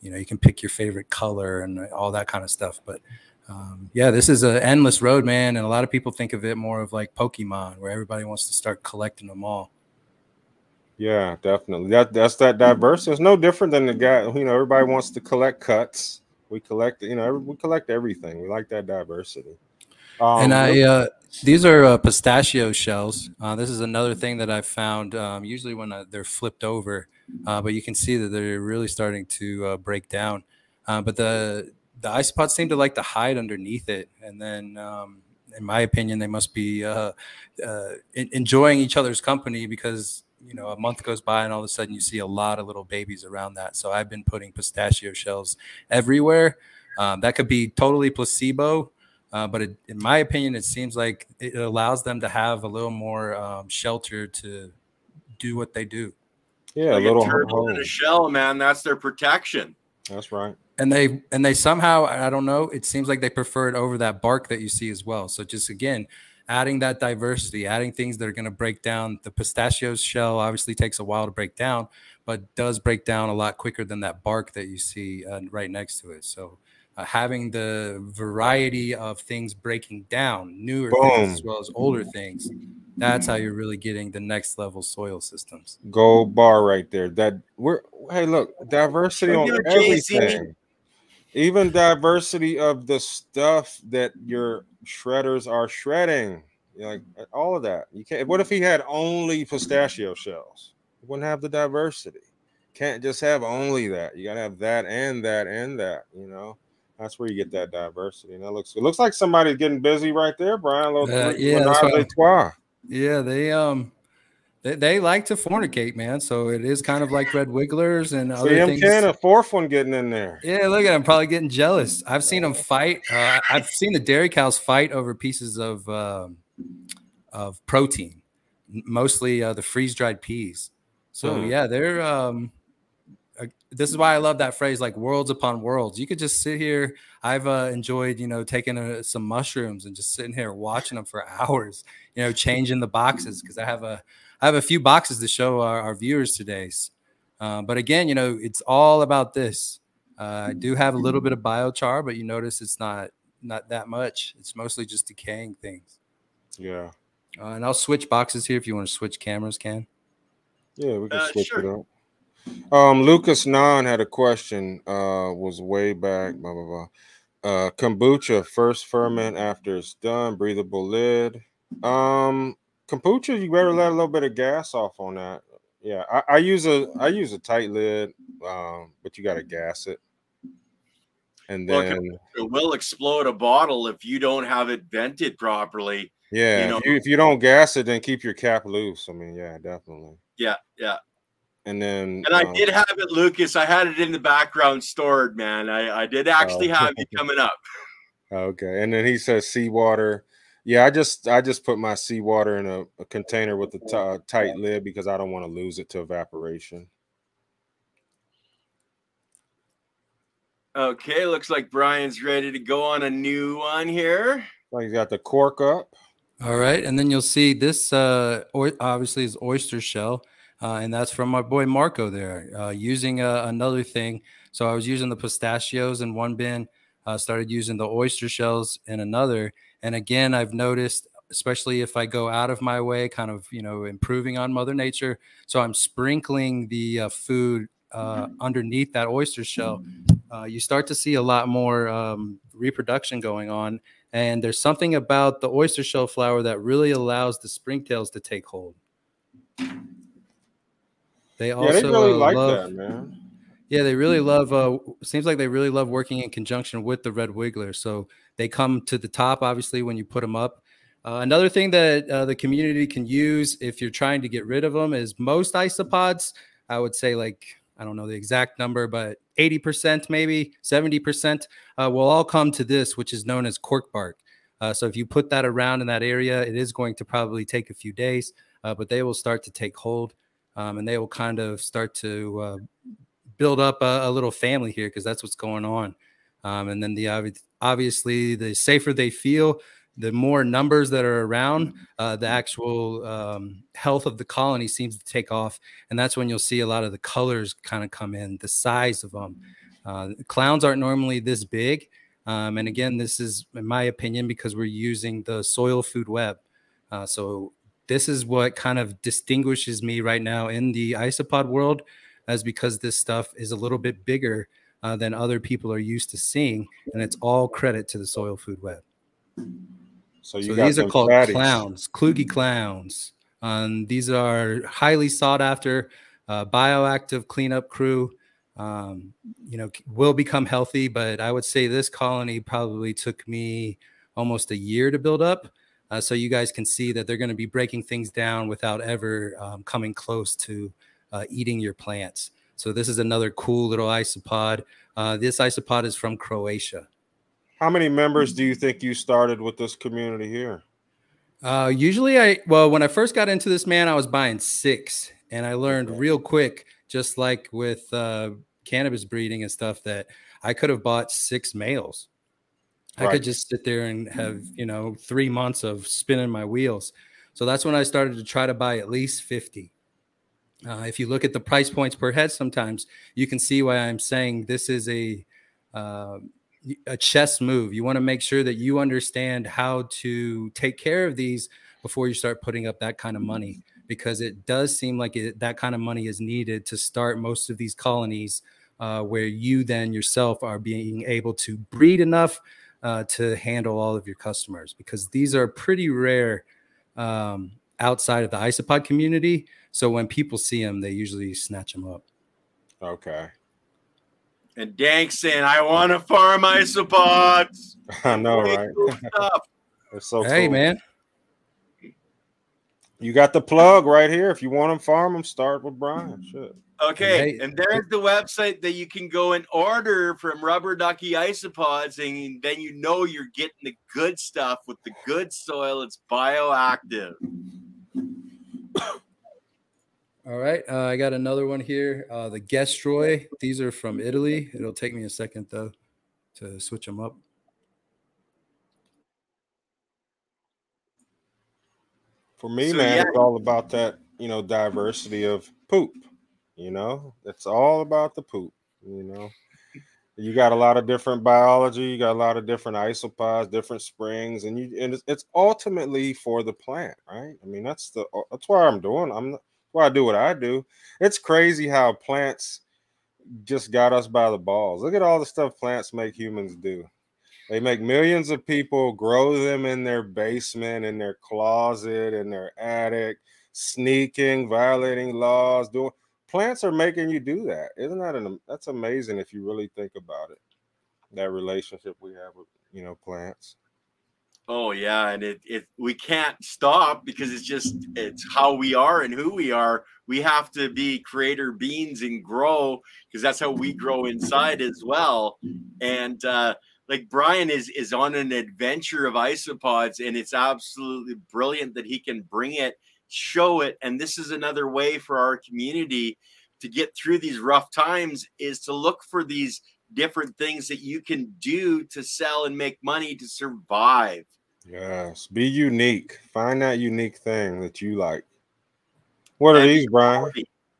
you know, you can pick your favorite color and all that kind of stuff. But um, yeah, this is an endless road, man. And a lot of people think of it more of like Pokemon, where everybody wants to start collecting them all. Yeah, definitely. That that's that diversity. It's no different than the guy. You know, everybody wants to collect cuts. We collect, you know, every, we collect everything. We like that diversity. Um, and I, uh, these are uh, pistachio shells. Uh, this is another thing that I found. Um, usually when uh, they're flipped over, uh, but you can see that they're really starting to uh, break down. but the the isopods seem to like to hide underneath it, and then. Um, in my opinion, they must be uh, uh, enjoying each other's company because you know a month goes by and all of a sudden you see a lot of little babies around that. So I've been putting pistachio shells everywhere. Um, that could be totally placebo, uh, but it, in my opinion, it seems like it allows them to have a little more um, shelter to do what they do. Yeah, like a little turtle in a shell, man. That's their protection. That's right. And they and they somehow I don't know. It seems like they prefer it over that bark that you see as well. So just again, adding that diversity, adding things that are going to break down. The pistachio shell obviously takes a while to break down, but does break down a lot quicker than that bark that you see uh, right next to it. So uh, having the variety of things breaking down, newer Boom. things as well as older things, that's how you're really getting the next level soil systems. Gold bar right there. That we're hey, look, diversity on everything. Even diversity of the stuff that your shredders are shredding. like all of that. You can't what if he had only pistachio shells? He wouldn't have the diversity. Can't just have only that. You gotta have that and that and that, you know. That's where you get that diversity. And that looks it looks like somebody's getting busy right there, Bryan. Uh, yeah, yeah, they um they, they like to fornicate, man. So it is kind of like red wigglers and other him things. Can a fourth one getting in there. Yeah, look at him, probably getting jealous. I've seen them fight. Uh, I've seen the dairy cows fight over pieces of um, of protein, mostly uh, the freeze dried peas. So hmm. yeah, they're um, this is why I love that phrase, like worlds upon worlds. You could just sit here. I've uh, enjoyed, you know, taking uh, some mushrooms and just sitting here watching them for [laughs] hours. You know, changing the boxes because I have a I have a few boxes to show our, our viewers today. Uh, but again, you know, it's all about this. Uh, I do have a little bit of biochar, but you notice it's not not that much. It's mostly just decaying things. Yeah. Uh, and I'll switch boxes here if you want to switch cameras, Ken. Yeah, we can uh, switch sure. it up. Um, Lucas Nan had a question. Uh, was way back. Blah blah blah. Uh, kombucha first ferment after it's done. Breathable lid. Um, kombucha, you better let a little bit of gas off on that. Yeah, I, I use a I use a tight lid, um, but you got to gas it. And then it will explode a bottle if you don't have it vented properly. Yeah, you know? if, you, if you don't gas it, then keep your cap loose. I mean, yeah, definitely. Yeah, yeah. And then And I uh, did have it, Lucas. I had it in the background stored, man. I, I did actually oh. have it [laughs] coming up. Okay. And then he says seawater. Yeah, I just I just put my seawater in a, a container with a t- uh, tight lid because I don't want to lose it to evaporation. Okay, looks like Bryan's ready to go on a new one here. Well, he's got the cork up. All right, and then you'll see this uh obviously is oyster shell uh, and that's from my boy Marco there uh, using uh, another thing. So I was using the pistachios in one bin, uh, started using the oyster shells in another. And again, I've noticed, especially if I go out of my way, kind of, you know, improving on Mother Nature. So I'm sprinkling the uh, food uh, underneath that oyster shell. you start to see a lot more um, reproduction going on. And there's something about the oyster shell flour that really allows the springtails to take hold. They also yeah, they really uh, like love, that, man. Yeah, they really love. Uh, seems like they really love working in conjunction with the red wiggler. So they come to the top, obviously, when you put them up. Uh, another thing that uh, the community can use if you're trying to get rid of them is most isopods. I would say like I don't know the exact number, but 80% maybe 70% uh, will all come to this, which is known as cork bark. Uh, so if you put that around in that area, it is going to probably take a few days, uh, but they will start to take hold um, and they will kind of start to uh, build up a, a, little family here because that's what's going on. Um, and then the obviously the safer they feel, the more numbers that are around, uh, the actual um, health of the colony seems to take off, and that's when you'll see a lot of the colors kind of come in, the size of them. Uh, clowns aren't normally this big, um, and again, this is, in my opinion, because we're using the soil food web. Uh, so this is what kind of distinguishes me right now in the isopod world, as because this stuff is a little bit bigger uh, than other people are used to seeing, and it's all credit to the soil food web. So, so these are called clowns, Klugii clowns. Um, these are highly sought after uh, bioactive cleanup crew. um, you know, will become healthy. But I would say this colony probably took me almost a year to build up. Uh, so you guys can see that they're going to be breaking things down without ever um, coming close to uh, eating your plants. So this is another cool little isopod. Uh, this isopod is from Croatia. How many members do you think you started with this community here? Uh, usually, I well, when I first got into this, man, I was buying six, and I learned okay. real quick, just like with uh, cannabis breeding and stuff, that I could have bought six males. Right. I could just sit there and have you know three months of spinning my wheels. So that's when I started to try to buy at least fifty. Uh, if you look at the price points per head, sometimes you can see why I'm saying this is a uh, a chess move. You want to make sure that you understand how to take care of these before you start putting up that kind of money, because it does seem like it, that kind of money is needed to start most of these colonies, uh, where you then yourself are being able to breed enough uh, to handle all of your customers, because these are pretty rare um, outside of the isopod community. So when people see them, they usually snatch them up. Okay. And Dank saying, I want to farm isopods. [laughs] I know, right? It's [laughs] so Hey, cool. man. You got the plug right here. If you want them, farm them, start with Bryan. Shit. Okay, hey, and there's the website that you can go and order from Rubber Ducky Isopods, and then you know you're getting the good stuff with the good soil. It's bioactive. [coughs] All right, uh, I got another one here. Uh, the Gestroi. These are from Italy. It'll take me a second though to switch them up. For me, so, man, yeah. it's all about that, you know, diversity of poop. You know, it's all about the poop. You know, you got a lot of different biology. You got a lot of different isopods, different springs, and you and it's, it's ultimately for the plant, right? I mean, that's the that's why I'm doing. I'm why I do what I do. It's crazy how plants just got us by the balls. Look at all the stuff plants make humans do. They make millions of people grow them in their basement, in their closet, in their attic, sneaking, violating laws, doing plants are making you do that. Isn't that an that's amazing if you really think about it? That relationship we have with you know plants. Oh yeah, and it it we can't stop because it's just it's how we are and who we are. We have to be creator beings and grow because that's how we grow inside as well. And uh like Bryan is is on an adventure of isopods and it's absolutely brilliant that he can bring it, show it, and this is another way for our community to get through these rough times is to look for these different things that you can do to sell and make money to survive. Yes, be unique. Find that unique thing that you like. What are these, Bryan?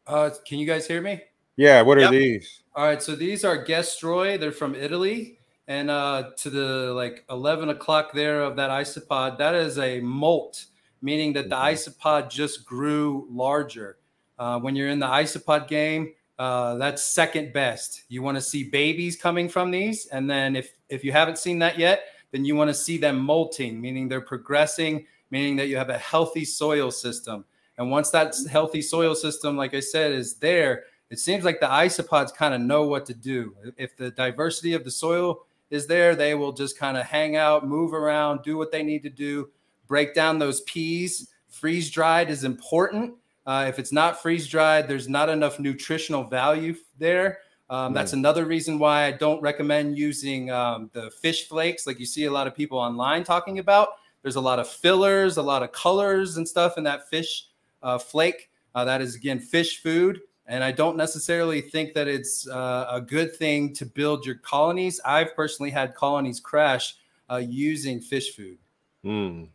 Uh, can you guys hear me? Yeah, what are these? All right, so these are Gestroi. They're from Italy. And uh, to the like 11 o'clock there of that isopod, that is a molt, meaning that the mm-hmm. isopod just grew larger. Uh, when you're in the isopod game, uh, that's second best. You want to see babies coming from these, and then if if you haven't seen that yet, then you want to see them molting, meaning they're progressing, meaning that you have a healthy soil system. And once that healthy soil system, like I said, is there, it seems like the isopods kind of know what to do. If the diversity of the soil is there, they will just kind of hang out, move around, do what they need to do, break down those peas. Freeze dried is important. Uh, if it's not freeze dried, there's not enough nutritional value there. Um, that's another reason why I don't recommend using um, the fish flakes like you see a lot of people online talking about. There's a lot of fillers, a lot of colors and stuff in that fish uh, flake. Uh, that is, again, fish food. And I don't necessarily think that it's uh, a good thing to build your colonies. I've personally had colonies crash uh, using fish food. Mm.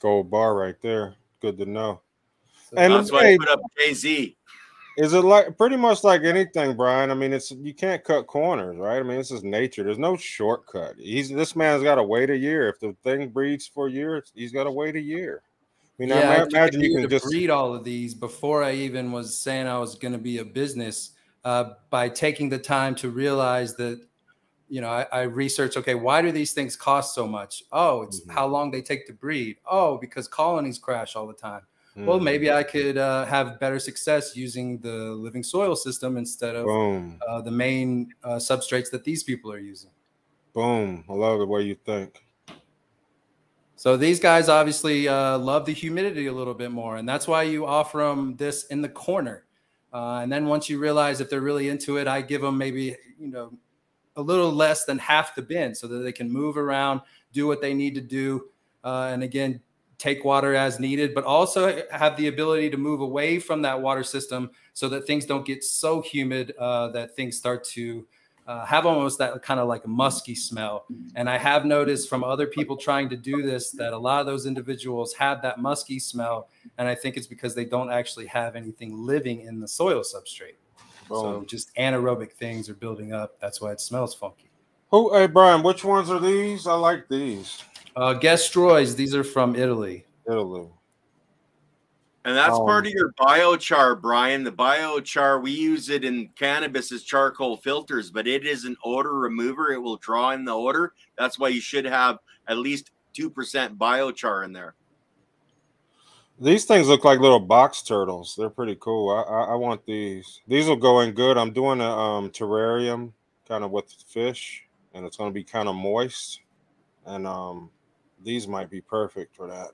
Gold bar right there. Good to know. So and that's why I put up KZ. Is it like pretty much like anything, Bryan? I mean, it's you can't cut corners, right? I mean, this is nature. There's no shortcut. He's this man's got to wait a year. If the thing breeds for a year, he's got to wait a year. I mean, yeah, I imagine you can just breed all of these before I even was saying I was going to be a business. Uh, by taking the time to realize that, you know, I, I research. Okay, why do these things cost so much? Oh, it's mm-hmm. how long they take to breed. Oh, because colonies crash all the time mm. well, maybe I could uh, have better success using the living soil system instead of uh, the main uh, substrates that these people are using. Boom. I love the way you think. So these guys obviously uh, love the humidity a little bit more, and that's why you offer them this in the corner. Uh, and then once you realize if they're really into it, I give them maybe you know a little less than half the bin so that they can move around, do what they need to do, uh, and again take water as needed, but also have the ability to move away from that water system so that things don't get so humid uh, that things start to uh, have almost that kind of like musky smell. And I have noticed from other people trying to do this that a lot of those individuals have that musky smell. And I think it's because they don't actually have anything living in the soil substrate. So just anaerobic things are building up. That's why it smells funky. Oh, hey Bryan, which ones are these? I like these. Uh, Gastroids. These are from Italy. Italy. And that's um, part of your biochar, Bryan. The biochar, we use it in cannabis as charcoal filters, but it is an odor remover. It will draw in the odor. That's why you should have at least 2% biochar in there. These things look like little box turtles. They're pretty cool. I, I, I want these. These will go in good. I'm doing a um, terrarium kind of with fish, and it's going to be kind of moist. And um, these might be perfect for that.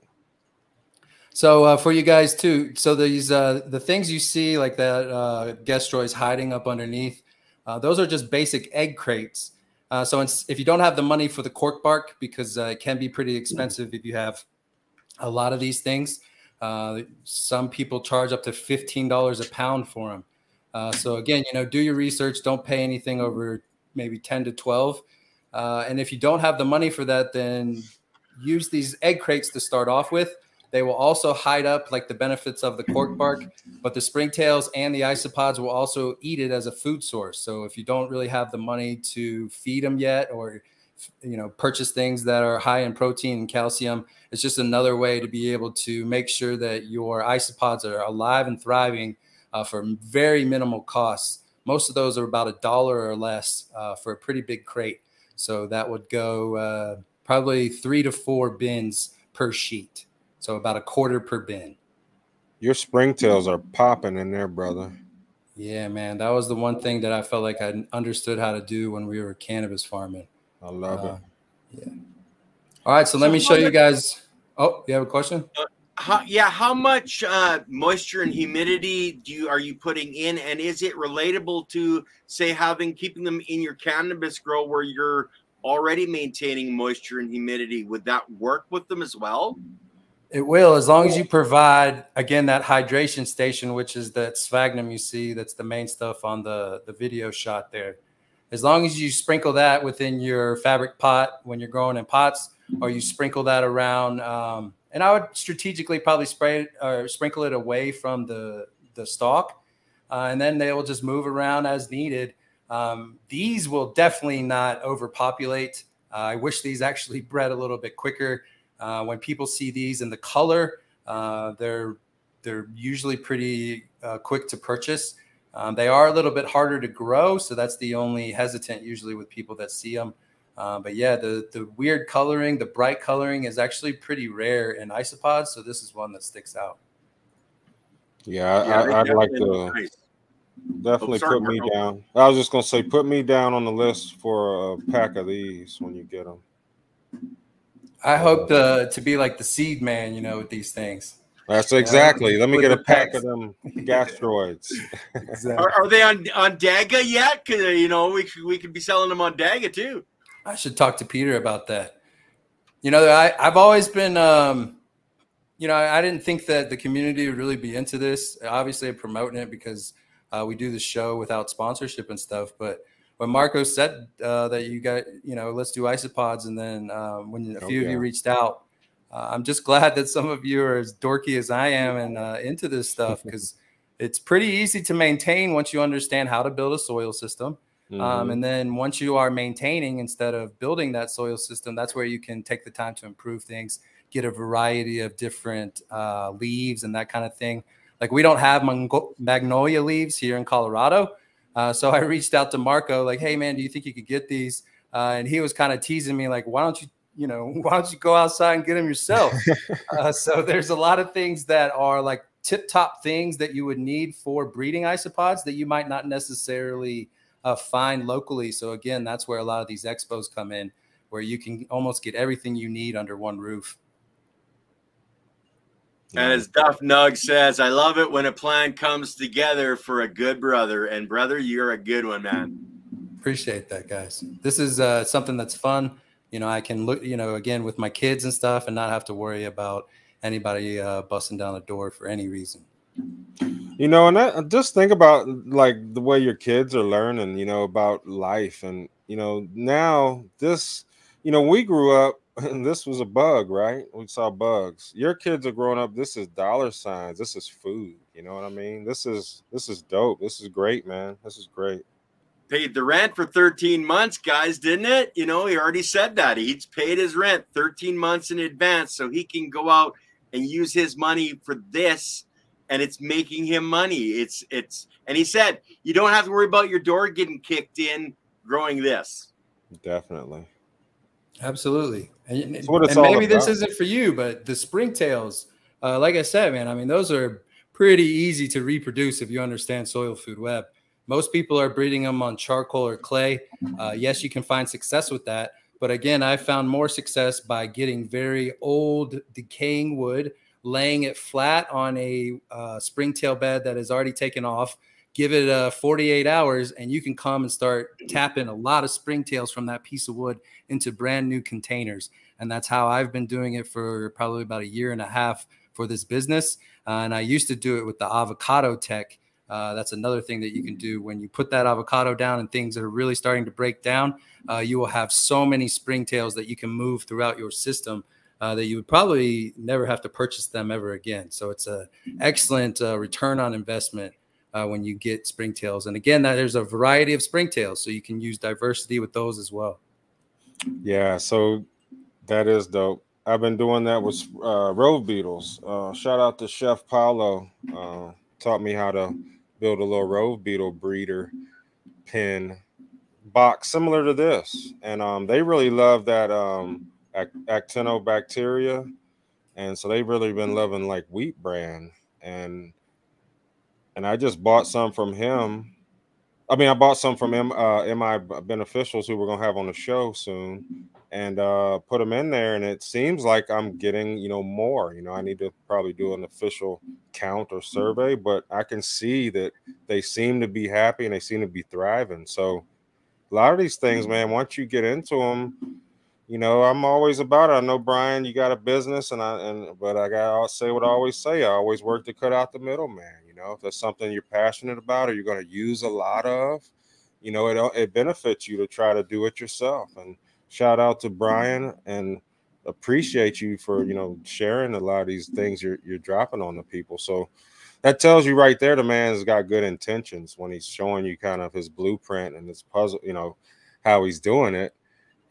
So uh, for you guys too, so these uh, the things you see like that uh, Gastroids hiding up underneath, uh, those are just basic egg crates. Uh, so if you don't have the money for the cork bark, because uh, it can be pretty expensive if you have a lot of these things, uh, some people charge up to fifteen dollars a pound for them. so again, you know, do your research. Don't pay anything over maybe ten to twelve. and if you don't have the money for that, then use these egg crates to start off with they will also hide up like the benefits of the cork bark, but the springtails and the isopods will also eat it as a food source. So if you don't really have the money to feed them yet, or you know purchase things that are high in protein and calcium, it's just another way to be able to make sure that your isopods are alive and thriving uh, for very minimal costs. Most of those are about a dollar or less uh, for a pretty big crate. So that would go uh, probably three to four bins per sheet. So about a quarter per bin. Your springtails are popping in there, brother. Yeah, man. That was the one thing that I felt like I understood how to do when we were cannabis farming. I love uh, it. Yeah. All right, so, so let me show you guys. Oh, you have a question? Uh, how, yeah, how much uh, moisture and humidity do you are you putting in, and is it relatable to say having keeping them in your cannabis grow where you're already maintaining moisture and humidity? Would that work with them as well? It will, as long as you provide again that hydration station, which is that sphagnum you see. That's the main stuff on the the video shot there. As long as you sprinkle that within your fabric pot when you're growing in pots, or you sprinkle that around, um, and I would strategically probably spray it or sprinkle it away from the the stalk, uh, and then they will just move around as needed. Um, these will definitely not overpopulate. Uh, I wish these actually [laughs] bred a little bit quicker. Uh, when people see these in the color, uh, they're they're usually pretty uh, quick to purchase. Um, they are a little bit harder to grow, so that's the only hesitant usually with people that see them. Uh, but yeah, the the weird coloring, the bright coloring is actually pretty rare in isopods, so this is one that sticks out. Yeah, yeah I, would like to nice. Definitely oh, sorry, put me down. I was just gonna say, put me down on the list for a pack of these when you get them. I hope to to be like the seed man, you know, with these things. That's exactly. Let me get a pack of them [laughs] gastroids. exactly. are, are, they on on Dagga yet? Cause, you know, we could, we could be selling them on Dagga too. I should talk to Peter about that. You know, I I've always been, um, you know, I, I didn't think that the community would really be into this. Obviously, I'm promoting it because uh, we do the show without sponsorship and stuff, but when Marco said uh, that you got, you know, let's do isopods, and then um, when a oh, few yeah. of you reached out, uh, I'm just [laughs] glad that some of you are as dorky as I am and uh, into this stuff [laughs] because it's pretty easy to maintain once you understand how to build a soil system. Um, mm-hmm. Um, and then once you are maintaining instead of building that soil system, that's where you can take the time to improve things, get a variety of different uh, leaves and that kind of thing. Like we don't have magnolia leaves here in Colorado. Uh, so [laughs] I reached out to Marco, like, hey man, do you think you could get these? Uh, and he was kind of teasing me, like, why don't you, you know, [laughs] why don't you go outside and get them yourself? [laughs] uh, so there's a lot of things that are like tip top things that you would need for breeding isopods that you might not necessarily uh, find locally. So again, that's where a lot of these expos come in, where you can almost get everything you need under one roof. And as Duff Nug says, I love it when a plan comes together for a good brother. And brother, you're a good one, man. Appreciate that, guys. This is uh, something that's fun. You know, I can look, you know, again with my kids and stuff and not have to worry about anybody uh, busting down the door for any reason. You know, and I, just think about like the way your kids are learning, you know, about life. And, you know, now this, you know, we grew up and [laughs] this was a bug, right? We saw bugs. Your kids are growing up. This is dollar signs. This is food. You know what I mean? This is this is dope. This is great, man. This is great. Paid the rent for 13 months, guys, didn't it? You know, he already said that. He's paid his rent 13 months in advance so he can go out and use his money for this and it's making him money. It's it's and he said, you don't have to worry about your door getting kicked in growing this. Definitely. Absolutely. And, and maybe this isn't for you, but the springtails, uh, like I said, man, I mean, those are pretty easy to reproduce if you understand soil food web. Most people are breeding them on charcoal or clay. Uh, yes, you can find success with that. But again, I found more success by getting very old, decaying wood, laying it flat on a uh, springtail bed that has already taken off, give it uh, 48 hours and you can come and start tapping a lot of springtails from that piece of wood into brand new containers. And that's how i've been doing it for probably about a year and a half for this business. Uh, and i used to do it with the avocado tech. Uh, that's another thing that you can do. When you put that avocado down and things that are really starting to break down uh, you will have so many springtails that you can move throughout your system uh, that you would probably never have to purchase them ever again. So it's a excellent uh, return on investment uh, when you get springtails. And again, that there's a variety of springtails, so you can use diversity with those as well. Yeah, so that is dope. I've been doing that with uh, rove beetles. Uh, shout out to Chef Paulo. Uh, taught me how to build a little rove beetle breeder pen box similar to this, and um, they really love that um, actinobacteria, and so they've really been loving like wheat bran and and I just bought some from him. I mean, I bought some from M, uh, MI beneficials who we're gonna have on the show soon, and uh, put them in there. And it seems like I'm getting, you know, more. You know, I need to probably do an official count or survey, but I can see that they seem to be happy and they seem to be thriving. So, a lot of these things, man, once you get into them, you know, I'm always about it. I know Bryan, you got a business, and I and but I gotta say what I always say. I always work to cut out the middleman know, if that's something you're passionate about or you're going to use a lot of, you know, it uh, it benefits you to try to do it yourself. And shout out to mm-hmm. Bryan and appreciate you for you know sharing a lot of these things you're you're dropping on the people. So that tells you right there the man's got good intentions when he's showing you kind of his blueprint and his puzzle, you know, how he's doing it.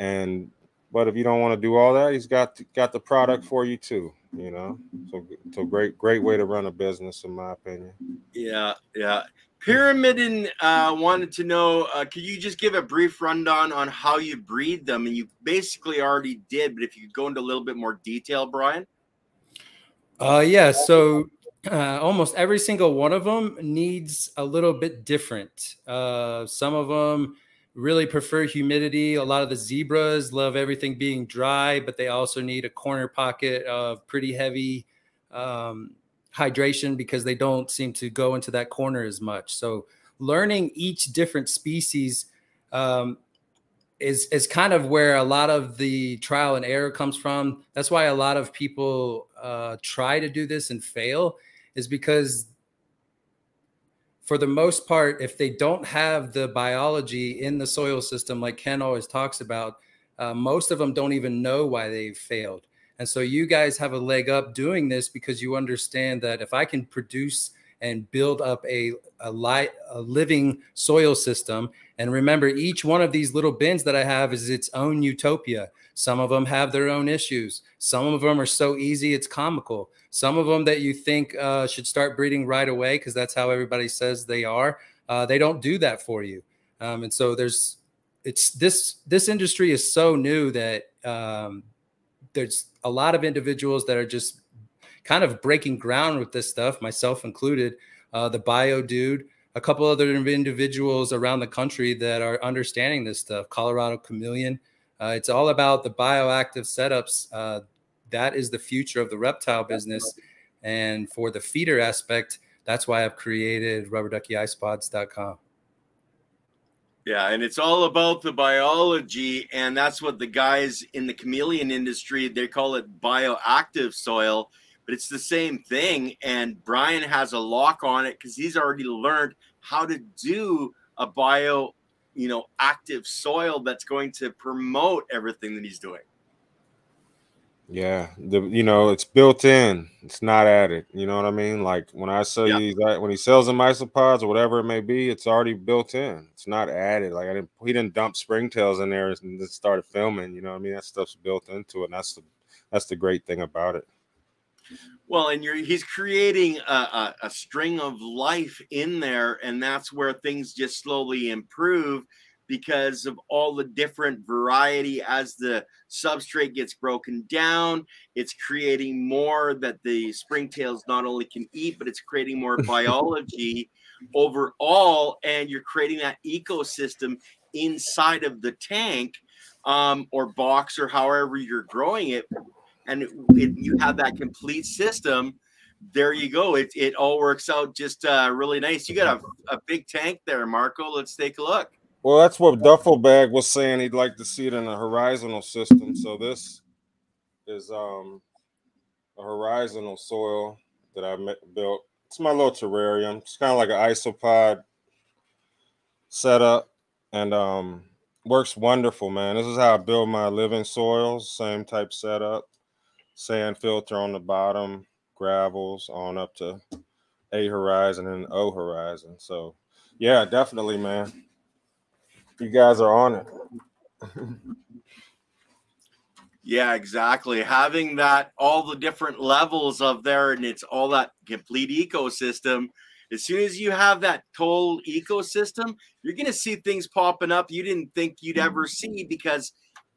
And but if you don't want to do all that, he's got got the product for you too you know? So so great great way to run a business in my opinion. Yeah yeah. Pyramidin uh, wanted to know uh, could you just give a brief rundown on how you breed them? And you basically already did but if you could go into a little bit more detail bryan? Uh yeah so uh, almost every single one of them needs a little bit different. Uh some of them really prefer humidity. A lot of the zebras love everything being dry, but they also need a corner pocket of pretty heavy um, hydration because they don't seem to go into that corner as much. So learning each different species um, is is kind of where a lot of the trial and error comes from. That's why a lot of people uh, try to do this and fail, is because for the most part, if they don't have the biology in the soil system, like Ken always talks about, uh, most of them don't even know why they've failed. And so you guys have a leg up doing this because you understand that if I can produce and build up a a, li- a living soil system, and remember, each one of these little bins that I have is its own utopia. Some of them have their own issues. Some of them are so easy it's comical. Some of them that you think uh, should start breeding right away because that's how everybody says they are. Uh, they don't do that for you. Um, and so there's it's this this industry is so new that um, there's a lot of individuals that are just kind of breaking ground with this stuff, myself included. Uh, the bio dude, a couple other individuals around the country that are understanding this stuff. Colorado Chameleon. Uh, it's all about the bioactive setups. Uh, that is the future of the reptile business. And for the feeder aspect, that's why I've created rubberduckyisopods.com. Yeah, and it's all about the biology, and that's what the guys in the chameleon industry they call it bioactive soil, but it's the same thing. And Bryan has a lock on it because he's already learned how to do a bio, you know, active soil that's going to promote everything that he's doing. Yeah, the you know it's built in. It's not added. You know what I mean? Like when I sell yeah. you that when he sells them isopods or whatever it may be, it's already built in. It's not added. Like I didn't he didn't dump springtails in there and just started filming. You know what I mean? That stuff's built into it. And that's the that's the great thing about it. Well, and you're he's creating a, a, a string of life in there, and that's where things just slowly improve because of all the different variety as the substrate gets broken down. It's creating more that the springtails not only can eat, but it's creating more [laughs] biology overall. And you're creating that ecosystem inside of the tank um, or box or however you're growing it. And it, you have that complete system. There you go. It, it all works out just uh, really nice. You got a, a big tank there, Marco. Let's take a look. Well, that's what Duffel Bag was saying. He'd like to see it in a horizontal system. So this is um, a horizontal soil that I built. It's my little terrarium. It's kind of like an isopod setup, and um, works wonderful, man. This is how I build my living soils. Same type setup. Sand filter on the bottom, gravels on up to A horizon and O horizon. So, yeah, definitely, man you guys are on it. [laughs] yeah, exactly. Having that all the different levels of there and it's all that complete ecosystem. As soon as you have that total ecosystem, you're going to see things popping up you didn't think you'd ever see because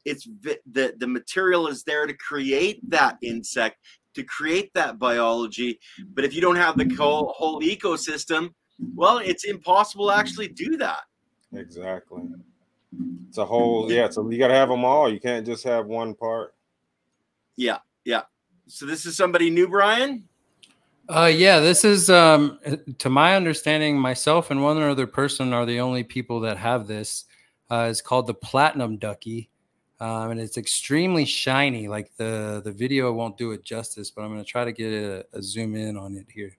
it's the the material is there to create that insect, to create that biology. But if you don't have the whole, whole ecosystem, well, it's impossible to actually do that. Exactly. It's a whole yeah. So you got to have them all. You can't just have one part. Yeah, yeah. So this is somebody new, Bryan. Uh, yeah, this is um, to my understanding, myself and one other person are the only people that have this. Uh, it's called the Platinum Ducky, um, and it's extremely shiny. Like the the video won't do it justice, but I'm going to try to get a, a zoom in on it here.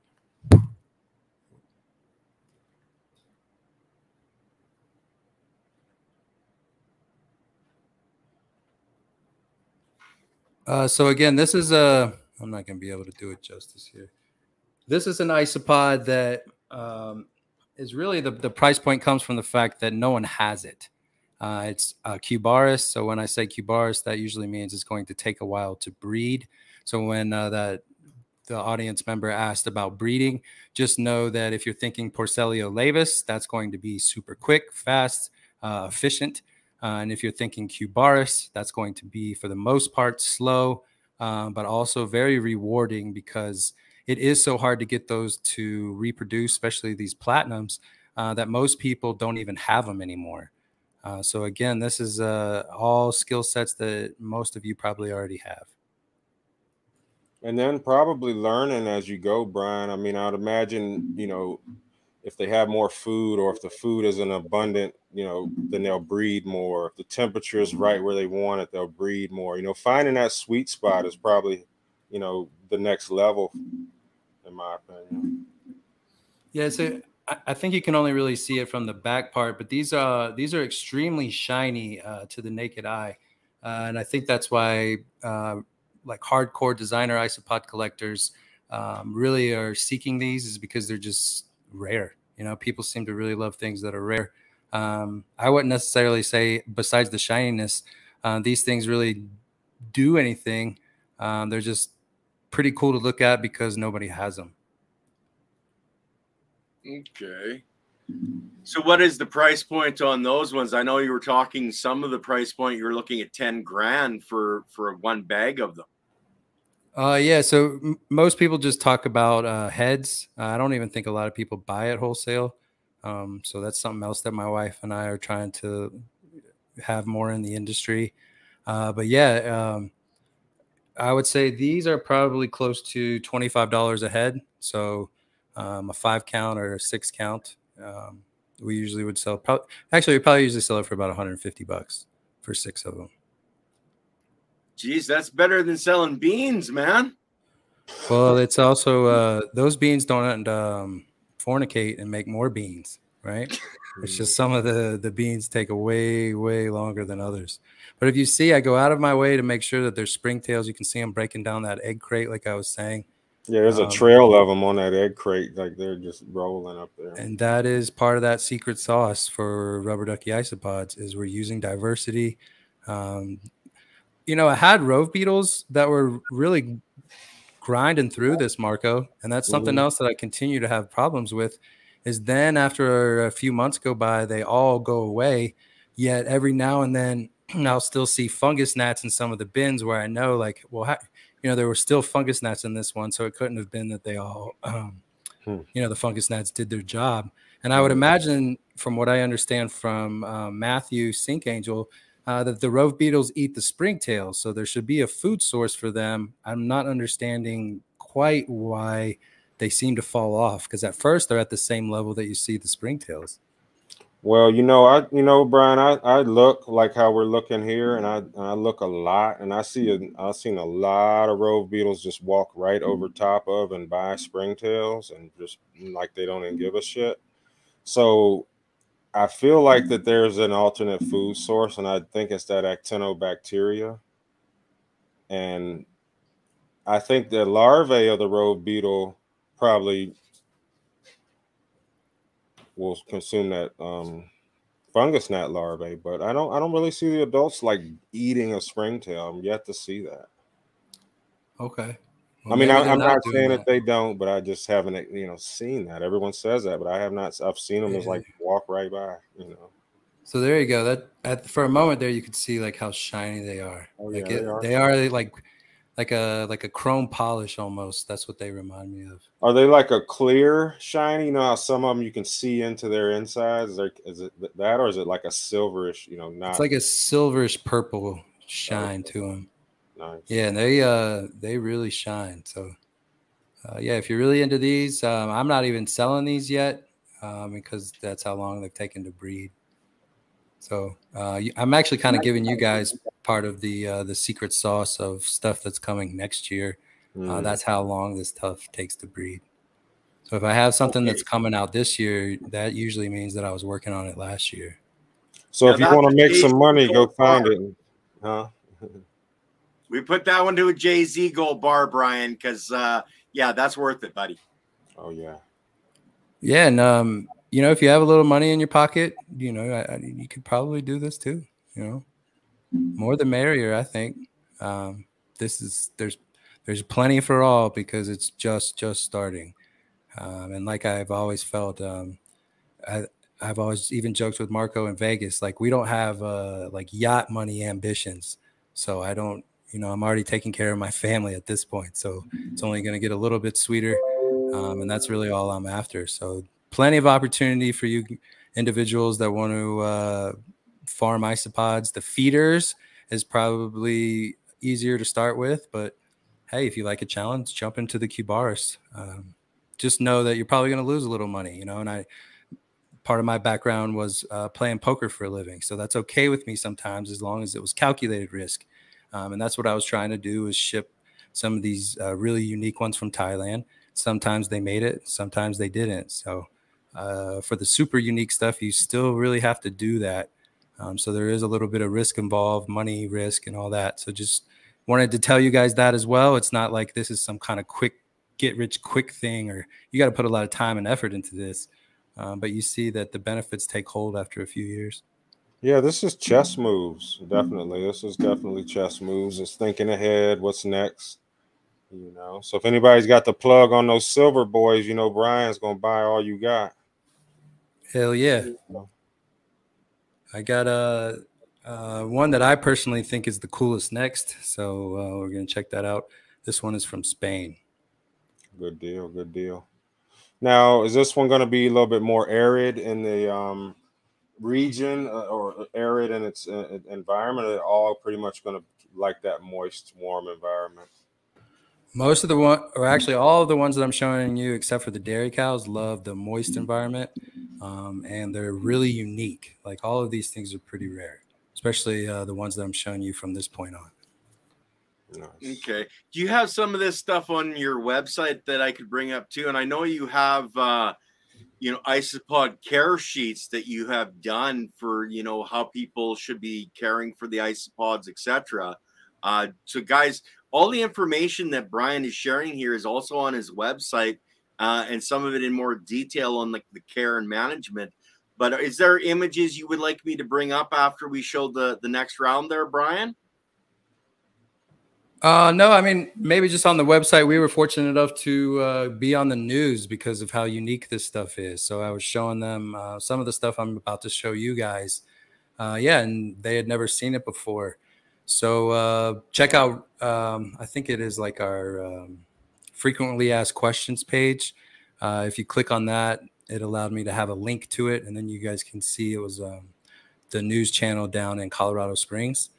Uh, so again, this is a. I'm not going to be able to do it justice here. This is an isopod that um, is really the the price point comes from the fact that no one has it. Uh, it's uh, cubaris. So when I say cubaris, that usually means it's going to take a while to breed. So when uh, that the audience member asked about breeding, just know that if you're thinking Porcellio laevis, that's going to be super quick, fast, uh, efficient. Uh, and if you're thinking Cubaris, that's going to be for the most part slow, um, but also very rewarding because it is so hard to get those to reproduce, especially these platinums, uh, that most people don't even have them anymore. Uh, so again, this is uh, all skill sets that most of you probably already have. And then probably learning as you go, Bryan. I mean, I'd imagine, you know, if they have more food or if the food isn't abundant, you know, then they'll breed more. If the temperature is right where they want it, they'll breed more. You know, finding that sweet spot is probably, you know, the next level, in my opinion. Yeah, so I think you can only really see it from the back part, but these are these are extremely shiny uh, to the naked eye, uh, and I think that's why uh, like hardcore designer isopod collectors um, really are seeking these is because they're just rare. You know, people seem to really love things that are rare. Um, I wouldn't necessarily say, besides the shininess, uh, these things really do anything. Um, they're just pretty cool to look at because nobody has them. Okay. So, what is the price point on those ones? I know you were talking some of the price point. You were looking at ten grand for for one bag of them. Uh, yeah. So m- most people just talk about uh, heads. Uh, I don't even think a lot of people buy it wholesale. Um, so that's something else that my wife and I are trying to have more in the industry. Uh, but yeah, um, I would say these are probably close to twenty five dollars a head. So um, a five count or a six count. Um, we usually would sell. Probably, actually, we probably usually sell it for about one hundred and fifty bucks for six of them. Geez, that's better than selling beans, man. Well, it's also uh, those beans don't um, fornicate and make more beans, right? it's just some of the the beans take a way way longer than others. But if you see, I go out of my way to make sure that there's springtails. You can see them breaking down that egg crate, like I was saying. Yeah, there's a Um, trail of them on that egg crate, like they're just rolling up there. And that is part of that secret sauce for rubber ducky isopods is we're using diversity. Um, you know, I had rove beetles that were really grinding through this, Marco, and that's something Mhm. else that I continue to have problems with. Is then after a few months go by, they all go away. Yet every now and then, [clears throat] I'll still see fungus gnats in some of the bins where I know, like, well, how, you know, there were still fungus gnats in this one, so it couldn't have been that they all, um, Hmm. you know, the fungus gnats did their job. And I would imagine, from what I understand from uh, Matthew Sink Angel, uh, that the rove beetles eat the springtails, so there should be a food source for them. I'm not understanding quite why they seem to fall off because at first they're at the same level that you see the springtails. Well, you know, I you know, Bryan, I, I look like how we're looking here, and I and I look a lot, and I see a, I've seen a lot of rove beetles just walk right over mm-hmm. top of and by springtails, and just mm, like they don't even give a mm-hmm. shit. So I feel like that mm-hmm. there's an alternate food source, and I think it's that actinobacteria. And I think the larvae of the rove beetle probably will consume that um, fungus gnat larvae, but I don't I don't really see the adults like eating a springtail. I'm yet to see that. Okay. I mean, I, I'm not saying that they don't, but I just haven't you know seen that. Everyone says that, but I have not. I've seen them as like walk right by. You know. So there you go. That at, for a moment there, you could see like how shiny they are. Oh, like yeah, it, they are. they are like like a like a chrome polish almost. That's what they remind me of. Are they like a clear shiny? You know how some of them you can see into their insides. Is, there, is it that, or is it like a silverish? You know, not It's like a silverish purple shine to them. nice. Yeah, and they uh they really shine. So uh, yeah, if you're really into these, um, I'm not even selling these yet um, because that's how long they've taken to breed. So uh, I'm actually kind of giving you guys part of the uh, the secret sauce of stuff that's coming next year. Uh, Mm. that's how long this stuff takes to breed. So if I have something that's coming out this year, that usually means that I was working on it last year. so if you want to make some money, go find Bar. it. Huh? [laughs] We put that one to a Jay Z gold bar, Bryan, because uh, yeah, that's worth it, buddy. Oh yeah. Yeah, and um, you know, if you have a little money in your pocket, you know, I, I, you could probably do this too. You know, more the merrier. I think um, this is there's there's plenty for all because it's just just starting. Um, and like I've always felt, um, I I've always even joked with Marco in Vegas, like we don't have uh, like yacht money ambitions, so I don't. You know, I'm already taking care of my [laughs] family at this point, so it's only going to get a little bit sweeter, um, and that's really all I'm after. So plenty of opportunity for you individuals that want to uh, farm isopods. The feeders is probably easier to start with, but hey, if you like a challenge, jump into the Cubaris. Um, just know that you're probably going to lose a little money, you know. And I, part of my background was uh, playing poker for a living, so that's okay with me sometimes as long as it was calculated risk. Um, and that's what I was trying to do is ship some of these uh, really unique ones from Thailand. Sometimes they made it, sometimes they didn't. So uh, for the super unique stuff, you still really have to do that. Um, so there is a little bit of risk involved, money risk, and all that. So just wanted to tell you guys that as well. It's not like this is some kind of quick get rich quick thing, or you got to put a lot of time and effort into this. Um, but you see that the benefits take hold after a few years. Yeah, this is chess moves. Definitely. This is definitely chess moves. It's thinking ahead, what's next. You know. So if anybody's got the plug on those silver boys, you know Bryan's gonna buy all you got. Hell yeah. I got a uh, one that I personally think is the coolest next. So uh, we're to check that out. This one is from Spain. Good deal. Good deal. Now, is this one going to be a little bit more arid in the um, region uh, or arid in its uh, environment? Are all pretty much going to like that moist, warm environment? Most of the one, or actually all of the ones that I'm showing you, except for the dairy cows, love the moist environment, um, and they're really unique. Like all of these things are pretty rare, especially uh, the ones that I'm showing you from this point on. Nice. Okay. Do you have some of this stuff on your website that I could bring up too? And I know you have, uh, you know, isopod care sheets that you have done for, you know, how people should be caring for the isopods, etc. Uh, so, guys, all the information that Bryan is sharing here is also on his website, uh, and some of it in more detail on the, the care and management. But is there images you would like me to bring up after we show the the next round there, Bryan? Uh, no, I mean maybe just on the website. We were fortunate enough to uh, be on the news because of how unique this stuff is. So I was showing them uh, some of the stuff I'm about to show you guys. Uh, yeah, and they had never seen it before. So uh, check out. Um, I think it is like our um, frequently asked questions page. Uh, if you click on that, it allowed me to have a link to it, and then you guys can see it was um, the news channel down in Colorado Springs.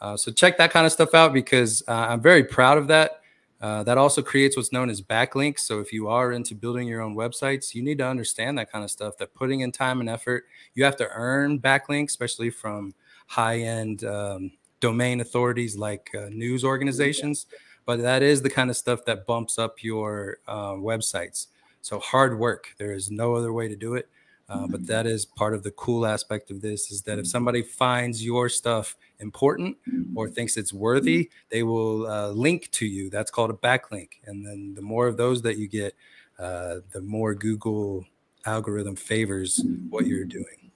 Uh, so check that kind of stuff out because uh, I'm very proud of that. Uh, that also creates what's known as backlinks. So if you are into building your own websites, you need to understand that kind of stuff. That putting in time and effort, you have to earn backlinks, especially from high-end um, domain authorities like uh, news organizations. But that is the kind of stuff that bumps up your uh, websites. So hard work. There is no other way to do it. Uh, but that is part of the cool aspect of this is that if somebody finds your stuff important or thinks it's worthy, they will uh, link to you. That's called a backlink. And then the more of those that you get, uh, the more Google algorithm favors what you're doing.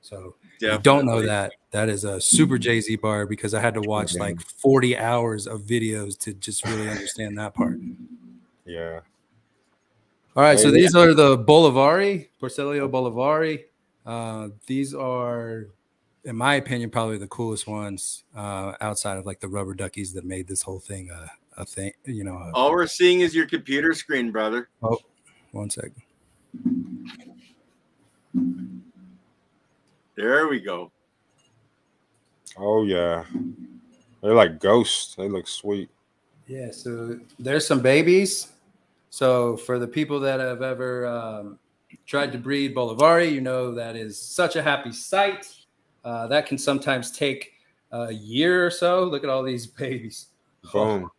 So you don't know that, that is a super Jay Z bar because I had to watch like 40 hours of videos to just really understand that part. Yeah. All right, so these are the Bolivari, Porcellio Bolivari. Uh, these are, in my opinion, probably the coolest ones uh, outside of like the rubber duckies that made this whole thing a, a thing. You know, a, all we're seeing is your computer screen, brother. Oh, one second. There we go. Oh yeah, they're like ghosts. They look sweet. Yeah, so there's some babies so for the people that have ever um, tried to breed Bolivari, you know that is such a happy sight. Uh, that can sometimes take a year or so. Look at all these [laughs] babies. Boom.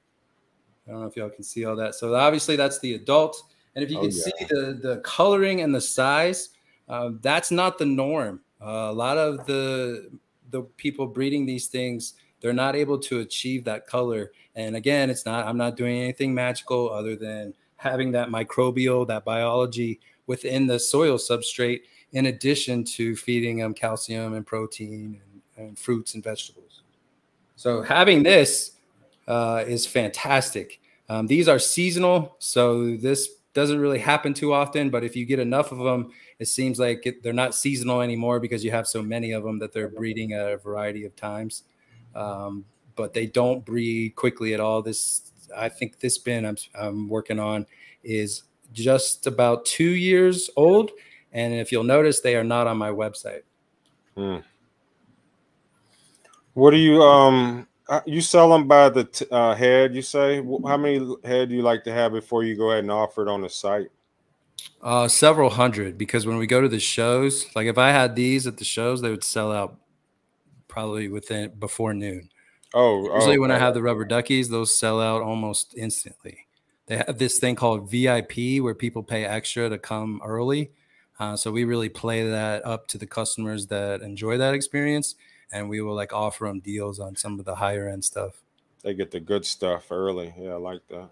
I don't know if y'all can see all that. So obviously that's the adult. And if you can oh, yeah. see the, the coloring and the size, uh, that's not the norm. Uh, a lot of the the people breeding these things, they're not able to achieve that color. And again, it's not. I'm not doing anything magical other than having that microbial, that biology within the soil substrate, in addition to feeding them calcium and protein and, and fruits and vegetables. So having this uh, is fantastic. Um, these are seasonal, so this doesn't really happen too often. But if you get enough of them, it seems like it, they're not seasonal anymore because you have so many of them that they're breeding at a variety of times. Um, but they don't breed quickly at all. This I think this bin I'm, I'm working on is just about two years old. And if you'll notice, they are not on my website. Hmm. What do you um uh, you sell them by the uh, head? You say how many head do you like to have before you go ahead and offer it on the site? Uh, several hundred because when we go to the shows, like if I had these at the shows, they would sell out probably within before noon. Oh, usually oh, when I have the rubber duckies, those sell out almost instantly. They have this thing called VIP where people pay extra to come early. Uh, so we really play that up to the customers that enjoy that experience, and we will like offer them deals on some of the higher end stuff. They get the good stuff early. Yeah, I like that.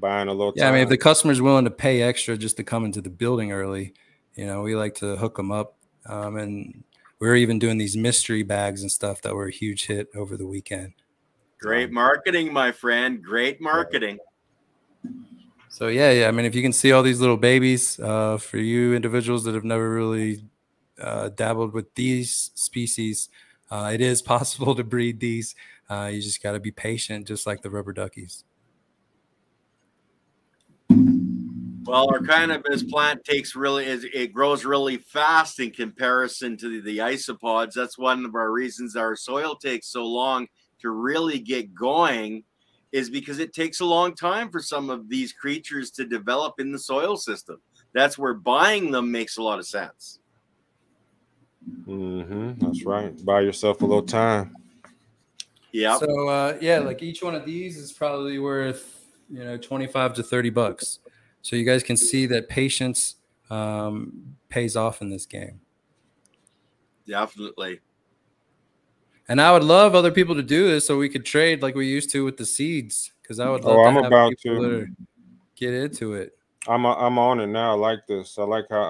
Buying a little. Yeah, I mean, if the customer's willing to pay extra just to come into the building early, you know, we like to hook them up. Um, and we're even doing these mystery bags and stuff that were a huge hit over the weekend. Great marketing, my friend. Great marketing. So yeah, yeah. I mean, if you can see all these little babies, uh, for you individuals that have never really uh, dabbled with these species, uh, it is [laughs] possible to breed these. Uh, you just got to be patient, just like the rubber duckies. Well, our cannabis plant takes really it grows really fast in comparison to the, the isopods. That's one of our reasons our soil takes so long to really get going is because it takes a long time for some of these creatures to develop in the soil system. That's where buying them makes a lot of sense. Mm-hmm. That's right. Buy yourself a little time. Yeah. So uh, yeah, like each one of these is probably worth you know twenty five to thirty bucks. So you guys can see that patience um, pays off in this game. Definitely. And I would love other people to do this so we could trade like we used to with the seeds. Because I would love oh, to I'm have about people to get into it. I'm a, I'm on it now. I like this. I like how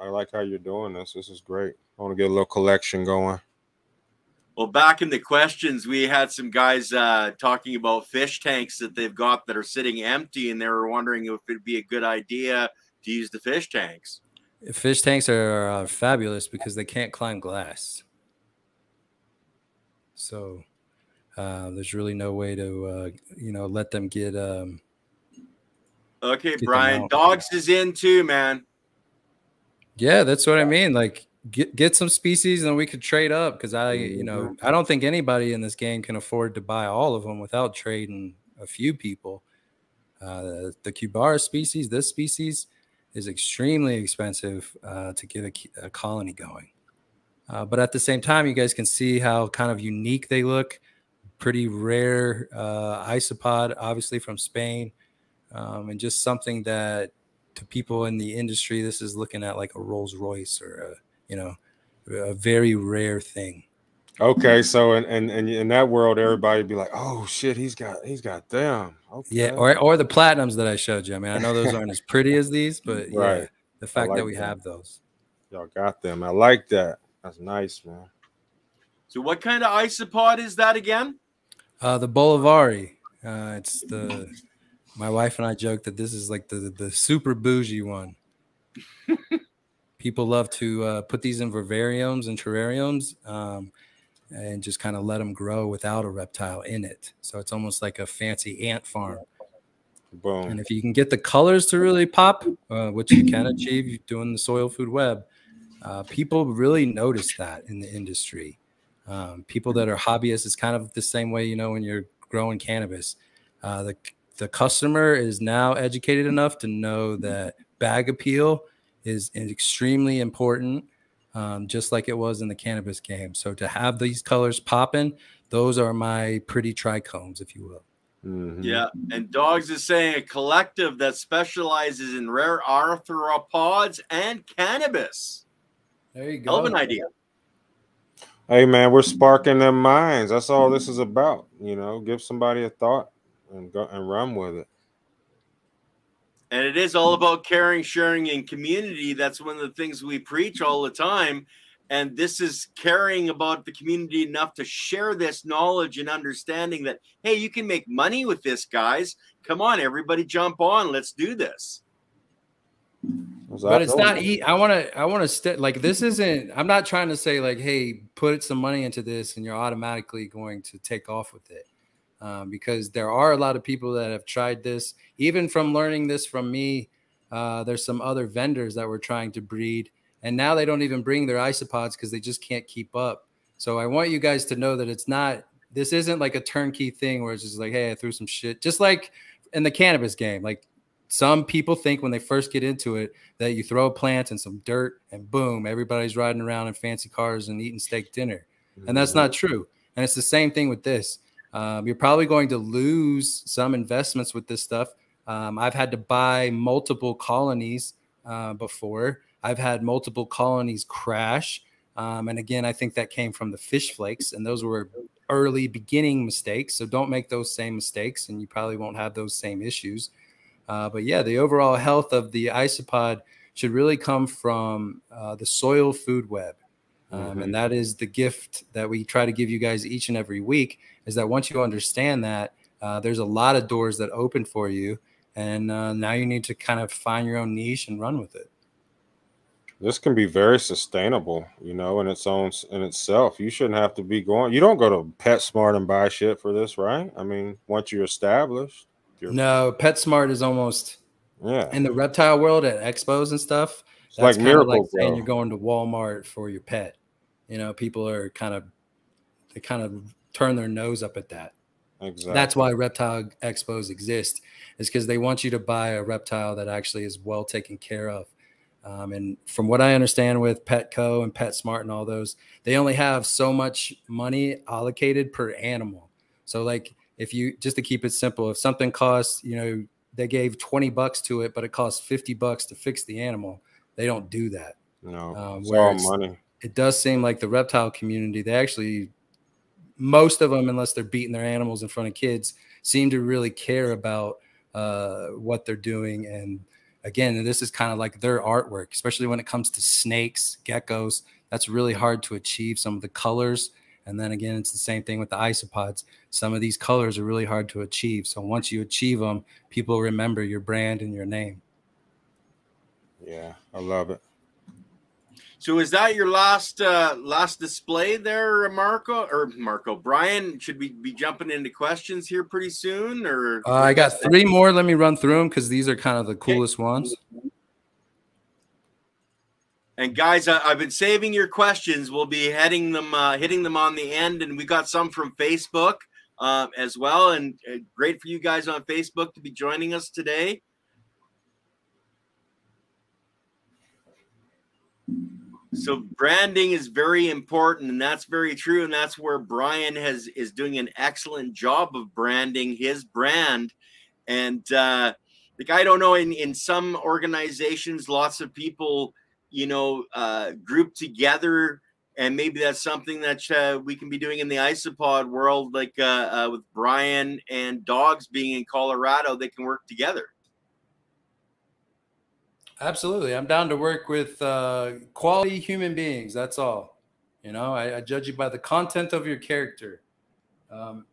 I, I, I like how you're doing this. This is great. I want to get a little collection going. Well, back in the questions, we had some guys uh, talking about fish tanks that they've got that are sitting empty, and they were wondering if it'd be a good idea to use the fish tanks. Fish tanks are uh, fabulous because they can't climb glass. So uh, there's really no way to, uh, you know, let them get. Um, okay, get Bryan, dogs is in too, man. Yeah, that's what I mean. Like get get some species and we could trade up because I, you know, mm-hmm. I don't think anybody in this game can afford to buy all of them without trading a few people. Uh, the Cubaris species, this species, is extremely expensive uh, to get a, a colony going. Uh, but at the same time, you guys can see how kind of unique they look. Pretty rare uh, isopod, obviously from Spain, um, and just something that to people in the industry, this is looking at like a Rolls Royce or a you know, a very rare thing. Okay, so and in in in that world, everybody be like, "Oh shit, he's got he's got them." Okay. Yeah, or or the platinums that I showed you. I mean, I know those aren't as pretty as these, but [laughs] right. yeah, the fact like that we have those. Y'all got them. I like that. That's nice, man. So, what kind of isopod is that again? Uh, the Bolivari. Uh, it's the my wife and I joke that this is like the the super bougie one. [laughs] people love to uh, put these in vivariums and terrariums um, and just kind of let them grow without a reptile in it. So it's almost like a fancy ant farm. Boom. And if you can get the colors to really pop, uh, which you can [clears throat] achieve doing the soil food web, uh, people really notice that in the industry. Um, people that are hobbyists, it's kind of the same way, you know, when you're growing cannabis. Uh, the, the customer is now educated enough to know that bag appeal is extremely important, um, just like it was in the cannabis game. So to have these colors popping, those are my pretty trichomes, if you will. Mm-hmm. Yeah, and Dogs is saying a collective that specializes in rare arthropods and cannabis. There you go. Hell of an idea. Hey man, we're sparking their minds. That's all this is about. You know, give somebody a thought and go and run with it. And it is all about caring, sharing, and community. That's one of the things we preach all the time. And this is caring about the community enough to share this knowledge and understanding that, hey, you can make money with this, guys. Come on, everybody, jump on. Let's do this. But it's not. I want to. I want to st- like this. Isn't. I'm not trying to say like, hey, put some money into this, and you're automatically going to take off with it um, because there are a lot of people that have tried this. Even from learning this from me, uh, there's some other vendors that were trying to breed, and now they don't even bring their isopods because they just can't keep up. So I want you guys to know that it's not. This isn't like a turnkey thing where it's just like, hey, I threw some shit. Just like in the cannabis game, like some people think when they first get into it that you throw a plant and some dirt and boom, everybody's riding around in fancy cars and eating steak dinner. And that's not mm-hmm. true. And it's the same thing with this. Um, you're probably going to lose some investments with this stuff. Um, I've had to buy multiple colonies uh, before. I've had multiple colonies crash. Um, and again, I think that came from the fish flakes, and those were early beginning mistakes. So don't make those same mistakes, and you probably won't have those same issues. Uh, but yeah, the overall health of the isopod should really come from uh, the soil food web. Um, mm-hmm. And that is the gift that we try to give you guys each and every week is that once you understand that, uh, there's a lot of doors that open for you. And uh, now you need to kind of find your own niche and run with it. this can be very sustainable, you know, in its own in itself. You shouldn't have to be going. You don't go to PetSmart and buy shit for this, right? I mean, once you're established. You're, no, PetSmart is almost yeah in the reptile world at expos and stuff. It's like miracle, like saying you're going to Walmart for your pet. You know, people are kind of they kind of turn their nose up at that. Exactly. That's why reptile expos exist, is because they want you to buy a reptile that actually is well taken care of. Um, and from what I understand with Petco and PetSmart and all those, they only have so much money allocated per animal. So, like, if you just to keep it simple, if something costs, you know, they gave 20 bucks to it, but it costs 50 bucks to fix the animal, they don't do that. No, um, it's all money. It does seem like the reptile community, they actually, most of them, unless they're beating their animals in front of kids, seem to really care about uh, what they're doing and again, this is kind of like their artwork, especially when it comes to snakes, geckos. That's really hard to achieve some of the colors. And then again, it's the same thing with the isopods. Some of these colors are really hard to achieve. So once you achieve them, people remember your brand and your name. Yeah, I love it. So is that your last uh, last display there, Marco or Marco Bryan? Should we be jumping into questions here pretty soon? Or uh, I got three more. Let me run through them because these are kind of the coolest okay. ones. And guys, I, have been saving your questions. We'll be heading them, uh, hitting them on the end, and we got some from Facebook uh, as well. And uh, great for you guys on Facebook to be joining us today. So branding is very important, and that's very true. And that's where Bryan has is doing an excellent job of branding his brand. And uh, like I don't know, in in some organizations, lots of people, you know, uh, group together, and maybe that's something that uh, we can be doing in the isopod world, like uh, uh, with Bryan and dogs being in Colorado, they can work together. Absolutely. I'm down to work with uh, quality human beings. That's all. You know, I, I, judge you by the content of your character. Um,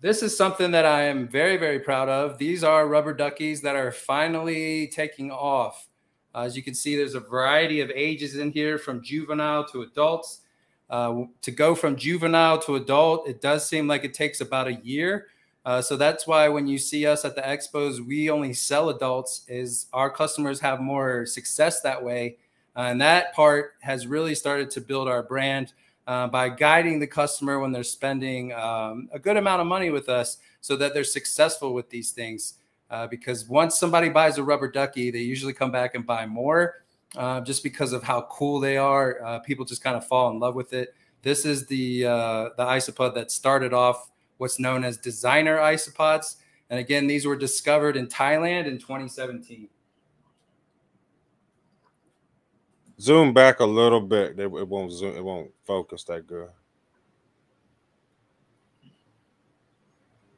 this is something that I am very, very proud of. These are rubber duckies that are finally taking off. Uh, as you can see, there's a variety of ages in here from juvenile to adults. Uh, to go from juvenile to adult, it does seem like it takes about a year. Uh, so that's why when you see us at the expos, we only sell adults. Is our customers have more success that way, uh, and that part has really started to build our brand uh, by guiding the customer when they're spending um, a good amount of money with us, so that they're successful with these things. Uh, because once somebody buys a rubber ducky, they usually come back and buy more, uh, just because of how cool they are. Uh, people just kind of fall in love with it. This is the the isopod that started off what's known as designer isopods. And again, these were discovered in Thailand in 2017. Zoom back a little bit. It won't zoom. It won't focus that good.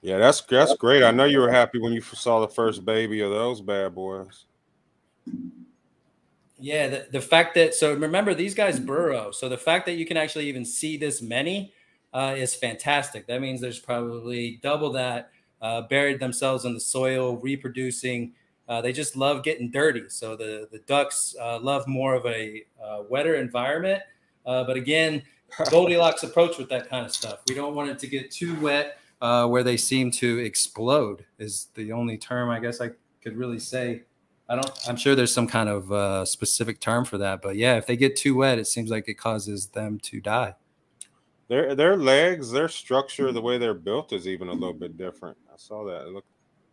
Yeah, that's that's great. I know you were happy when you saw the first baby of those bad boys. Yeah, the, the fact that so remember these guys burrow. So the fact that you can actually even see this many uh, is fantastic. That means there's probably double that uh, buried themselves in the soil, reproducing. Uh, they just love getting dirty. So the the ducks uh, love more of a uh, wetter environment. Uh, but again, [laughs] Goldilocks approach with that kind of stuff. We don't want it to get too wet where they seem to explode. Is the only term I guess I could really say. I don't. I'm sure there's some kind of specific term for that, but yeah, if they get too wet, it seems like it causes them to die. Their their legs, their structure, the way they're built is even a little bit different. I saw that. Look,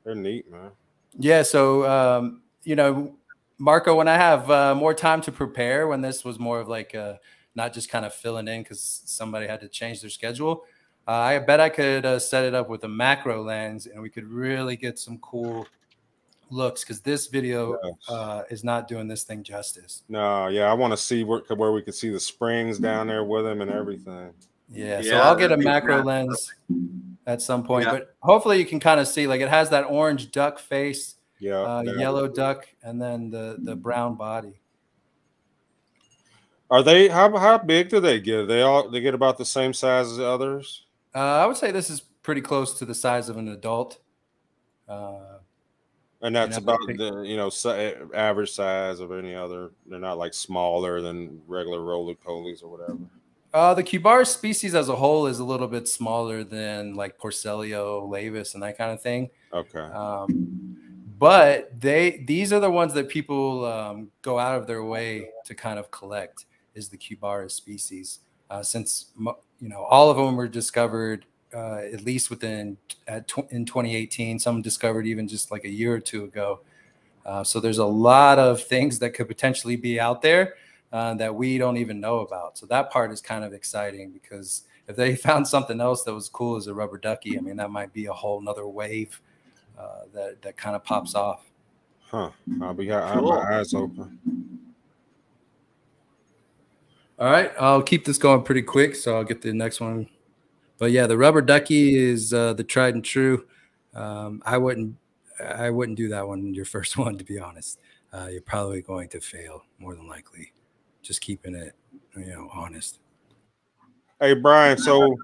they're neat, man. Yeah. So um, you know, Marco, when I have uh, more time to prepare, when this was more of like a, not just kind of filling in because somebody had to change their schedule, uh, I bet I could uh, set it up with a macro lens and we could really get some cool looks because this video uh, is not doing this thing justice. No, yeah, I want to see where, where we could see the springs down there with them and everything. Yeah, so I'll get a macro lens at some point, yeah. but hopefully you can kind of see like it has that orange duck face, yeah, uh, yellow duck, and then the the brown body. Are they how how big do they get? They all they get about the same size as the others. Uh, I would say this is pretty close to the size of an adult. Uh, And that's about the you know average size of any other. They're not like smaller than regular roly polies or whatever. Uh, the Cubaris species as a whole is a little bit smaller than like Porcellio, Laevis, and that kind of thing. Okay. Um, but they these are the ones that people um, go out of their way to kind of collect is the Cubaris species. Uh, since you know all of them were discovered uh, at least within at tw- in 2018. Some discovered even just like a year or two ago. Uh, so there's a lot of things that could potentially be out there uh, that we don't even know about. So that part is kind of exciting because if they [laughs] found something else that was cool as a rubber ducky, I mean that might be a whole nother wave uh, that that kind of pops off. Huh? I'll be I have my eyes open. All right, I'll keep this going pretty quick, so I'll get the next one but yeah, the rubber ducky is uh, the tried and true. Um, I wouldn't, I wouldn't do that one your [laughs] first one to be honest. Uh, you're probably going to fail more than likely. Just keeping it, you know, honest. Hey Bryan, so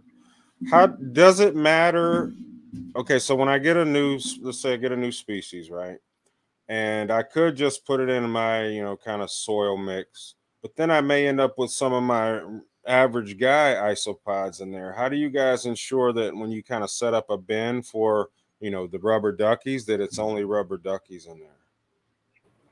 how does it matter? Okay, so when I get a new, let's say I get a new species, right? And I could just put it in my, you know, kind of soil mix, but then I may end up with some of my average guy isopods in there. How do you guys ensure that when you kind of set up a bin for you know the rubber duckies that it's only rubber duckies in there?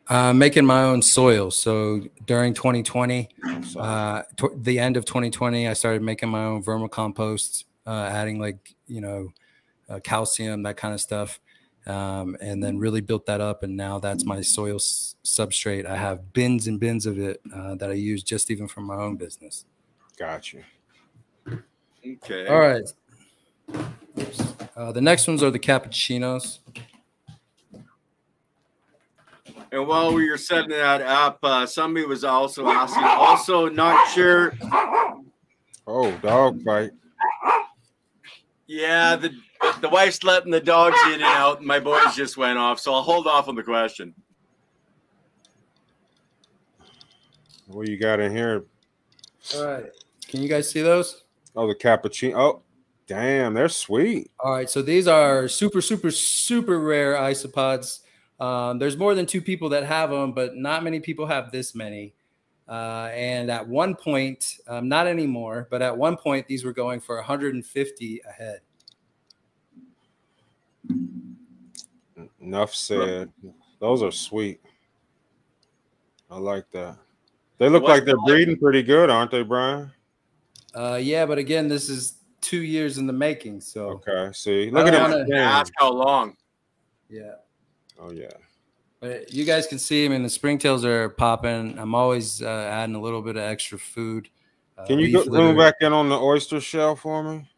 Uh, making my own soil. So during 2020, uh, the end of 2020, I started making my own vermicompost, uh, adding like you know uh, calcium, that kind of stuff, um, and then really built that up. And now that's my soil substrate. I have bins and bins of it uh, that I use just even for my own business. Gotcha. Okay. All right. Uh, the next ones are the cappuccinos. And while we were setting that up, uh, somebody was also asking, also not sure. Oh, dog fight. Yeah, the the wife's letting the dogs in and out, and my boys just went off, so I'll hold off on the question. What you got in here? All right. Can you guys see those? Oh, the cappuccino. Oh, damn, they're sweet. All right, so these are super, super, super rare isopods. Um, there's more than two people that have them, but not many people have this many. Uh, and at one point, um, not anymore, but at one point, these were going for 150 a head. Enough said. Those are sweet. I like that. They look like they're breeding pretty good, aren't they, Bryan? Uh, yeah, but again, this is two years in the making. So okay, see, look at him. Ask how long. Yeah. Oh yeah. But you guys can see, I mean, the springtails are popping. I'm always uh, adding a little bit of extra food. Uh, can you go back in on the oyster shell for me?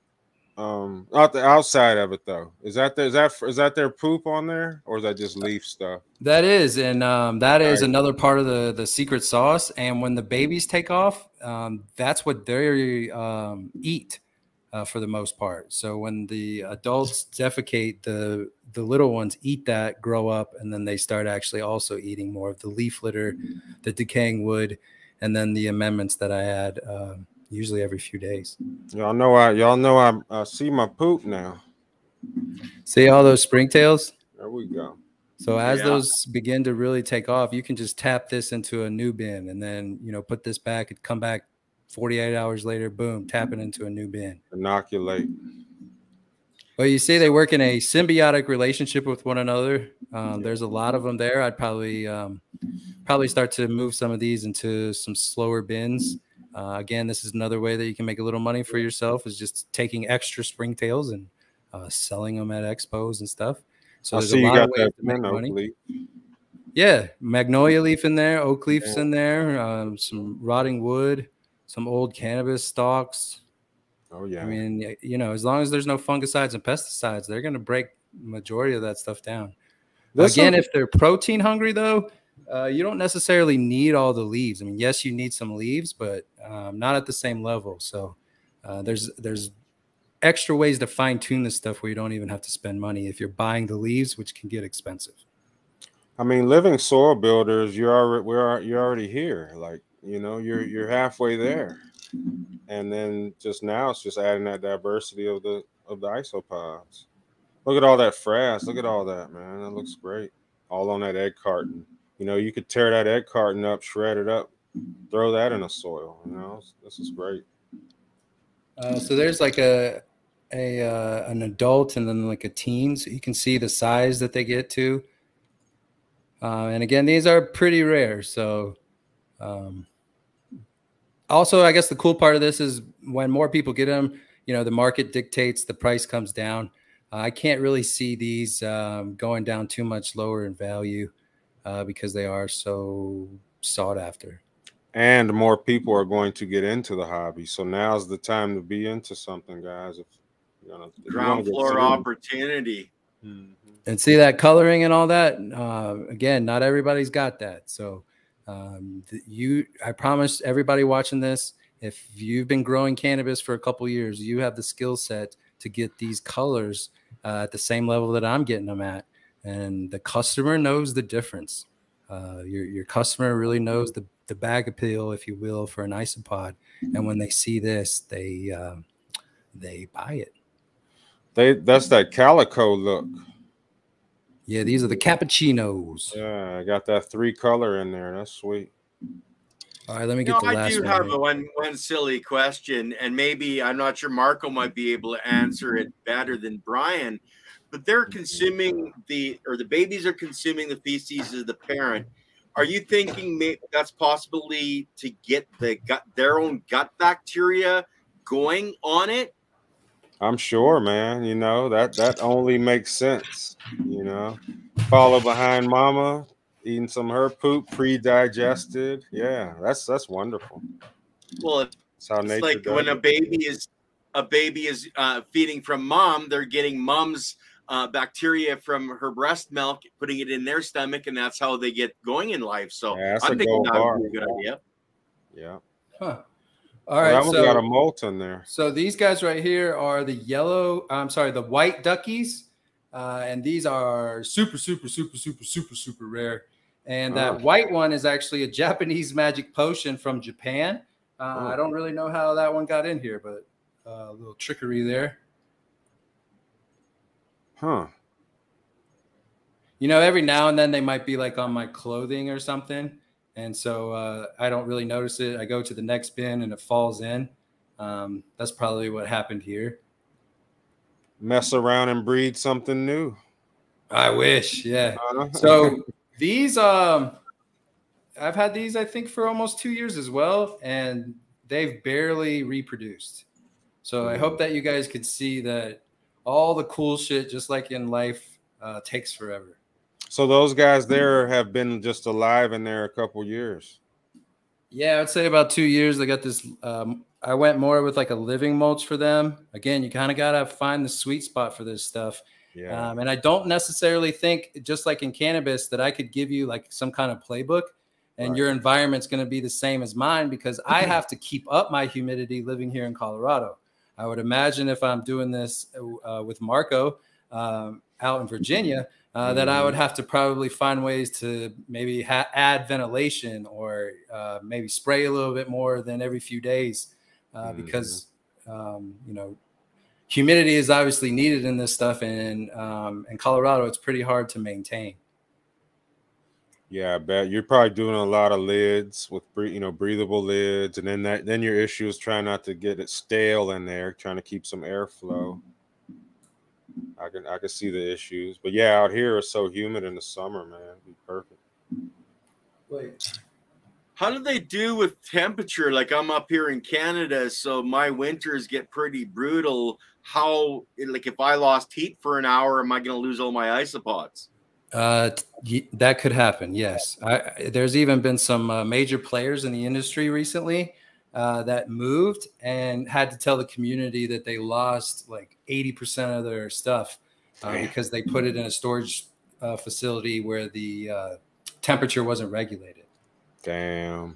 Um, not the outside of it though. Is that the, is that is that their poop on there, or is that just leaf stuff? That is, and um, that is right. another part of the the secret sauce. And when the babies take off, um, that's what they um, eat uh, for the most part. So when the adults defecate, the the little ones eat that, grow up, and then they start actually also eating more of the leaf litter, the decaying wood, and then the amendments that I add. Uh, usually every few days. Y'all know I y'all know I, I see my poop now. See all those springtails? There we go. So as yeah. those begin to really take off, you can just tap this into a new bin and then you know put this back and come back 48 hours later, boom, tapping into a new bin. Inoculate. Well, you see, they work in a symbiotic relationship with one another. Um, there's a lot of them there. I'd probably um, probably start to move some of these into some slower bins uh, again, this is another way that you can make a little money for yourself is just taking extra springtails and uh, selling them at expos and stuff. So there's a lot of ways to make money. Leaf. Yeah, magnolia leaf in there, oak leaves yeah. in there, um, some rotting wood, some old cannabis stalks. Oh yeah. I mean, you know, as long as there's no fungicides and pesticides, they're going to break majority of that stuff down. This Again, if they're protein hungry though, uh, you don't necessarily need all the leaves. I mean, yes, you need some leaves, but um, not at the same level. So uh, there's there's extra ways to fine tune this stuff where you don't even have to spend money if you're buying the leaves, which can get expensive. I mean, living soil builders, you're already we're you're already here. Like you know, you're you're halfway there, and then just now it's just adding that diversity of the of the isopods. Look at all that frass. Look at all that, man. That looks great. all on that egg carton. You know, you could tear that egg carton up, shred it up, throw that in the soil. You know, this is great. Uh, so there's like a a uh, an adult and then like a teen, so you can see the size that they get to. Uh, and again, these are pretty rare. So, um, also, I guess the cool part of this is when more people get them, you know, the market dictates the price comes down. Uh, I can't really see these um, going down too much lower in value uh, because they are so sought after. And more people are going to get into the hobby. So now's the time to be into something, guys. If you're gonna, if ground floor opportunity. Mm-hmm. And see that coloring and all that. Uh, again, not everybody's got that. So um, you, I promise everybody watching this, if you've been growing cannabis for a couple years, you have the skill set to get these colors uh, at the same level that I'm getting them at, and the customer knows the difference. Uh, your your customer really knows the the bag appeal, if you will, for an isopod, and when they see this, they uh, they buy it. They that's that calico look. Yeah, these are the cappuccinos. Yeah, I got that three color in there. That's sweet. All right, let me get you know, the last I do one. have one one silly question, and maybe I'm not sure Marco might be able to answer it better than Bryan, but they're mm-hmm. consuming the or the babies are consuming the feces of the parent. Are you thinking maybe that's possibly to get the gut their own gut bacteria going on it? I'm sure, man. You know that that only makes sense. You know, follow behind mama, eating some her poop pre-digested. Yeah, that's that's wonderful. Well, it's how nature like when it. a baby is a baby is uh, feeding from mom, they're getting mom's uh, bacteria from her breast milk, putting it in their stomach, and that's how they get going in life. So yeah, I'm thinking that would be a good idea. Yeah. Huh. All right. Well, that so, got a molt in there. So these guys right here are the yellow. I'm sorry, the white duckies, uh, and these are super, super, super, super, super, super rare. And that oh. white one is actually a [laughs] Japanese magic potion from Japan. Uh, oh. I don't really know how that one got in here, but uh, a little trickery there. Huh. You know, every now and then they might be like on my clothing or something. And so uh, I don't really notice it. I go to the next bin and it falls in. Um, that's probably what happened here. Mess around and breed something new. I wish, yeah. Uh-huh. So these um I've had these I think for almost 2 years as well and they've barely reproduced. So I hope that you guys could see that all the cool shit just like in life uh, takes forever. So those guys there have been just alive in there a couple years. Yeah, I'd say about 2 years they got this um, I went more with like a living mulch for them. Again, you kind of got to find the sweet spot for this stuff. Yeah. Um, and I don't necessarily think, just like in cannabis, that I could give you like some kind of playbook and right. your environment's going to be the same as mine because I [clears throat] have to keep up my humidity living here in Colorado. I would imagine if I'm doing this uh, with Marco um, out in Virginia, uh, that I would mm-hmm. have to probably find ways to maybe ha- add ventilation or uh, maybe spray a little bit more than every few days uh, mm-hmm. because um, you know humidity is obviously needed in this stuff, and um, in Colorado, it's pretty hard to maintain. Yeah, I bet you're probably doing a lot of lids with you know breathable lids, and then that then your issue is trying not to get it stale in there, trying to keep some airflow. I can I can see the issues, but yeah, out here it's so humid in the summer, man, It'd be perfect. Wait, how do they do with temperature? Like I'm up here in Canada, so my winters get pretty brutal. How, like, if I lost heat for an hour, am I going to lose all my isopods? Uh, that could happen. Yes, I, there's even been some uh, major players in the industry recently uh, that moved and had to tell the community that they lost like 80% of their stuff uh, because they put it in a storage uh, facility where the uh, temperature wasn't regulated. Damn.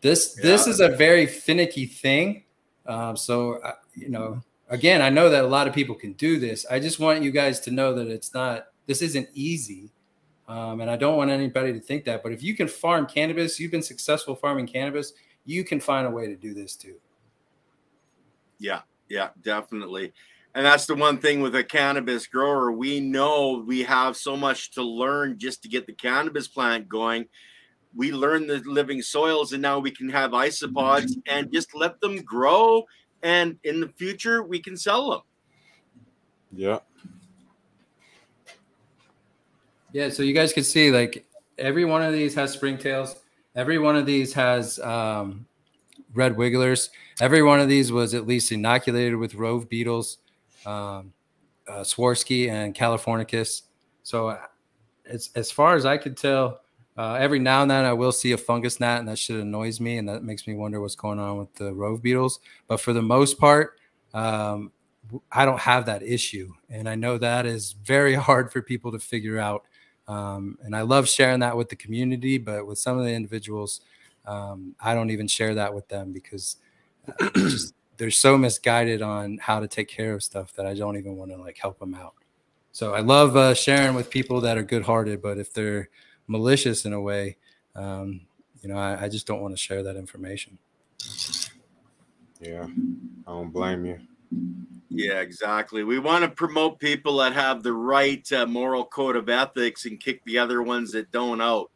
This yeah. this is a very finicky thing. Um, so uh, you know, again, I know that a lot of people can do this. I just want you guys to know that it's not. This isn't easy, um, and I don't want anybody to think that. But if you can farm cannabis, you've been successful farming cannabis. You can find a way to do this too. Yeah, yeah, definitely. And that's the one thing with a cannabis grower. We know we have so much to learn just to get the cannabis plant going. We learn the living soils, and now we can have isopods and just let them grow. And in the future, we can sell them. Yeah. Yeah. So you guys can see like every one of these has springtails. Every one of these has um, red wigglers. Every one of these was at least inoculated with rove beetles, um, uh, Swirskii and Californicus. So, uh, as, as far as I could tell, uh, every now and then I will see a fungus gnat, and that shit annoys me, and that makes me wonder what's going on with the rove beetles. But for the most part, um, I don't have that issue, and I know that is very [laughs] hard for people to figure out. Um, and I love sharing that with the community, but with some of the individuals, um, I don't even share that with them because uh, just, [clears throat] they're so misguided on how to take care of stuff that I don't even want to like help them out. So I love uh, sharing with people that are good-hearted, but if they're malicious in a way, um, you know, I, I just don't want to share that information. Yeah, I don't blame you. Yeah, exactly. We want to promote people that have the right uh, moral code of ethics and kick the other ones that don't out.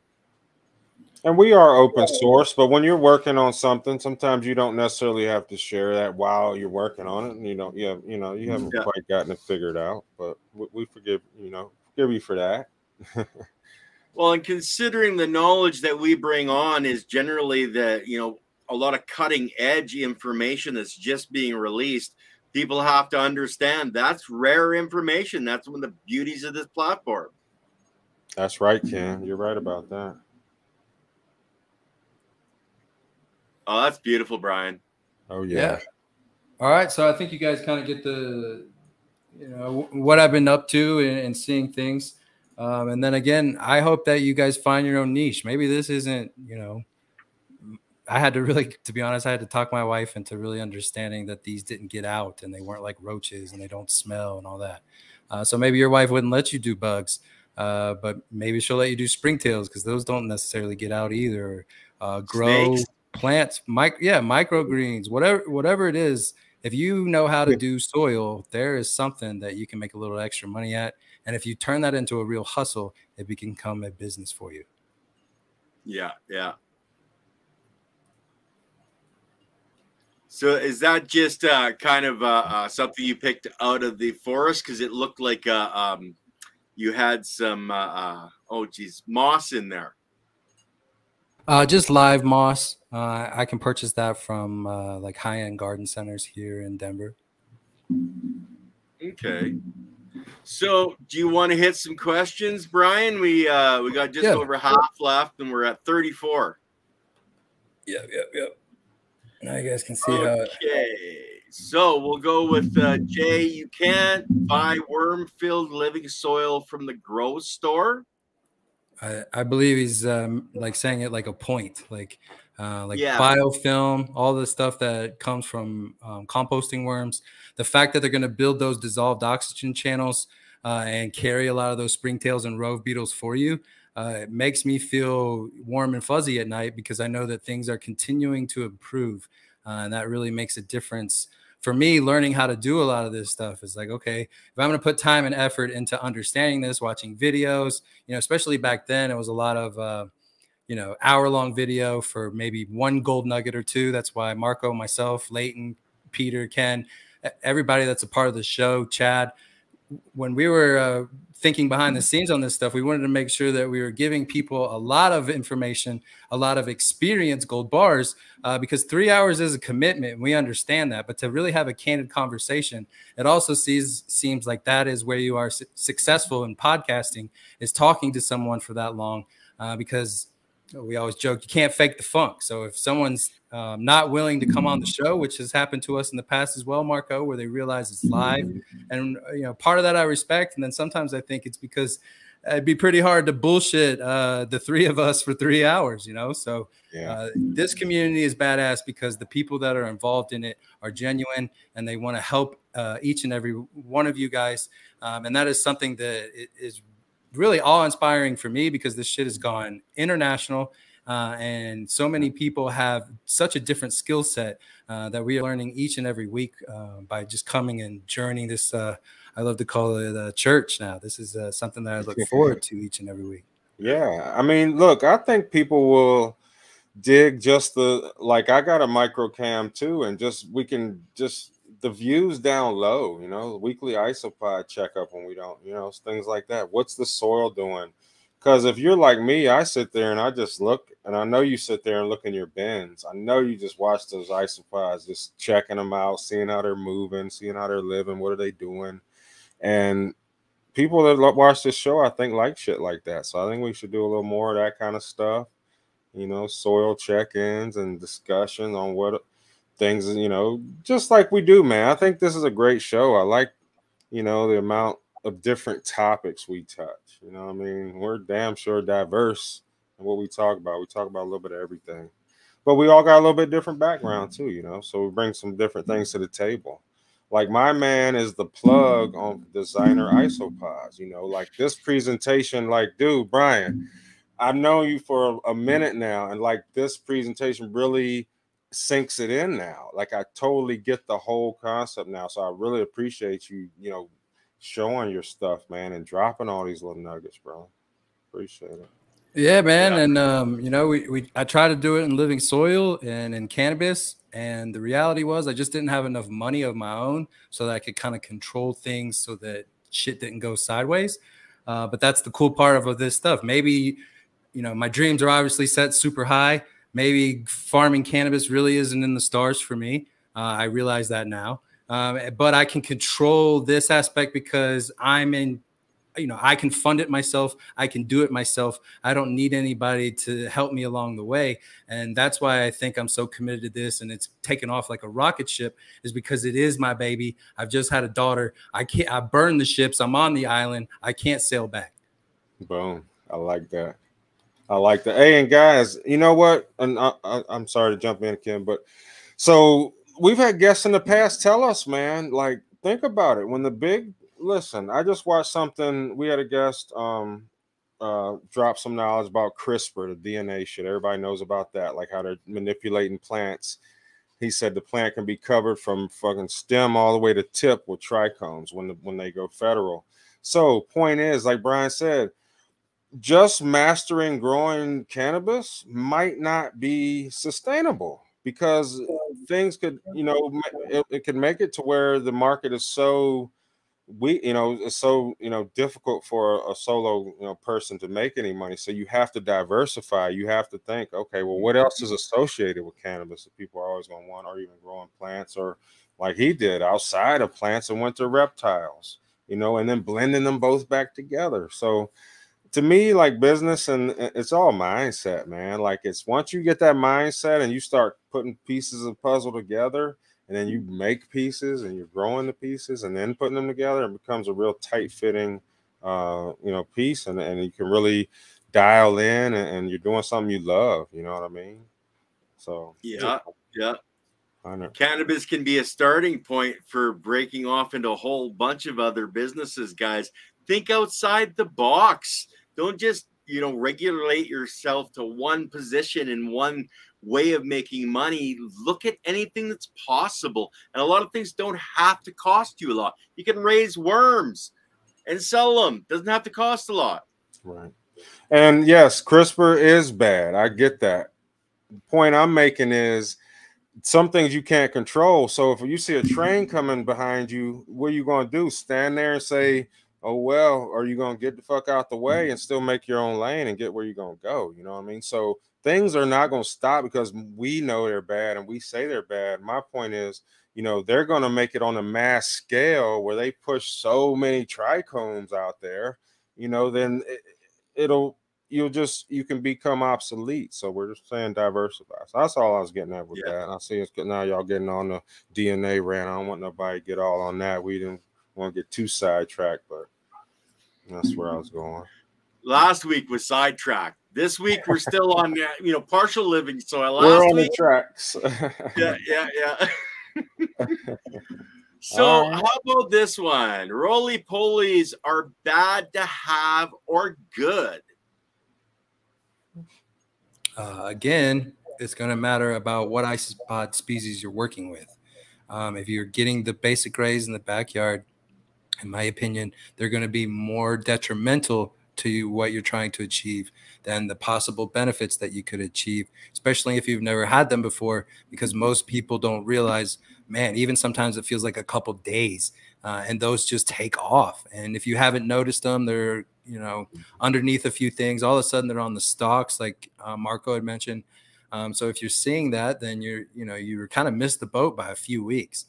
And we are open source, but when you're working on something, sometimes you don't necessarily have to share that while you're working on it. And you know, yeah, you know, you haven't yeah. quite gotten it figured out, but we, we forgive, you know, forgive you for that. [laughs] well, and considering the knowledge that we bring on is generally the, you know, a lot of cutting edge information that's just being released people have to understand that's rare information. That's one of the beauties of this platform. That's right, Ken. You're right about that. Oh, that's beautiful, Bryan. Oh yeah. yeah. All right, so I think you guys kind of get the, you know, what I've been up to and, and seeing things, um, and then again, I hope that you guys find your own niche. Maybe this isn't, you know, I had to really, to be honest, I had to talk my wife into really understanding that these didn't get out and they weren't like roaches and they don't smell and all that. Uh, so maybe your wife wouldn't let you do bugs, uh, but maybe she'll let you do springtails because those don't necessarily get out either. Uh, grow Snakes. plants, mic- yeah, microgreens, whatever, whatever it is. If you know how to do soil, there is something that you can make a little extra money at. And if you turn that into a real hustle, it can become a business for you. Yeah, yeah. So is that just uh, kind of uh, uh, something you picked out of the forest because it looked like uh, um, you had some uh, uh, oh geez moss in there? just live moss. I can purchase that from like high end garden centers here in Denver. Okay. So, do you want to hit some questions, Bryan? We we got just yeah. over half left, and we're at thirty-four. Yep, yep, yep. Now you guys can see okay. how. Okay, so we'll go with uh, Jay. You can't buy worm-filled living soil from the grow store. I, I believe he's um, like saying it like a point, like uh, like yeah. biofilm, all the stuff that comes from um, composting worms. The fact that they're going to build those dissolved oxygen channels uh, and carry a lot of those springtails and rove beetles for you uh, it makes me feel warm and fuzzy at night because I know that things are continuing to improve. Uh, and that really makes a difference for me. Learning how to do a lot of this stuff is like, okay, if I'm going to put time and effort into understanding this, watching videos, you know, especially back then, it was a lot of, uh, you know, hour long video for maybe one gold nugget or two. That's why Marco, myself, Leighton, Peter, Ken, everybody that's a part of the show, Chad, when we were uh, thinking behind the scenes on this stuff, we wanted to make sure that we were giving people a lot of information, a lot of experience, gold bars, uh, because three hours is a commitment. We understand that, but to really have a candid conversation, it also sees seems like that is where you are su- successful in podcasting is talking to someone for that long, uh, because we always joke you can't fake the funk. So if someone's um, not willing to come on the show, which has happened to us in the past as well, Marco, where they realize it's live, and you know part of that I respect, and then sometimes I think it's because it'd be pretty hard to bullshit uh, the three of us for three hours, you know. So yeah. uh, this community is badass because the people that are involved in it are genuine and they want to help uh, each and every one of you guys, um, and that is something that is really awe inspiring for me because this shit has gone international Uh, and so many people have such a different skill set uh, that we are learning each and every week uh, by just coming and journeying this. Uh, I love to call it a church now. This is uh, something that I look [laughs] forward to each and every week. Yeah, I mean, look, I think people will dig just the like I got a micro cam too, and just we can just the views down low, you know, weekly isopod checkup when we don't, you know, things like that. What's the soil doing? Because if you're like me, I sit there and I just look, and I know you sit there and look in your bins. I know you just watch those isopods, just checking them out, seeing how they're moving, seeing how they're living, what are they doing, and people that watch this show, I think, like shit like that. So I think we should do a little more of that kind of stuff. You know, soil check-ins and discussion on what things, you know, just like we do, man. I think this is a great show. I like, you know, the amount of different topics we touch. You know I mean? We're damn sure diverse in what we talk about. We talk about a little bit of everything. But we all got a little bit different background too, you know. So we bring some different things to the table. Like my man is the plug on designer isopods, you know, like this presentation, like, dude, Bryan, I've known you for a minute now, and like this presentation really sinks it in now. Like I totally get the whole concept now. So I really appreciate you, you know, showing your stuff, man, and dropping all these little nuggets, bro. Appreciate it. Yeah, man. Yeah. And um, you know, we, we I try to do it in living soil and in cannabis. And the reality was I just didn't have enough money of my own so that I could kind of control things so that shit didn't go sideways. Uh, but that's the cool part of this stuff. Maybe, you know, my dreams are obviously set super high maybe farming cannabis really isn't in the stars for me. Uh, I realize that now. Um, but I can control this aspect because I'm in, you know, I can fund it myself. I can do it myself. I don't need anybody to help me along the way. And that's why I think I'm so committed to this and it's taken off like a rocket ship is because it is my baby. I've just had a daughter. I can't, I burned the ships. I'm on the island. I can't sail back. Boom. I like that. I like that. Hey, and guys, you know what? And I, am sorry to jump in, Kim, but so we've had guests in the past tell us, man, like think about it. When the big listen, I just watched something. We had a guest um uh drop some knowledge about CRISPR, the DNA shit. Everybody knows about that, like how they're manipulating plants. He said the plant can be covered from fucking stem all the way to tip with trichomes when the, when they go federal. So point is, like Bryan said, just mastering growing cannabis might not be sustainable because things could, you know, it, it could make it to where the market is so we you know it's so you know difficult for a solo you know person to make any money. So you have to diversify. You have to think okay well what else is associated with cannabis that people are always going to want or even growing plants? Or like he did outside of plants and went to reptiles you know and then blending them both back together. So to me, like business and it's all mindset, man. Like it's once you get that mindset and you start putting pieces of puzzle together, and then you make pieces and you're growing the pieces and then putting them together, it becomes a real tight fitting, uh, you know, piece, and and you can really dial in and, and you're doing something you love. You know what I mean? So yeah, yeah. Cannabis can be a starting point for breaking off into a whole bunch of other businesses, guys. Think outside the box. Don't just, you know, regulate yourself to one position and one way of making money. Look at anything that's possible. And a lot of things don't have to cost you a lot. You can raise worms and sell them. Doesn't have to cost a lot. Right. And yes, CRISPR is bad. I get that. The point I'm making is some things you can't control. So if you see a train coming behind you, what are you going to do? Stand there and say, oh well, are you gonna get the fuck out the way and mm. still make your own lane and get where you're gonna go? You know what I mean? So things are not gonna stop because we know they're bad and we say they're bad. My point is, you know, they're gonna make it on a mass scale where they push so many trichomes out there, you know, then it, it'll you'll just you can become obsolete. So we're just saying diversify. So that's all I was getting at with yeah. that. And I see it's now y'all getting on the DNA rant. I don't want nobody to get all on that. We didn't want to get too sidetracked, but that's where I was going. Last week was sidetracked. This week we're still on, [laughs] you know, partial living soil. Last we're on week, the tracks. [laughs] yeah, yeah, yeah. [laughs] so, how about this one? Roly polies are bad to have or good? Uh, again, it's going to matter about what isopod species you're working with. Um, if you're getting the basic rays in the backyard, in my opinion, they're going to be more detrimental to what you're trying to achieve than the possible benefits that you could achieve, especially if you've never had them before, because most people don't realize, man, even sometimes it feels like a couple days uh, and those just take off. And if you haven't noticed them, they're, you know, underneath a few things, all of a sudden they're on the stalks, like uh, Marco had mentioned. Um, so if you're seeing that, then you're, you know, you kind of missed the boat by a few weeks.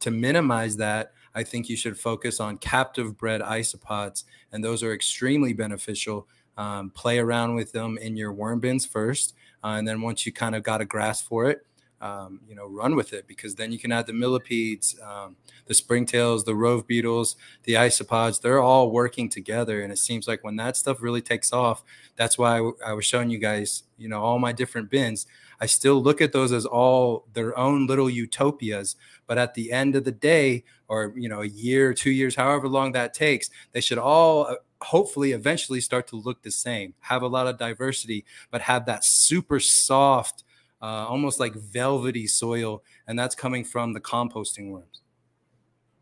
To minimize that, I think you should focus on captive bred isopods, and those are extremely beneficial. Um, play around with them in your worm bins first, uh, and then once you kind of got a grasp for it, um, you know, run with it because then you can add the millipedes, um, the springtails, the rove beetles, the isopods. They're all working together, and it seems like when that stuff really takes off, that's why I was showing you guys, you know, all my different bins. I still look at those as all their own little utopias, but at the end of the day, or you know, a year, two years, however long that takes, they should all uh, hopefully eventually start to look the same, have a lot of diversity, but have that super soft uh, almost like velvety soil, and that's coming from the composting worms.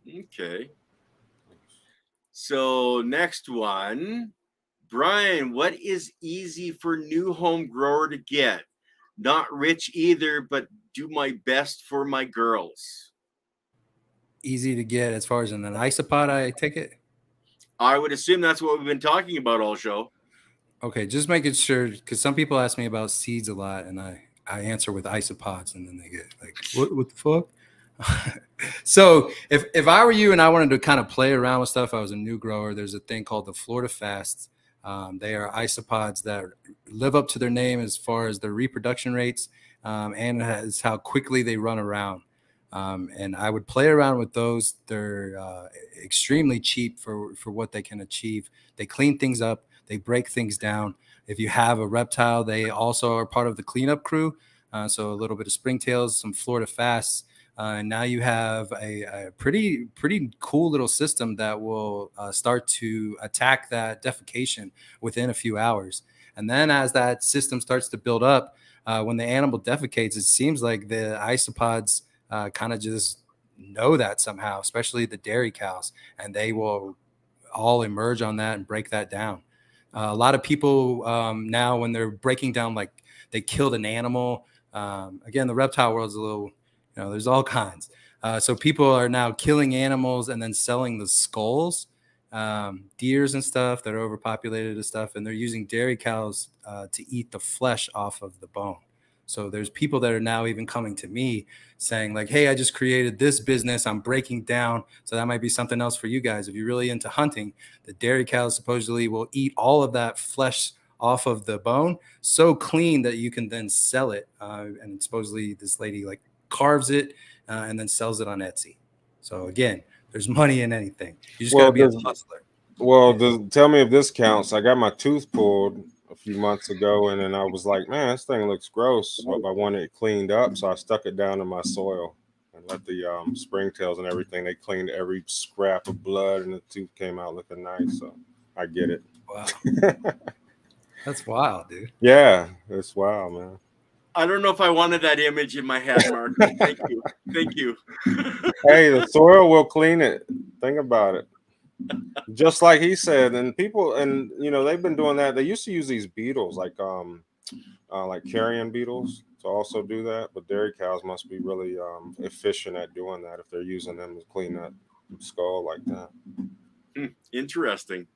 Okay. So next one, Bryan, what is easy for new home grower to get? Not rich either, but do my best for my girls. Easy to get as far as in an isopod, I take it. I would assume that's what we've been talking about all show. Okay, just making sure because some people ask me about seeds a lot, and I I answer with isopods, and then they get like, what, what the fuck? [laughs] so if if I were you and I wanted to kind of play around with stuff, I was a new grower. There's a thing called the Florida Fasts. Um, they are isopods that live up to their name as far as their reproduction rates um, and as how quickly they run around. Um, and I would play around with those. They're uh, extremely cheap for for what they can achieve. They clean things up. They break things down. If you have a reptile, they also are part of the cleanup crew. Uh, so a little bit of springtails, some Florida fasts. Uh, and now you have a, a, pretty pretty cool little system that will uh, start to attack that defecation within a few hours. And then as that system starts to build up, uh, when the animal defecates, it seems like the isopods uh, kind of just know that somehow, especially the dairy cows, and they will all emerge on that and break that down. Uh, a lot of people um, now, when they're breaking down, like they killed an animal. Um, again, the reptile world is a little, you know, there's all [laughs] kinds. Uh, so people are now killing animals and then selling the skulls, um, deers and stuff that are overpopulated and stuff, and they're using dairy cows uh, to eat the flesh off of the bone. So there's people that are now even coming to me saying like, "Hey, I just created this business. I'm breaking down." So that might be something else for you guys. If you're really into hunting, the dairy cows supposedly will eat all of that flesh off of the bone so clean that you can then sell it. Uh, and supposedly this lady like carves it uh, and then sells it on Etsy. So again, there's money in anything. You just well, gotta be a hustler. Well, the, tell me if this counts. I got my tooth pulled a few months ago, and then I was like, man, this thing looks gross. But I wanted it cleaned up, so I stuck it down in my soil and let the um, springtails and everything. They cleaned every scrap of blood, and the tooth came out looking nice. So I get it. Wow, [laughs] that's wild, dude. Yeah, it's wild, man. I don't know if I wanted that image in my head, Mark. Thank you. Thank you. hey, the soil will clean it. Think about it just like he said, and people, and you know, they've been doing that. They used to use these beetles, like um, uh, like carrion beetles, to also do that. But dairy cows must be really um, efficient at doing that if they're using them to clean that skull like that. Hmm, interesting.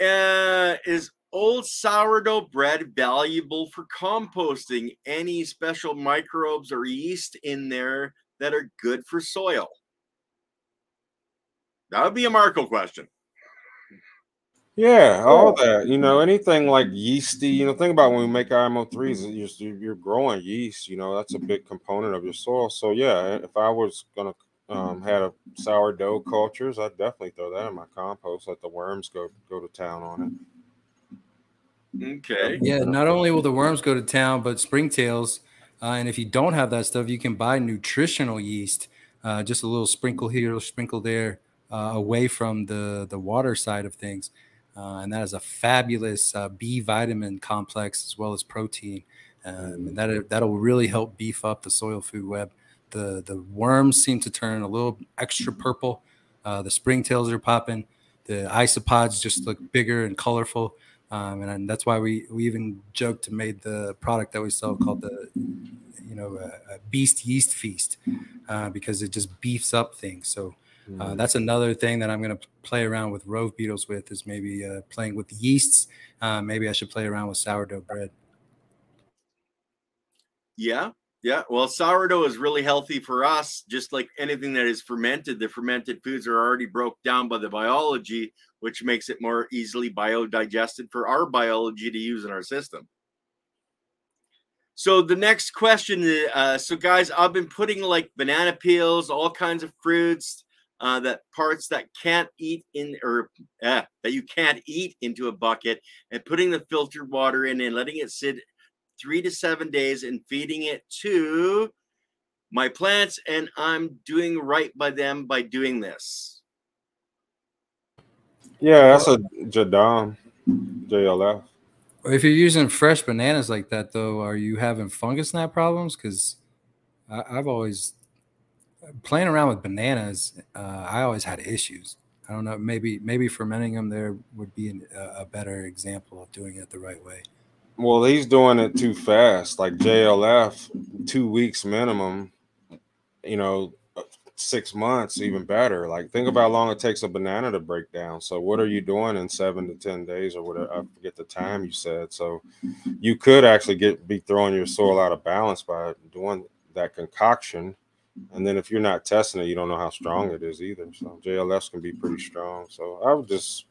Uh, is old sourdough bread valuable for composting? Any special microbes or yeast in there that are good for soil? That would be a Marco question. Yeah, all that. You know, anything like yeasty. You know, think about when we make IMO threes. You're, you're growing yeast. You know, that's a big component of your soil. So yeah, if I was gonna um, had a sourdough cultures, I'd definitely throw that in my compost. Let the worms go go to town on it. Okay. Yeah. Not only will the worms go to town, but springtails. Uh, and if you don't have that stuff, you can buy nutritional yeast. Uh, just a little sprinkle here, a sprinkle there uh, away from the the water side of things. uh, and that is a fabulous uh, B vitamin complex as well as protein, um, and that that'll really help beef up the soil food web. The the worms seem to turn a little extra purple. Uh, the springtails are popping. The isopods just look bigger and colorful. Um, and, and, that's why we, we even joked and made the product that we sell called the you know a beast yeast feast uh, because it just beefs up things so uh, mm. that's another thing that i'm going to play around with rove beetles with is maybe uh, playing with yeasts uh, maybe i should play around with sourdough bread yeah yeah, well, sourdough is really healthy for us, just like anything that is fermented. The fermented foods are already broke down by the biology, which makes it more easily biodigested for our biology to use in our system. So the next question, uh, so guys, I've been putting like banana peels, all kinds of fruits, uh, that parts that can't eat in or uh, that you can't eat into a bucket, and putting the filtered water in and letting it sit three to seven days and feeding it to my plants, and I'm doing right by them by doing this. Yeah, that's a Jadam JLF. If you're using fresh bananas like that, though, are you having fungus gnat problems? Because I've always playing around with bananas. Uh, I always had issues. I don't know. Maybe maybe fermenting them there would be an, a better example of doing it the right way. Well, he's doing it too fast. Like JLF, two weeks minimum. You know, six months, even better. Like think about how long it takes a banana to break down. So what are you doing in seven to ten days or whatever? I forget the time you said. So you could actually get be throwing your soil out of balance by doing that concoction. And then if you're not testing it, you don't know how strong it is either. So JLF can be pretty strong. So I would just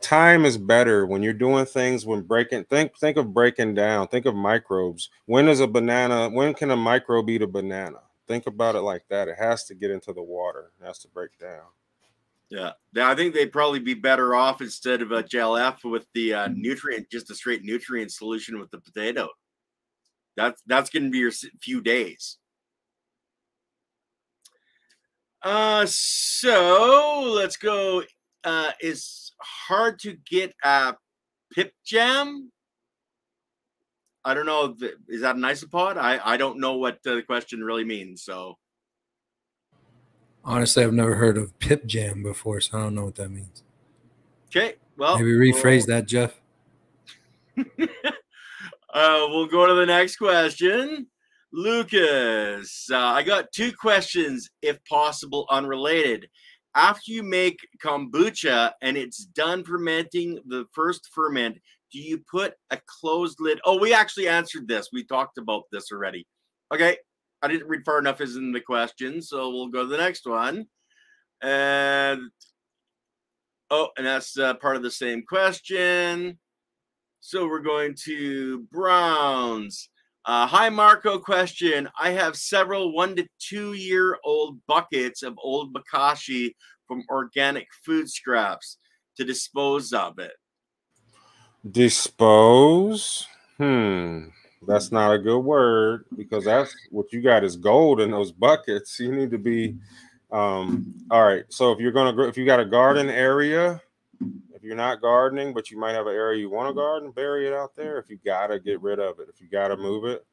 time is better when you're doing things when breaking think think of breaking down. Think of microbes. When is a banana when can a microbe eat a banana? Think about it like that. It has to get into the water. It has to break down. Yeah. I think they'd probably be better off instead of a JLF with the uh, nutrient just a straight nutrient solution with the potato. That's that's going to be your few days uh so let's go uh is hard to get a pip jam. I don't know. Is that an isopod? I, I don't know what the question really means. So, honestly, I've never heard of pip jam before, so I don't know what that means. Okay, well, maybe rephrase well, that, Jeff. [laughs] uh, we'll go to the next question. Lucas, uh, I got two questions, if possible, unrelated after you make kombucha and it's done fermenting the first ferment, do you put a closed lid? Oh, we actually answered this. We talked about this already. Okay. I didn't read far enough as in the question, so we'll go to the next one. And oh, and that's uh, part of the same question. So we're going to Browns. Uh, hi, Marco. Question I have several one to two year old buckets of old bokashi from organic food scraps to dispose of it. Dispose? Hmm. That's not a good word because that's what you got is gold in those buckets. You need to be um all right. So if you're gonna if you got a garden area, if you're not gardening, but you might have an area you want to garden, bury it out there. If you gotta get rid of it, if you gotta move it,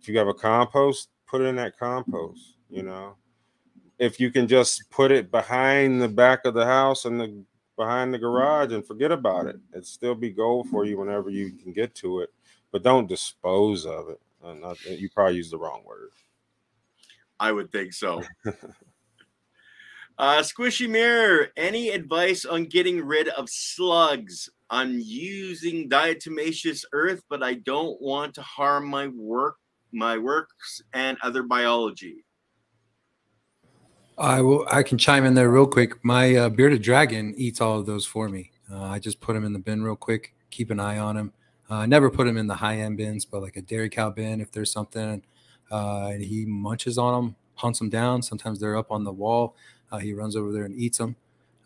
if you have a compost, put it in that compost. You know, if you can just put it behind the back of the house and the behind the garage and forget about it, it still be gold for you whenever you can get to it. But don't dispose of it. Uh, you probably used the wrong word. I would think so. [laughs] Uh, Squishy Mirror, any advice on getting rid of slugs? I'm using diatomaceous earth, but I don't want to harm my work, my works, and other biology. I will. I can chime in there real quick. My uh, bearded dragon eats all of those for me. Uh, I just put them in the bin real quick. Keep an eye on them. Uh, I never put them in the high end bins, but like a dairy cow bin, if there's something, uh, and he munches on them, hunts them down. Sometimes they're up on the wall. Uh, he runs over there and eats them.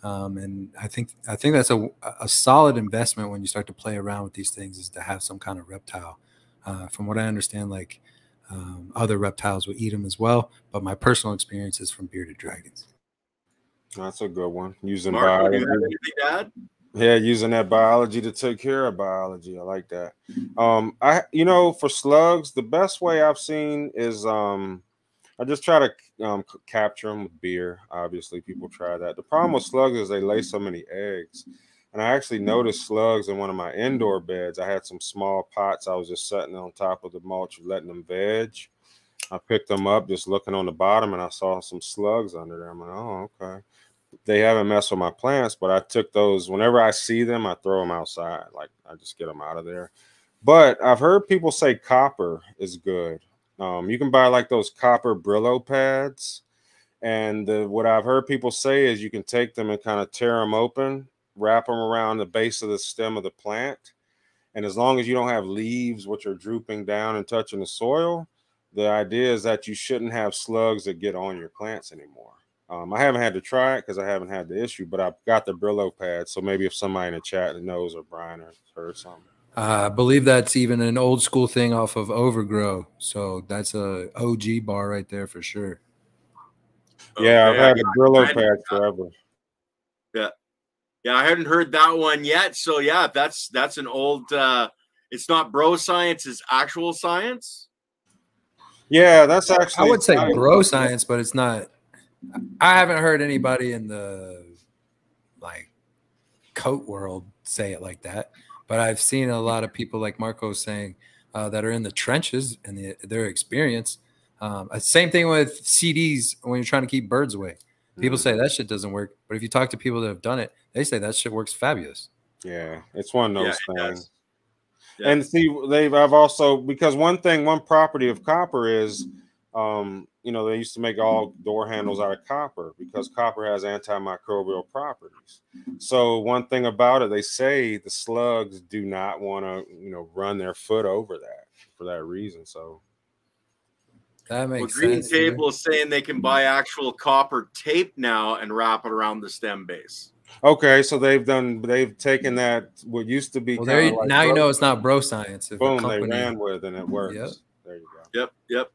Um, and I think I think that's a, a solid investment when you start to play around with these things is to have some kind of reptile. Uh, from what I understand, like um, other reptiles will eat them as well, but my personal experience is from bearded dragons. That's a good one. Using Mark, bio- anything to? Yeah, using that biology to take care of biology. I like that. Um, I you know for slugs, the best way I've seen is um, I just try to um, capture them with beer. Obviously, people try that. The problem with slugs is they lay so many eggs. And I actually noticed slugs in one of my indoor beds. I had some small pots. I was just setting on top of the mulch, letting them veg. I picked them up, just looking on the bottom, and I saw some slugs under there. I'm like, oh, okay. They haven't messed with my plants, but I took those. Whenever I see them, I throw them outside. Like I just get them out of there. But I've heard people say copper is good. Um, you can buy like those copper Brillo pads. And the, what I've heard people say is you can take them and kind of tear them open wrap them around the base of the stem of the plant. And as long as you don't have leaves which are drooping down and touching the soil, the idea is that you shouldn't have slugs that get on your plants anymore. Um, I haven't had to try it because I haven't had the issue, but I've got the Brillo pad. So maybe if somebody in the chat knows or Bryan or heard something. Uh, I believe that's even an old school thing off of Overgrow. So that's a OG bar right there for sure. Yeah, I've had a Brillo pad forever. Yeah, yeah, I hadn't heard that one yet. So yeah, that's that's an old. uh It's not bro science; it's actual science. Yeah, that's actually. I would say bro science, but it's not. I haven't heard anybody in the like coat world say it like that, but I've seen a lot of people like Marco saying uh, that are in the trenches and the, their experience. Um, uh, same thing with CDs when you're trying to keep birds away. People mm-hmm. say that shit doesn't work, but if you talk to people that have done it, they say that shit works fabulous. Yeah, it's one of those yeah, things. Yeah. And see, they've I've also because one thing, one property of copper is, um, you know, they used to make all door handles out of copper because copper has antimicrobial properties. So one thing about it, they say the slugs do not want to, you know, run their foot over that for that reason. So that makes well, Green sense. Table is saying they can buy actual copper tape now and wrap it around the stem base. Okay, so they've done. They've taken that what used to be. Well, there, like now bro, you know it's not bro science. Boom, company, they ran with and it works. Yep. There you go. Yep, yep.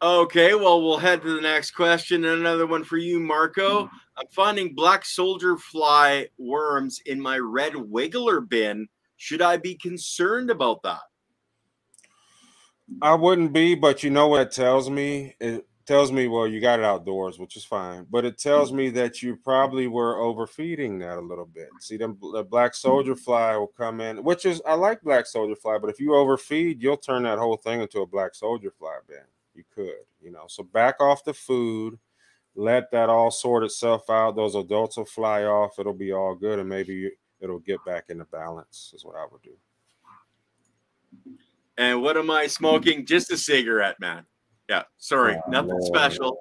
Okay, well, we'll head to the next question. And Another one for you, Marco. Mm-hmm. I'm finding black soldier fly worms in my red wiggler bin. Should I be concerned about that? I wouldn't be, but you know what it tells me? It tells me, well, you got it outdoors, which is fine, but it tells me that you probably were overfeeding that a little bit. See, them the black soldier fly will come in, which is I like black soldier fly, but if you overfeed, you'll turn that whole thing into a black soldier fly bin. You could, you know. So back off the food, let that all sort itself out. Those adults will fly off. It'll be all good, and maybe it'll get back into balance. Is what I would do. And what am I smoking? Just a cigarette, man. Yeah, sorry, oh, nothing special.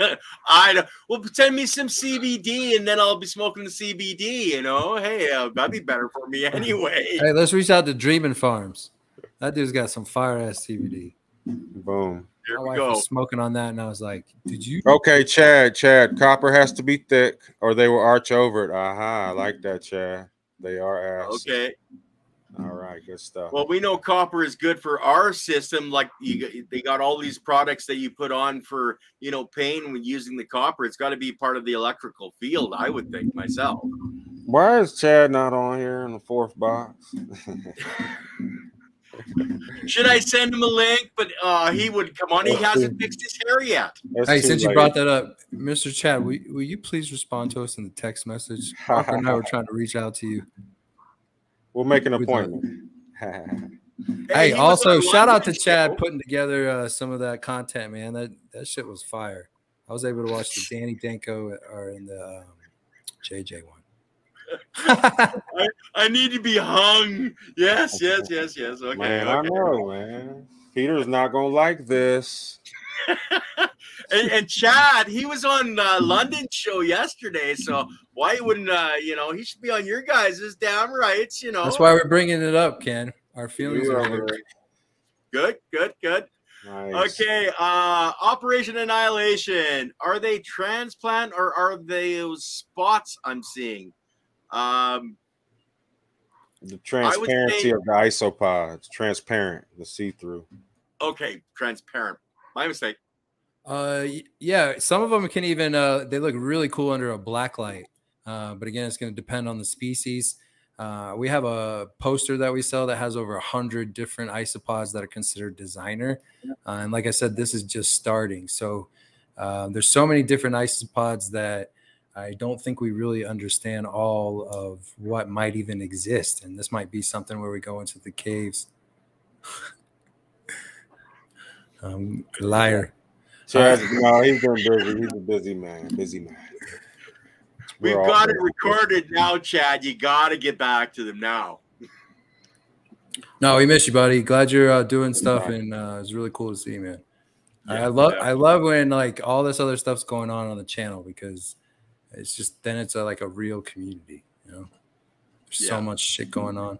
[laughs] I don't, well send me some CBD and then I'll be smoking the CBD. You know, hey, uh, that'd be better for me [laughs] anyway. [laughs] Hey, let's reach out to Dreaming Farms. That dude's got some fire ass CBD. Boom. There My we go. smoking on that, and I was like, "Did you?" [laughs] Okay, Chad. Chad, copper has to be thick, or they will arch over it. Aha, I mm-hmm. like that, Chad. They are ass. Okay. All right, good stuff. Well, we know copper is good for our system. Like you, they got all these products that you put on for you know pain when using the copper. It's got to be part of the electrical field, I would think myself. Why is Chad not on here in the fourth box? [laughs] [laughs] Should I send him a link? But uh, he would come on. He hasn't fixed his hair yet. That's hey, since late. you brought that up, Mr. Chad, will, will you please respond to us in the text message? [laughs] Parker and I were trying to reach out to you. We'll make an appointment. hey, also shout out to Chad putting together uh, some of that content, man. That that shit was fire. I was able to watch the Danny Danko or in the um, JJ one. [laughs] I, I, need to be hung. Yes, yes, yes, yes. Okay, man, okay. I know, man. Peter's not gonna like this. [laughs] and, and, Chad, he was on uh, London show yesterday, so why wouldn't uh, you know? He should be on your guys' damn rights, you know. That's why we're bringing it up, Ken. Our feelings are hurt. Good, good, good. Nice. Okay, uh, Operation Annihilation. Are they transplant or are they those spots I'm seeing? Um, the transparency say, of the isopod. It's transparent, the see-through. Okay, transparent. My mistake. Uh, yeah, some of them can even uh, they look really cool under a black light. Uh, but again, it's going to depend on the species. Uh, we have a poster that we sell that has over a hundred different isopods that are considered designer. Uh, and like I said, this is just starting. So uh, there's so many different isopods that I don't think we really understand all of what might even exist. And this might be something where we go into the caves. [laughs] um, liar. Chad, no, he's been busy. He's a busy man. Busy man. [laughs] We've We're all got it recorded now, Chad. You got to get back to them now. No, we miss you, buddy. Glad you're uh, doing stuff, and uh, it's really cool to see, you, man. I love, I love when like all this other stuff's going on on the channel because it's just then it's a, like a real community, you know. There's Yeah. so much shit going on.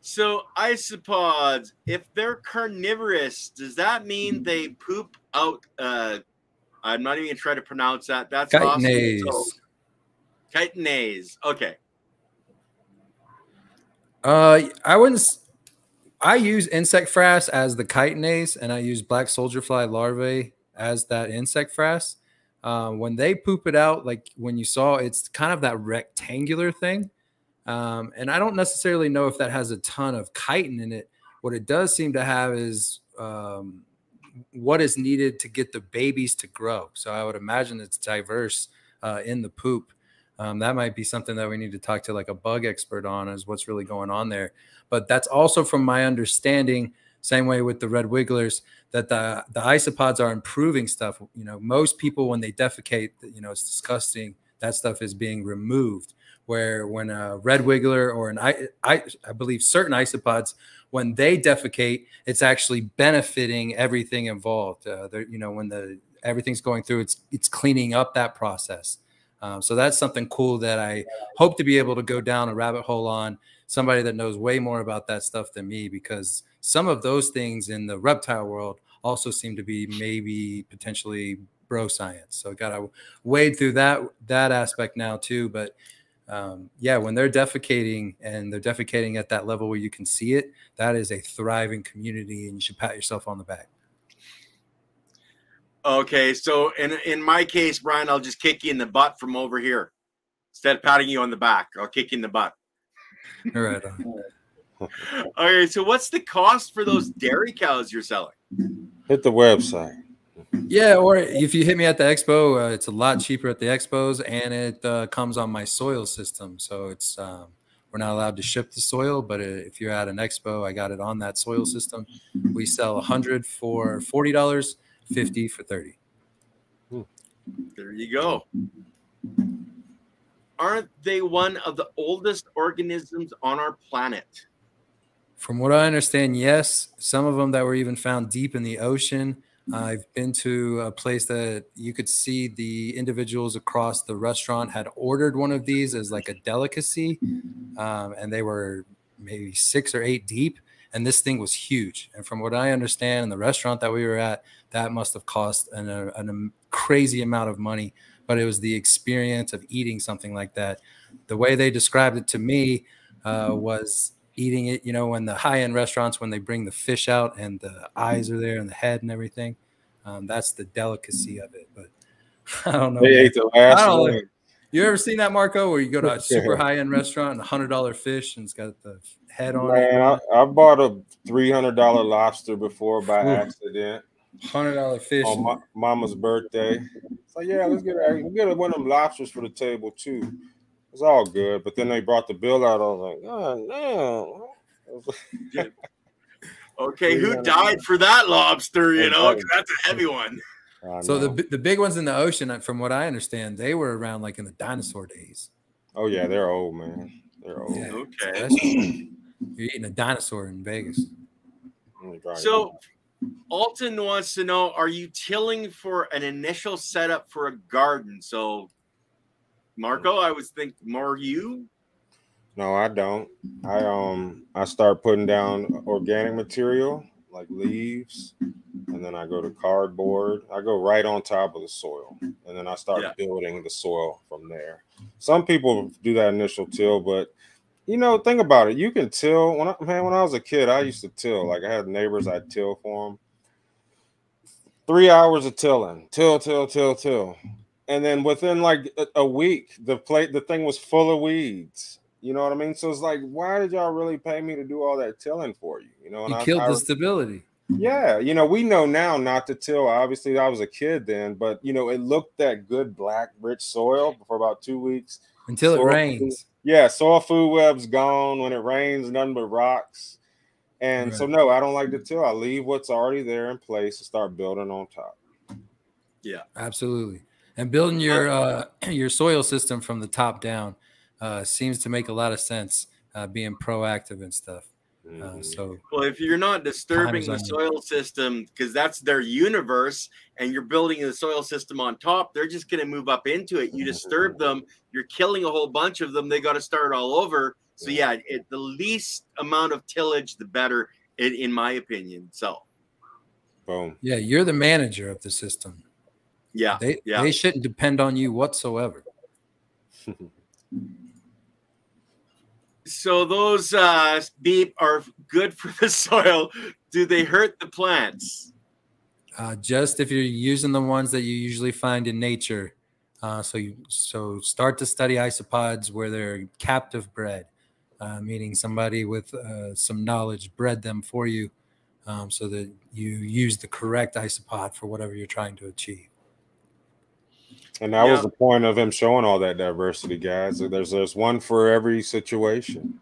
So isopods, if they're carnivorous, does that mean they poop out? Uh, I'm not even gonna try to pronounce that. That's awesome. Chitinase. So, chitinase. Okay. Uh, I wouldn't. I use insect frass as the chitinase, and I use black soldier fly larvae as that insect frass. Uh, when they poop it out, like when you saw, it's kind of that rectangular thing. Um, and I don't necessarily know if that has a ton of chitin in it. What it does seem to have is um, what is needed to get the babies to grow. So I would imagine it's diverse uh, in the poop. Um, that might be something that we need to talk to like a bug expert on is what's really going on there. But that's also from my understanding, same way with the red wigglers, that the the isopods are improving stuff. You know, most people when they defecate, you know, it's disgusting. That stuff is being removed. Where when a red wiggler or an I, I, I believe certain isopods, when they defecate, it's actually benefiting everything involved. Uh, you know, when the everything's going through, it's it's cleaning up that process. Um, so that's something cool that I hope to be able to go down a rabbit hole on somebody that knows way more about that stuff than me because some of those things in the reptile world also seem to be maybe potentially bro science. So got to wade through that that aspect now too. But um, yeah, when they're defecating and they're defecating at that level where you can see it, that is a thriving community, and you should pat yourself on the back. Okay. So in in my case, Bryan, I'll just kick you in the butt from over here instead of patting you on the back. I'll kick you in the butt. All right. Uh, Okay. So what's the cost for those dairy cows you're selling? Hit the website. Yeah, or if you hit me at the expo, uh, it's a lot cheaper at the expos, and it uh, comes on my soil system. So it's um, we're not allowed to ship the soil, but uh, if you're at an expo, I got it on that soil system. We sell a hundred for forty dollars, fifty for thirty. There you go. Aren't they one of the oldest organisms on our planet? From what I understand, yes. Some of them that were even found deep in the ocean. I've been to a place that you could see the individuals across the restaurant had ordered one of these as like a delicacy, um, and they were maybe six or eight deep. And this thing was huge. And from what I understand, in the restaurant that we were at, that must have cost an, a, an crazy amount of money. But it was the experience of eating something like that. The way they described it to me uh, was eating it, you know, in the high end restaurants when they bring the fish out and the eyes are there and the head and everything. Um, that's the delicacy of it. But [laughs] I don't know. They man. ate the last one. You ever seen that, Marco, where you go to a [laughs] super high end restaurant and a hundred dollar fish and it's got the head on Man, it? I, I bought a three hundred dollar lobster before by accident Hundred dollar fish. on my, mama's birthday. So yeah, let's get a, get one of them lobsters for the table too. It's all good, but then they brought the bill out. I was like, oh no. [laughs] Okay, who died for that lobster? You know, 'Cause that's a heavy one. So the the big ones in the ocean, uh, from what I understand, they were around like in the dinosaur days. oh yeah, they're old, man. They're old. Yeah. Okay. That's- [clears throat] you're eating a dinosaur in Vegas. Let me try it. So Alton wants to know: Are you tilling for an initial setup for a garden? So, Marco, I was think more you. No, I don't. I um I start putting down organic material like leaves, and then I go to cardboard. I go right on top of the soil, and then I start Yeah. building the soil from there. Some people do that initial till, but you know, think about it. You can till. When I, man, when I was a kid, I used to till. Like I had neighbors, I'd till for them. Three hours of tilling, till, till, till, till. And then within like a, a week, the plate the thing was full of weeds. You know what I mean? So it's like, why did y'all really pay me to do all that tilling for you? You know, and you I, killed I, the stability. Yeah, you know, we know now not to till. Obviously, I was a kid then, but you know, it looked that good black, rich soil for about two weeks until soil it rains. Food, yeah, soil food web's gone. When it rains, nothing but rocks. And right. so, no, I don't like to till. I leave what's already there in place and start building on top. Yeah, absolutely. And building your uh, [clears throat] your soil system from the top down uh, seems to make a lot of sense. Uh, being proactive and stuff. Uh, mm-hmm. so, well, if you're not disturbing the soil system because that's their universe, and you're building the soil system on top, they're just going to move up into it. You disturb mm-hmm. them, you're killing a whole bunch of them. They got to start all over. So, yeah, it, the least amount of tillage, the better, in, in my opinion. So, boom. Yeah, you're the manager of the system. Yeah, they yeah. they shouldn't depend on you whatsoever. so those uh, beep are good for the [laughs] soil. Do they hurt the plants? Uh, just if you're using the ones that you usually find in nature. Uh, so you so start to study isopods where they're captive bred, uh, meaning somebody with uh, some knowledge bred them for you, um, so that you use the correct isopod for whatever you're trying to achieve. And that yeah. was the point of him showing all that diversity, guys. There's there's one for every situation.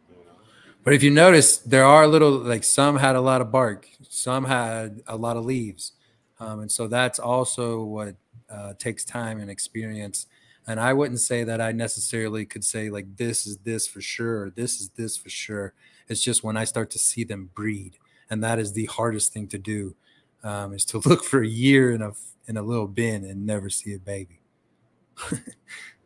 But if you notice, there are little like some had a lot of bark, some had a lot of leaves, um, and so that's also what uh, takes time and experience. And I wouldn't say that I necessarily could say like this is this for sure, or this is this for sure. It's just when I start to see them breed, and that is the hardest thing to do, um, is to [laughs] look for a year in a in a little bin and never see a baby.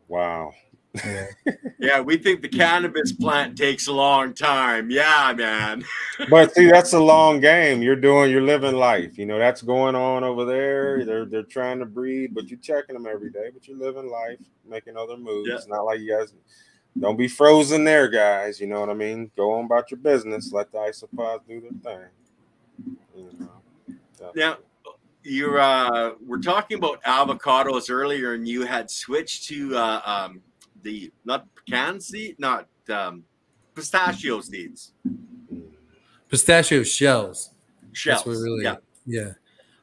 Wow. Yeah. [laughs] yeah, we think the cannabis plant takes a long time. Yeah, man. but see, [laughs] that's a long game. You're doing, you're living life. You know, that's going on over there. Mm-hmm. They're they're trying to breed, but you're checking them every day. But you're living life, making other moves. Yeah. It's not like you guys don't be frozen there, guys. You know what I mean? Go on about your business. Let the isopods do their thing. You know. Yeah you uh, were talking about avocados earlier, and you had switched to uh, um, the not pecan seed, not um, pistachio seeds. Pistachio shells. Shells. really, yeah. Yeah.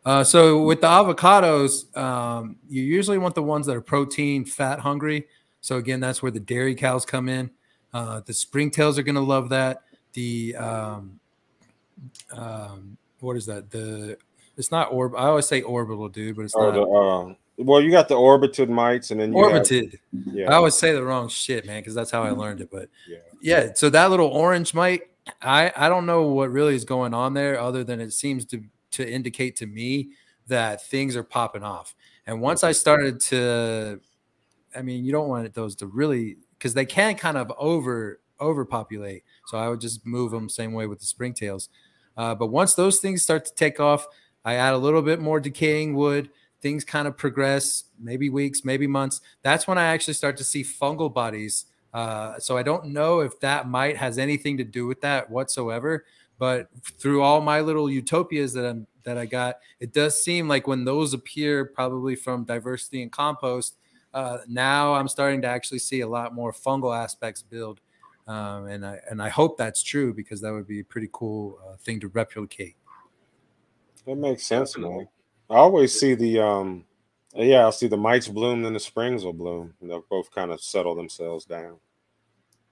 Uh, so with the avocados, um, you usually want the ones that are protein, fat hungry. So again, that's where the dairy cows come in. Uh, the springtails are going to love that. The um, um, what is that? The it's not orb. I always say orbital, dude, but it's oh, not. The, uh, well, you got the orbited mites, and then orbited. Have, yeah, I always say the wrong shit, man, because that's how I learned it. But yeah, yeah. So that little orange mite, I I don't know what really is going on there, other than it seems to to indicate to me that things are popping off. And once I started to, I mean, you don't want those to really because they can kind of over overpopulate. So I would just move them same way with the springtails. Uh, but once those things start to take off, I add a little bit more decaying wood. Things kind of progress, maybe weeks, maybe months. That's when I actually start to see fungal bodies. Uh, so I don't know if that might has anything to do with that whatsoever. But through all my little utopias that I'm that I got, it does seem like when those appear, probably from diversity and compost, uh, now I'm starting to actually see a lot more fungal aspects build. Um, and I and I hope that's true because that would be a pretty cool uh, thing to replicate. That makes sense, man. I always see the um yeah, I'll see the mites bloom, then the springs will bloom. And they'll both kind of settle themselves down.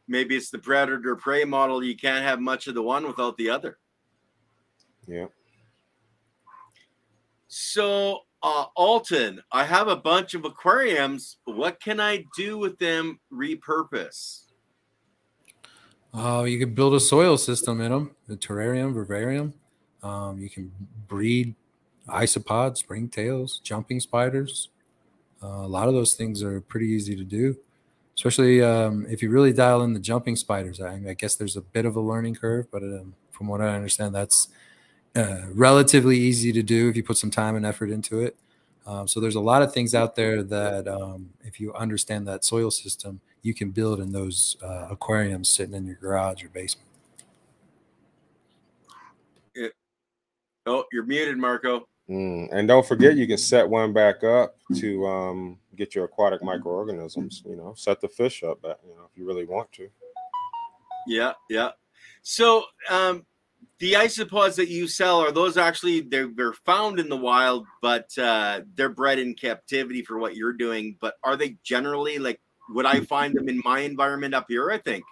Maybe it's the predator prey model. You can't have much of the one without the other. Yeah. So, uh, Alton, I have a bunch of aquariums. What can I do with them? Repurpose. Oh, you could build a soil system in them, the terrarium, vivarium. Um, you can breed isopods, springtails, jumping spiders. Uh, a lot of those things are pretty easy to do, especially um, if you really dial in the jumping spiders. I, I, guess there's a bit of a learning curve, but um, from what I understand, that's uh, relatively easy to do if you put some time and effort into it. Um, so there's a lot of things out there that um, if you understand that soil system, you can build in those uh, aquariums sitting in your garage or basement. Oh, you're muted, Marco. Mm. And don't forget, you can set one back up to um, get your aquatic microorganisms. You know, set the fish up, back, you know, if you really want to. Yeah, yeah. So, um, the isopods that you sell are those actually they're, they're found in the wild, but uh, they're bred in captivity for what you're doing. But are they generally like? Would I find them in my environment up here? I think.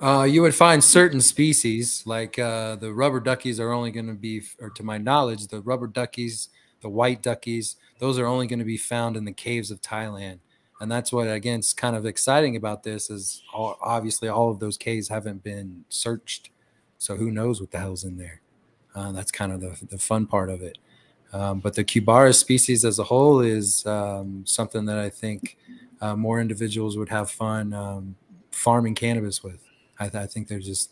Uh, you would find certain species like uh, the rubber duckies are only going to be, or to my knowledge, the rubber duckies, the white duckies, those are only going to be found in the caves of Thailand. And that's what, again, is kind of exciting about this is all, obviously all of those caves haven't been searched. So who knows what the hell's in there? Uh, that's kind of the, the fun part of it. Um, but the Cubaris species as a whole is um, something that I think uh, more individuals would have fun um, farming cannabis with. I, th- I, think they're just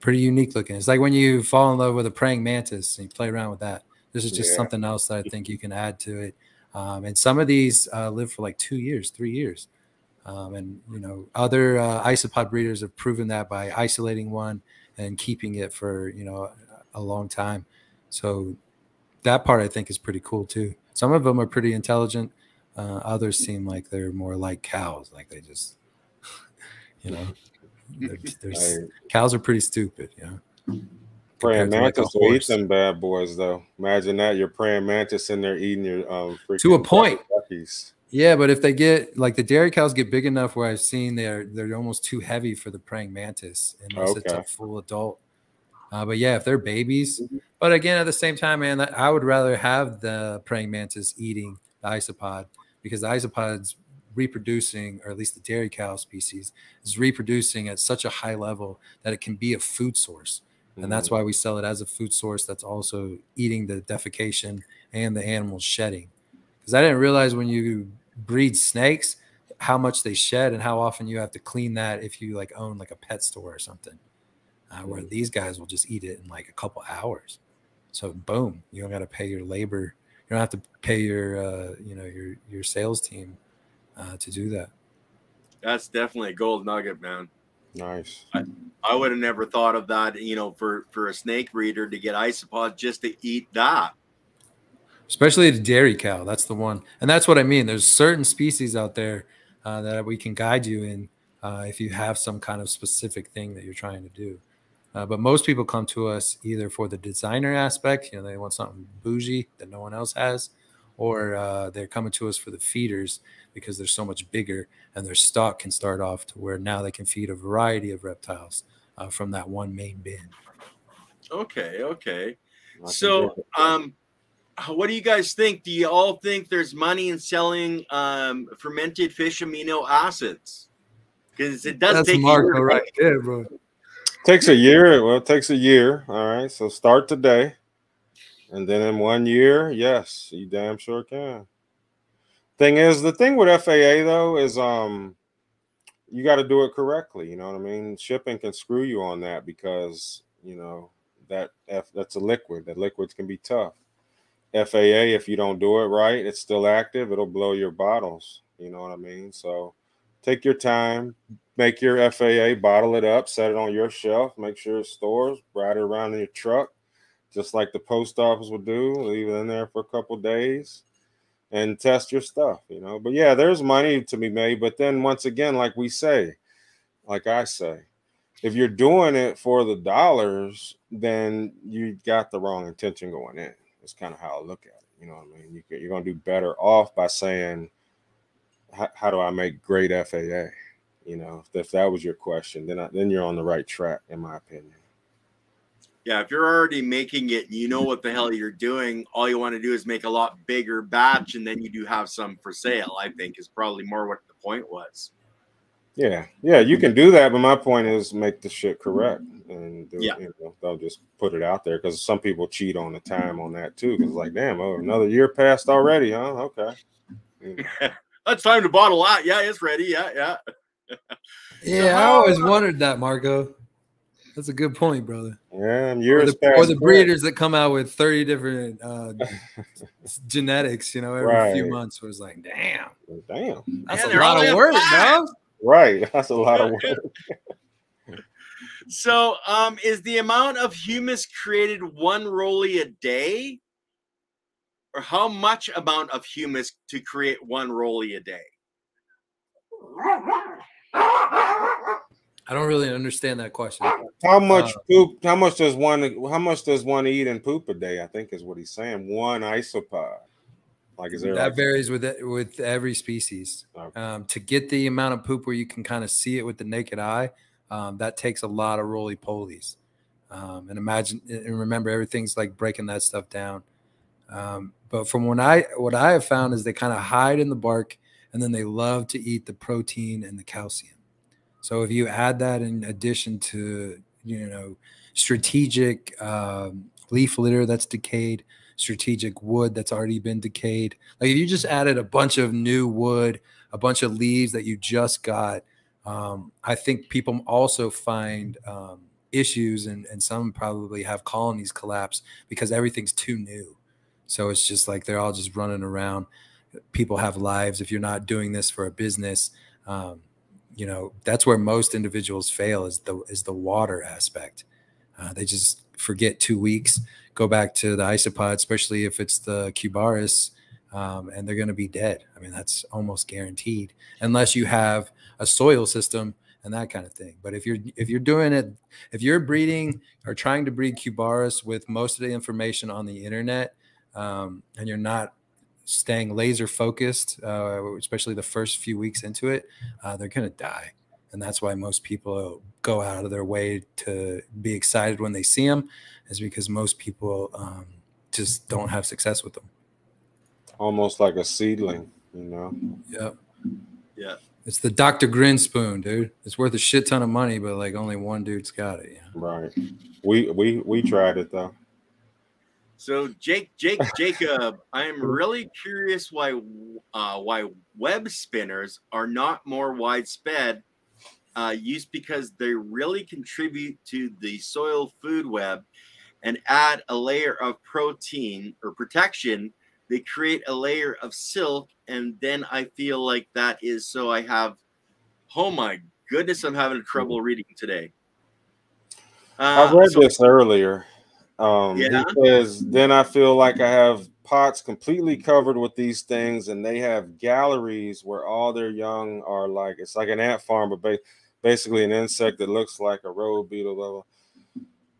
pretty unique looking. It's like when you fall in love with a praying mantis and you play around with that. This is just yeah. something else that I think you can add to it. Um, and some of these uh, live for like two years, three years. Um, and you know, other uh, isopod breeders have proven that by isolating one and keeping it for you know a long time. So that part I think is pretty cool too. Some of them are pretty intelligent. Uh, others seem like they're more like cows, like they just, [laughs] you know, they're, [laughs] they're, cows are pretty stupid, yeah. Praying mantis like will eat them bad boys, though. Imagine that you're praying mantis and they're eating your um to a point. Duckies. Yeah, but if they get like the dairy cows get big enough where I've seen they're they're almost too heavy for the praying mantis unless okay. it's a full adult. Uh, but yeah, if they're babies, mm-hmm. but again, at the same time, man, I would rather have the praying mantis eating the isopod because the isopod's reproducing, or at least the dairy cow species, is reproducing at such a high level that it can be a food source. Mm-hmm. And that's mm-hmm. why we sell it as a food source that's also eating the defecation and the animals shedding. Because I didn't realize when you breed snakes how much they shed and how often you have to clean that if you like own like a pet store or something. Uh, where mm-hmm. these guys will just eat it in like a couple hours. So boom, you don't got to pay your labor you don't have to pay your uh, you know your your sales team uh, to do that. That's definitely a gold nugget, man. Nice. I, I would have never thought of that. You know, for for a snake breeder to get isopods just to eat that. Especially the dairy cow. That's the one, and that's what I mean. There's certain species out there uh, that we can guide you in uh, if you have some kind of specific thing that you're trying to do. Uh, but most people come to us either for the designer aspect, you know, they want something bougie that no one else has, or uh, they're coming to us for the feeders because they're so much bigger and their stock can start off to where now they can feed a variety of reptiles uh, from that one main bin. Okay, okay. So, um, what do you guys think? Do you all think there's money in selling um, fermented fish amino acids? Because it does That's take Marco right there, bro takes a year. Well, it takes a year. All right. So start today. And then in one year, yes, you damn sure can. Thing is, the thing with FAA though is um you got to do it correctly. You know what I mean? Shipping can screw you on that because you know that F, that's a liquid. That liquids can be tough. FAA, if you don't do it right, it's still active. It'll blow your bottles. You know what I mean? So take your time, make your FAA, bottle it up, set it on your shelf, make sure it stores, ride it around in your truck, just like the post office would do. Leave it in there for a couple days and test your stuff, you know. But yeah, there's money to be made. But then once again, like we say, like I say, if you're doing it for the dollars, then you got the wrong intention going in. It's kind of how I look at it. You know what I mean? You, you're going to do better off by saying, how do I make great FAA? You know, if, if that was your question, then I, then you're on the right track, in my opinion. Yeah, if you're already making it, you know what the hell you're doing. All you want to do is make a lot bigger batch, and then you do have some for sale. I think is probably more what the point was. Yeah, yeah, you can do that, but my point is make the shit correct, and do, yeah, you know, they'll just put it out there because some people cheat on the time on that too. Because like, damn, oh, another year passed already, huh? Okay. [laughs] That's time to bottle out. Yeah, it's ready. Yeah, yeah yeah, I always wondered that, Marco. That's a good point, brother. Yeah, or the, or the breeders that come out with 30 different uh, [laughs] genetics, you know, every right. few months was like, damn. Damn. That's a lot of work, bro. Right. That's a lot of [laughs] work. so um is the amount of humus created one rolly a day? or how much amount of humus to create one rollie a day? [laughs] I don't really understand that question. How much Uh, poop? How much does one? How much does one eat and poop a day? I think is what he's saying. One isopod. Like is there? That like, varies with it, with every species. Okay. Um, to get the amount of poop where you can kind of see it with the naked eye, um, that takes a lot of roly polies. Um, and imagine and remember everything's like breaking that stuff down. Um, but from what I what I have found is they kind of hide in the bark and then they love to eat the protein and the calcium. So if you add that in addition to you know strategic um, leaf litter that's decayed, strategic wood that's already been decayed, like if you just added a bunch of new wood, a bunch of leaves that you just got, um, I think people also find um, issues and, and some probably have colonies collapse because everything's too new. So it's just like they're all just running around. People have lives. If you're not doing this for a business, um, you know that's where most individuals fail is the is the water aspect. Uh, they just forget two weeks, go back to the isopod, especially if it's the cubaris, um, and they're going to be dead. I mean that's almost guaranteed, unless you have a soil system and that kind of thing. But if you're if you're doing it, if you're breeding or trying to breed cubaris with most of the information on the internet, um, and you're not staying laser focused, uh, especially the first few weeks into it, uh, they're going to die. And that's why most people go out of their way to be excited when they see them, is because most people um, just don't have success with them. almost like a seedling, you know. Yep. Yeah. It's the Dr. Grin spoon, dude. It's worth a shit ton of money, but like only one dude's got it. You know? Right. We we we tried it though. So Jake, Jake, Jacob, I am really curious why uh, why web spinners are not more widespread uh, used because they really contribute to the soil food web and add a layer of protein or protection. They create a layer of silk, and then I feel like that is so. I have, oh my goodness, I'm having trouble reading today. I Uh, read so- this earlier. Um, Yeah. He says, then I feel like I have pots completely covered with these things, and they have galleries where all their young are like it's like an ant farm, but ba- basically an insect that looks like a rove beetle. Blah, blah.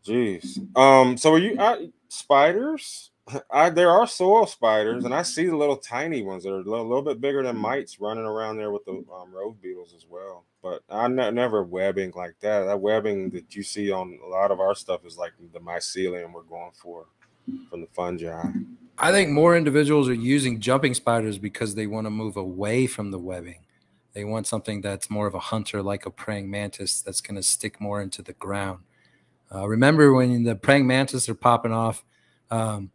Jeez. Um. So are you I, spiders? I there are soil spiders, and I see the little tiny ones that are a little, little bit bigger than mites running around there with the um, rove beetles as well. But I ne- never webbing like that. That webbing that you see on a lot of our stuff is like the mycelium we're going for from the fungi. I think more individuals are using jumping spiders because they want to move away from the webbing. They want something that's more of a hunter, like a praying mantis, that's going to stick more into the ground. Uh, remember when the praying mantis are popping off, um,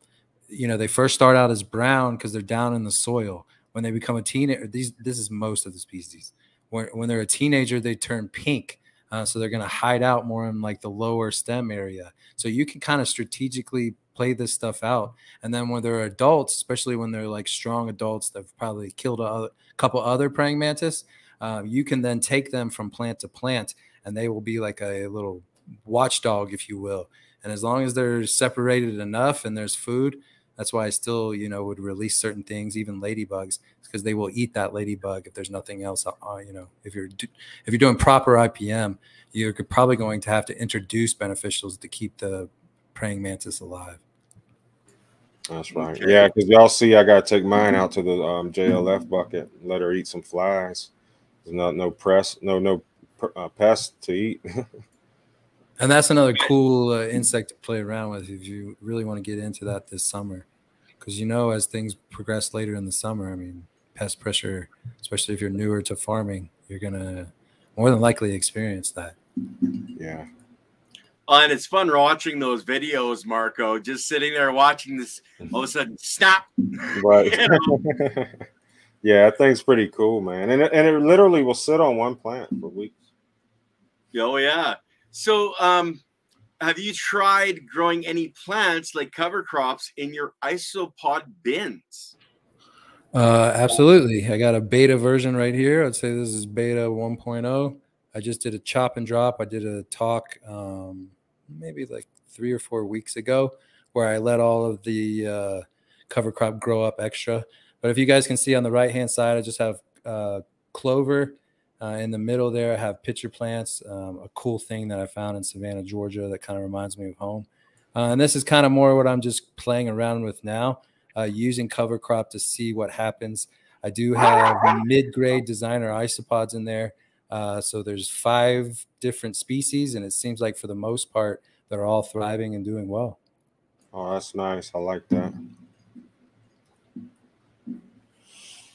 you know, they first start out as brown because they're down in the soil. When they become a teenager, these this is most of the species. When, when they're a teenager, they turn pink. Uh, so they're going to hide out more in like the lower stem area. So you can kind of strategically play this stuff out. And then when they're adults, especially when they're like strong adults that've probably killed a other- couple other praying mantis, uh, you can then take them from plant to plant and they will be like a little watchdog, if you will. And as long as they're separated enough and there's food, that's why I still, you know, would release certain things, even ladybugs, because they will eat that ladybug if there's nothing else. Uh, you know, if you're if you're doing proper IPM, you're probably going to have to introduce beneficials to keep the praying mantis alive. That's right. Okay. Yeah, because y'all see, I got to take mine out to the um, JLF [laughs] bucket, let her eat some flies. There's no no press, no no uh, pests to eat. [laughs] And that's another cool uh, insect to play around with if you really want to get into that this summer. Because you know, as things progress later in the summer, I mean, pest pressure, especially if you're newer to farming, you're going to more than likely experience that. yeah. Uh, and it's fun watching those videos, Marco. Just sitting there watching this, all of a sudden, snap. But [laughs] You know? [laughs] yeah, that thing's pretty cool, man. And it, and it literally will sit on one plant for weeks. Oh yeah. So, um, have you tried growing any plants like cover crops in your isopod bins? Uh, absolutely. I got a beta version right here. I'd say this is beta 1.0. I just did a chop and drop. I did a talk um, maybe like three or four weeks ago where I let all of the uh, cover crop grow up extra. But if you guys can see on the right hand side, I just have uh, clover. Uh, in the middle there, I have pitcher plants, um, a cool thing that I found in Savannah, Georgia that kind of reminds me of home. Uh, and this is kind of more what I'm just playing around with now, uh, using cover crop to see what happens. I do have mid-grade designer isopods in there. Uh, so there's five different species, and it seems like for the most part, they're all thriving and doing well. Oh, that's nice. I like that.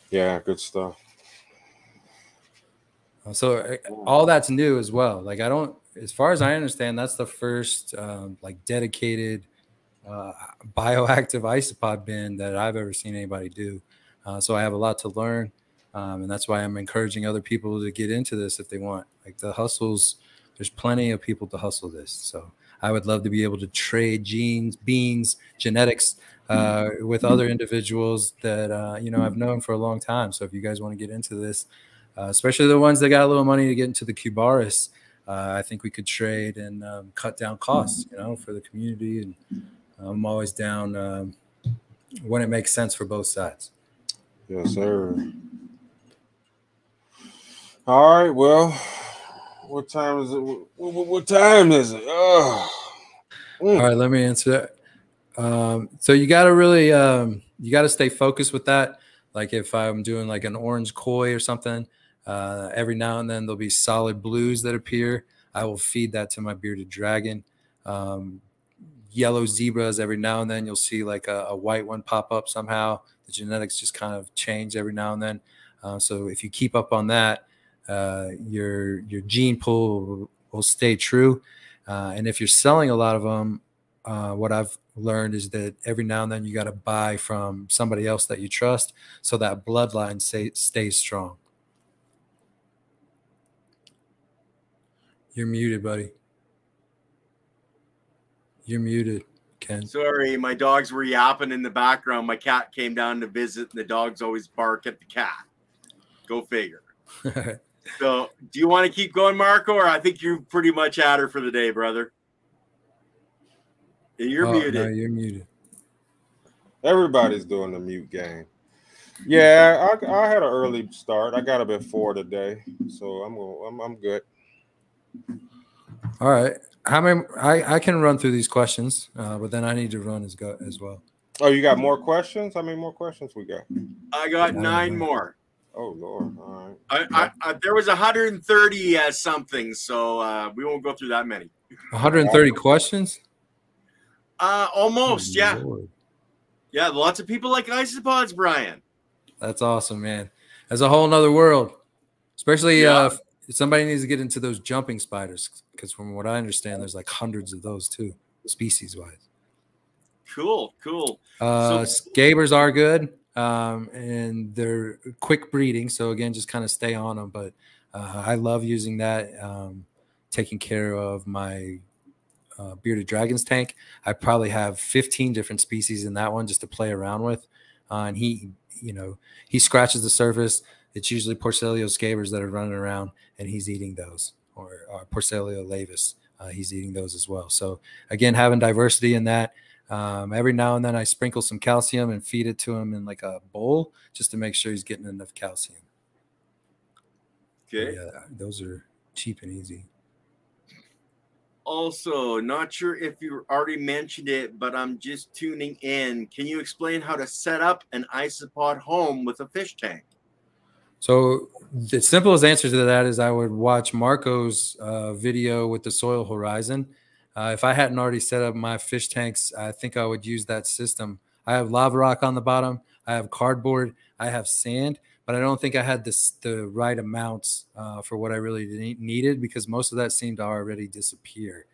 Yeah, good stuff. Uh, so uh, all that's new as well. Like I don't, as far as I understand, that's the first um, like dedicated uh, bioactive isopod bin that I've ever seen anybody do. Uh, so I have a lot to learn, um, and that's why I'm encouraging other people to get into this if they want. Like the hustles, there's plenty of people to hustle this. So I would love to be able to trade genes, beans, genetics uh, with other individuals that uh, you know I've known for a long time. So if you guys want to get into this, uh, especially the ones that got a little money to get into the Cubaris, uh, I think we could trade and um, cut down costs, you know, for the community. And I'm always down um, when it makes sense for both sides. Yes, sir. All right. Well, what time is it? What, what, what time is it? Oh. Mm. All right. Let me answer that. Um, so you got to really, um, you got to stay focused with that. Like if I'm doing like an orange koi or something, uh, every now and then there'll be solid blues that appear. I will feed that to my bearded dragon. Um, yellow zebras every now and then you'll see like a, a, white one pop up somehow. The genetics just kind of change every now and then. Uh, so if you keep up on that, uh, your your gene pool will, will stay true. Uh, and if you're selling a lot of them, uh, what I've learned is that every now and then you got to buy from somebody else that you trust so that bloodline stay, stays strong. You're muted, buddy. You're muted, Ken. Sorry, my dogs were yapping in the background. My cat came down to visit, and the dogs always bark at the cat. Go figure. [laughs] so, do you want to keep going, Marco, or I think you're pretty much at her for the day, brother? You're oh, muted. No, you're muted. Everybody's doing the mute game. Yeah, I, I had an early start. I got up at four today, so I'm I'm, I'm good. All right. How many? I, I can run through these questions, uh, but then I need to run as go as well. Oh, you got more questions? How many more questions we got? I got nine more. Oh Lord! All right. I, I, I, there was 130 as something, so uh, we won't go through that many. 130 questions? Uh, almost, oh, yeah. Lord. Yeah, lots of people like isopods, Bryan. That's awesome, man. That's a whole nother world. Especially yeah. uh, somebody needs to get into those jumping spiders because from what I understand, there's like hundreds of those too, species wise. Cool, cool. Uh, so- Scabers are good, um, and they're quick breeding. So again, just kind of stay on them. But uh, I love using that, um, taking care of my uh, bearded dragons tank. I probably have 15 different species in that one just to play around with. Uh, and he, you know, he scratches the surface it's usually Porcellio scabers that are running around, and he's eating those, or, or Porcellio laevis. Uh, he's eating those as well. So again, having diversity in that. Um, every now and then, I sprinkle some calcium and feed it to him in like a bowl just to make sure he's getting enough calcium. Okay. yeah, those are cheap and easy. Also, not sure if you already mentioned it, but I'm just tuning in. Can you explain how to set up an isopod home with a fish tank? So the simplest answer to that is I would watch Marco's uh, video with the soil horizon. Uh, if I hadn't already set up my fish tanks, I think I would use that system. I have lava rock on the bottom. I have cardboard. I have sand, but I don't think I had this, the right amounts uh, for what I really needed because most of that seemed to already disappear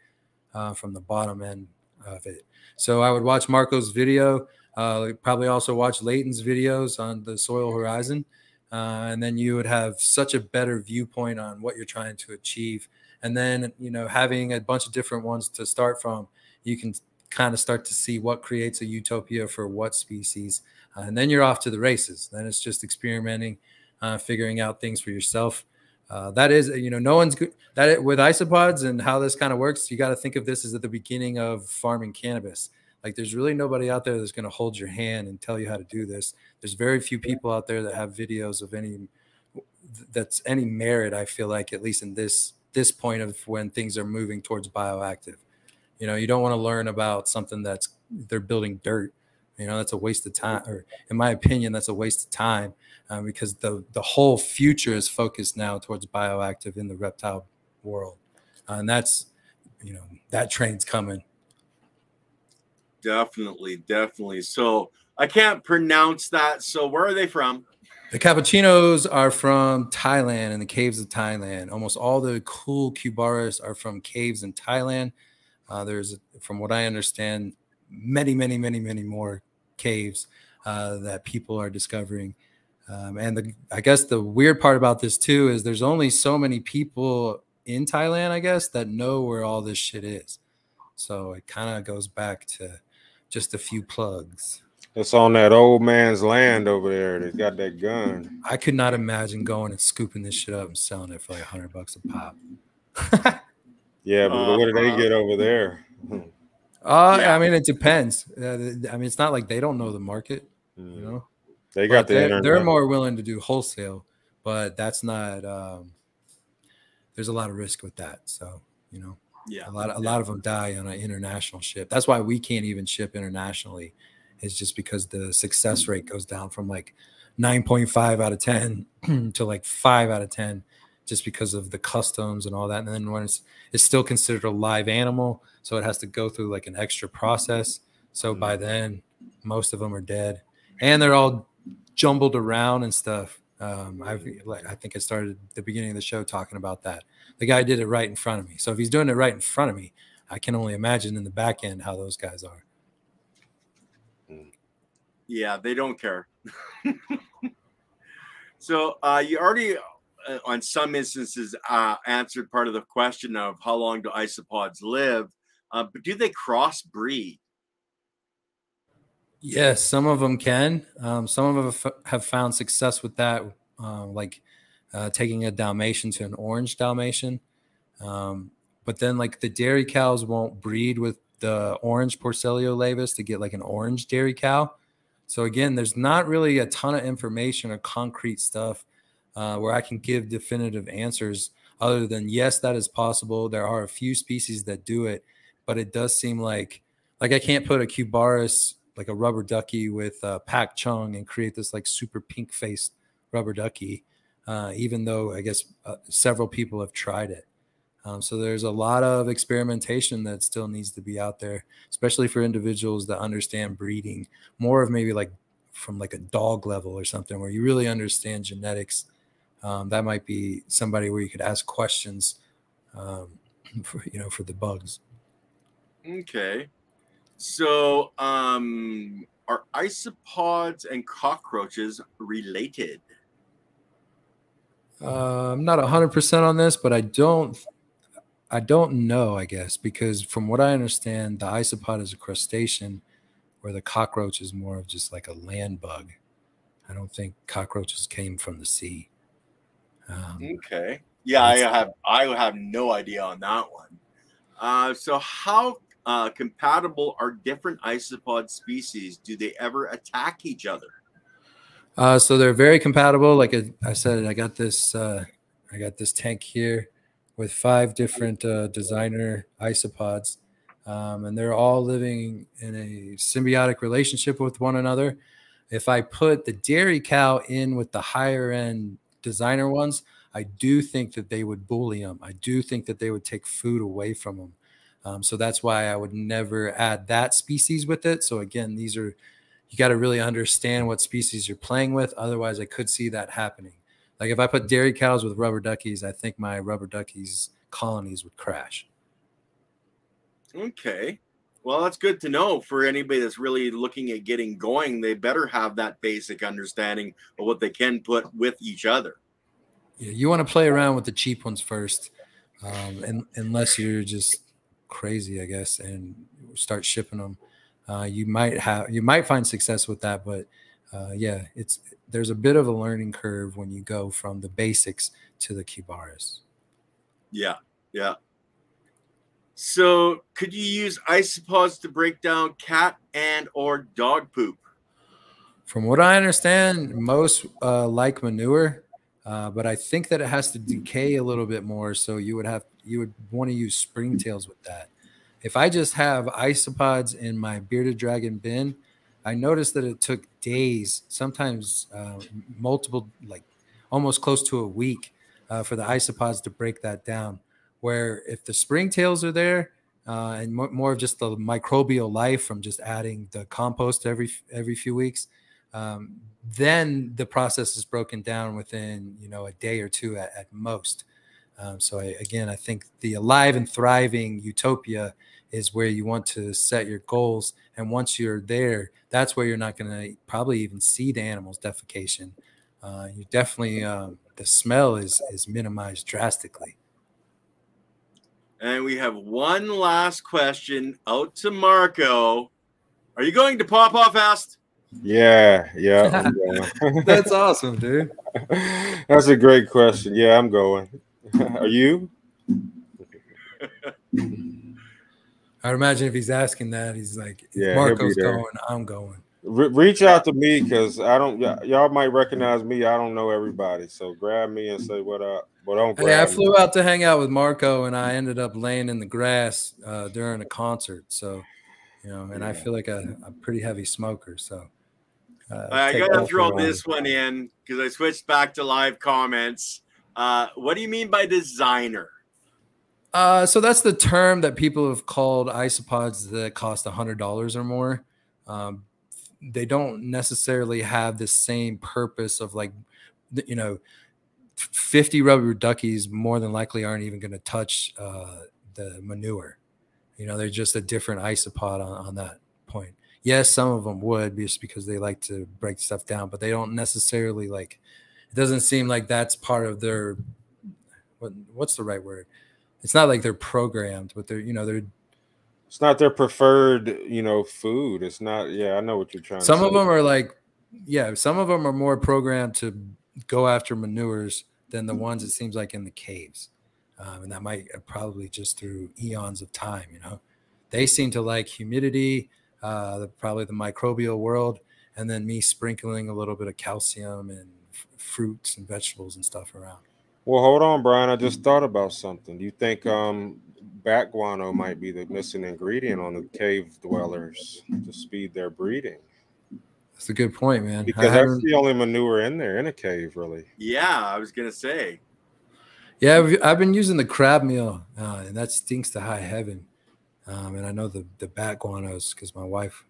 uh, from the bottom end of it. So I would watch Marco's video. Uh, probably also watch Leighton's videos on the soil horizon uh, and then you would have such a better viewpoint on what you're trying to achieve. And then you know having a bunch of different ones to start from you can kind of start to see what creates a utopia for what species uh, and then you're off to the races. Then it's just experimenting uh, figuring out things for yourself. Uh, that is you know no one's good that with isopods and how this kind of works you got to think of this as at the beginning of farming cannabis Like there's really nobody out there that's going to hold your hand and tell you how to do this. There's very few people out there that have videos of any that's any merit. I feel like at least in this this point of when things are moving towards bioactive. You know, you don't want to learn about something that's they're building dirt. You know, that's a waste of time, or in my opinion, that's a waste of time um, because the the whole future is focused now towards bioactive in the reptile world, uh, and that's you know that train's coming. Definitely, definitely. So I can't pronounce that. So where are they from? The cappuccinos are from Thailand and the caves of Thailand. Almost all the cool Cubaris are from caves in Thailand. Uh, there's, from what I understand, many, many, many, many more caves uh, that people are discovering. Um, and the, I guess the weird part about this too is there's only so many people in Thailand, I guess, that know where all this shit is. So it kind of goes back to just a few plugs. It's on that old man's land over there. They got that gun. I could not imagine going and scooping this shit up and selling it for like hundred bucks a pop. [laughs] yeah, but uh, what do they get over there? [laughs] Uh, yeah. I mean, it depends. Uh, I mean, it's not like they don't know the market. Mm. You know, they got the they're, they're, more willing to do wholesale, but that's not. Um, there's a lot of risk with that. So you know, yeah, a lot. A lot of them die on an international ship. That's why we can't even ship internationally. It's just because the success rate goes down from like 9.5 out of 10 [clears throat] to like five out of 10 just because of the customs and all that. And then when it's, it's still considered a live animal, so it has to go through like an extra process. So by mm-hmm. then, most of them are dead, and they're all jumbled around and stuff. Um, I've, I think I started the beginning of the show talking about that. The guy did it right in front of me. So if he's doing it right in front of me, I can only imagine in the back end how those guys are. Yeah, they don't care. [laughs] so uh, you already uh, on some instances uh, answered part of the question of how long do isopods live, uh, but do they crossbreed? Yes, some of them can. Um, some of them have found success with that, uh, like uh, taking a Dalmatian to an orange Dalmatian. Um, but then, like the dairy cows won't breed with the orange Porcellio laevis to get like an orange dairy cow. So again, there's not really a ton of information or concrete stuff uh, where I can give definitive answers other than yes, that is possible. There are a few species that do it, but it does seem like like I can't put a Cubaris like a rubber ducky with uh, Pak Chung and create this like super pink faced rubber ducky, uh, even though I guess uh, several people have tried it. Um, so there's a lot of experimentation that still needs to be out there, especially for individuals that understand breeding more of maybe like from like a dog level or something where you really understand genetics. Um, that might be somebody where you could ask questions um, [clears throat] for you know for the bugs. Okay so um are isopods and cockroaches related uh, i'm not 100% on this but i don't i don't know i guess because from what i understand the isopod is a crustacean where the cockroach is more of just like a land bug i don't think cockroaches came from the sea um, okay. Yeah, I have I have no idea on that one. Uh, so how uh, compatible are different isopod species? Do they ever attack each other? Uh, so they're very compatible. Like I said, I got this uh, I got this tank here with five different uh, designer isopods, um, and they're all living in a symbiotic relationship with one another. If I put the dairy cow in with the higher end designer ones, I do think that they would bully them. I do think that they would take food away from them. Um, so that's why I would never add that species with it. So again, these are you got to really understand what species you're playing with. Otherwise, I could see that happening. Like if I put dairy cows with rubber duckies, I think my rubber duckies colonies would crash. Okay. Well, that's good to know for anybody that's really looking at getting going. They better have that basic understanding of what they can put with each other. Yeah, you want to play around with the cheap ones first, um, and unless you're just crazy, I guess, and start shipping them. Uh, you might have you might find success with that, but uh, yeah, it's there's a bit of a learning curve when you go from the basics to the Cubaris. Yeah, yeah. So, could you use isopods to break down cat and or dog poop? From what I understand, most uh, like manure, uh, but I think that it has to decay a little bit more. So you would have you would want to use springtails with that. If I just have isopods in my bearded dragon bin, I noticed that it took days, sometimes uh, multiple, like almost close to a week, uh, for the isopods to break that down. Where if the springtails are there, uh, and more, more, of just the microbial life from just adding the compost every every few weeks, um, then the process is broken down within you know a day or two at, at most. Um, so I, again, I think the alive and thriving utopia is where you want to set your goals, and once you're there, that's where you're not going to probably even see the animals defecation. Uh, you definitely um, the smell is is minimized drastically. And we have one last question out to Marco. Are you going to Pop Off Fest? Yeah, yeah. [laughs] That's awesome, dude. [laughs] That's a great question. Yeah, I'm going. [laughs] Are you? [laughs] I'd imagine if he's asking that, he's like, yeah, Marco's going, I'm going. Re- reach out to me because I don't. Y- y'all might recognize me. I don't know everybody, so grab me and say what up. But don't. Hey, I flew me. out to hang out with Marco, and I ended up laying in the grass uh, during a concert. So, you know, and yeah. I feel like a, a pretty heavy smoker. So, uh, I gotta throw this one in because I switched back to live comments. Uh, what do you mean by designer? Uh, so that's the term that people have called isopods that cost a hundred dollars or more. Um, they don't necessarily have the same purpose of like, you know, 50 rubber duckies more than likely aren't even going to touch uh, the manure. You know, they're just a different isopod on, on that point. Yes, some of them would just because they like to break stuff down, but they don't necessarily like. It doesn't seem like that's part of their. What, what's the right word? It's not like they're programmed, but they're you know they're it's not their preferred, you know, food. It's not. Yeah, I know what you're trying. Some of them are like, yeah, some of them are more programmed to go after manures than the ones it seems like in the caves, um, and that might uh, probably just through eons of time. You know, they seem to like humidity, uh, the, probably the microbial world, and then me sprinkling a little bit of calcium and fruits and vegetables and stuff around. Well, hold on, Bryan. I just thought about something. Do you think um, bat guano might be the missing ingredient on the cave dwellers to speed their breeding. That's a good point, man. Because that's the only manure in there in a cave, really. Yeah, I was gonna say. Yeah, I've been using the crab meal, uh, and that stinks to high heaven. Um, and I know the the bat guanos because my wife,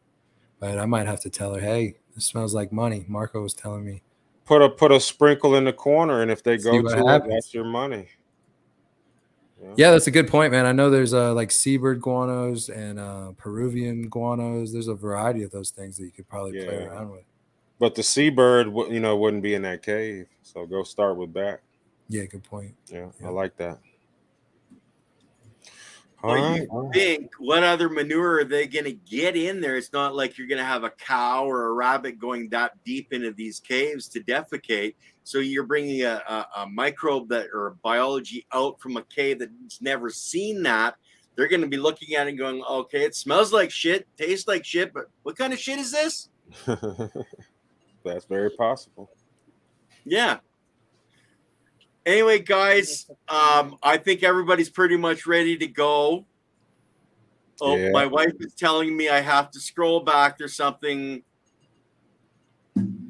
but I might have to tell her, hey, it smells like money. Marco was telling me. Put a put a sprinkle in the corner, and if they go to happens. it, that's your money. Yeah. that's a good point, man. I know there's uh, like seabird guanos and uh, Peruvian guanos. There's a variety of those things that you could probably yeah. play around with. But the seabird, you know, wouldn't be in that cave. So go start with that. Yeah, good point. Yeah, yeah. I like that. Well, you think what other manure are they going to get in there? It's not like you're going to have a cow or a rabbit going that deep into these caves to defecate. So you're bringing a, a, a microbe that or a biology out from a cave that's never seen that. They're going to be looking at it and going, "Okay, it smells like shit, tastes like shit, but what kind of shit is this?" [laughs] that's very possible. Yeah, Anyway, guys, um, I think everybody's pretty much ready to go. Oh, yeah. my wife is telling me I have to scroll back. There's something.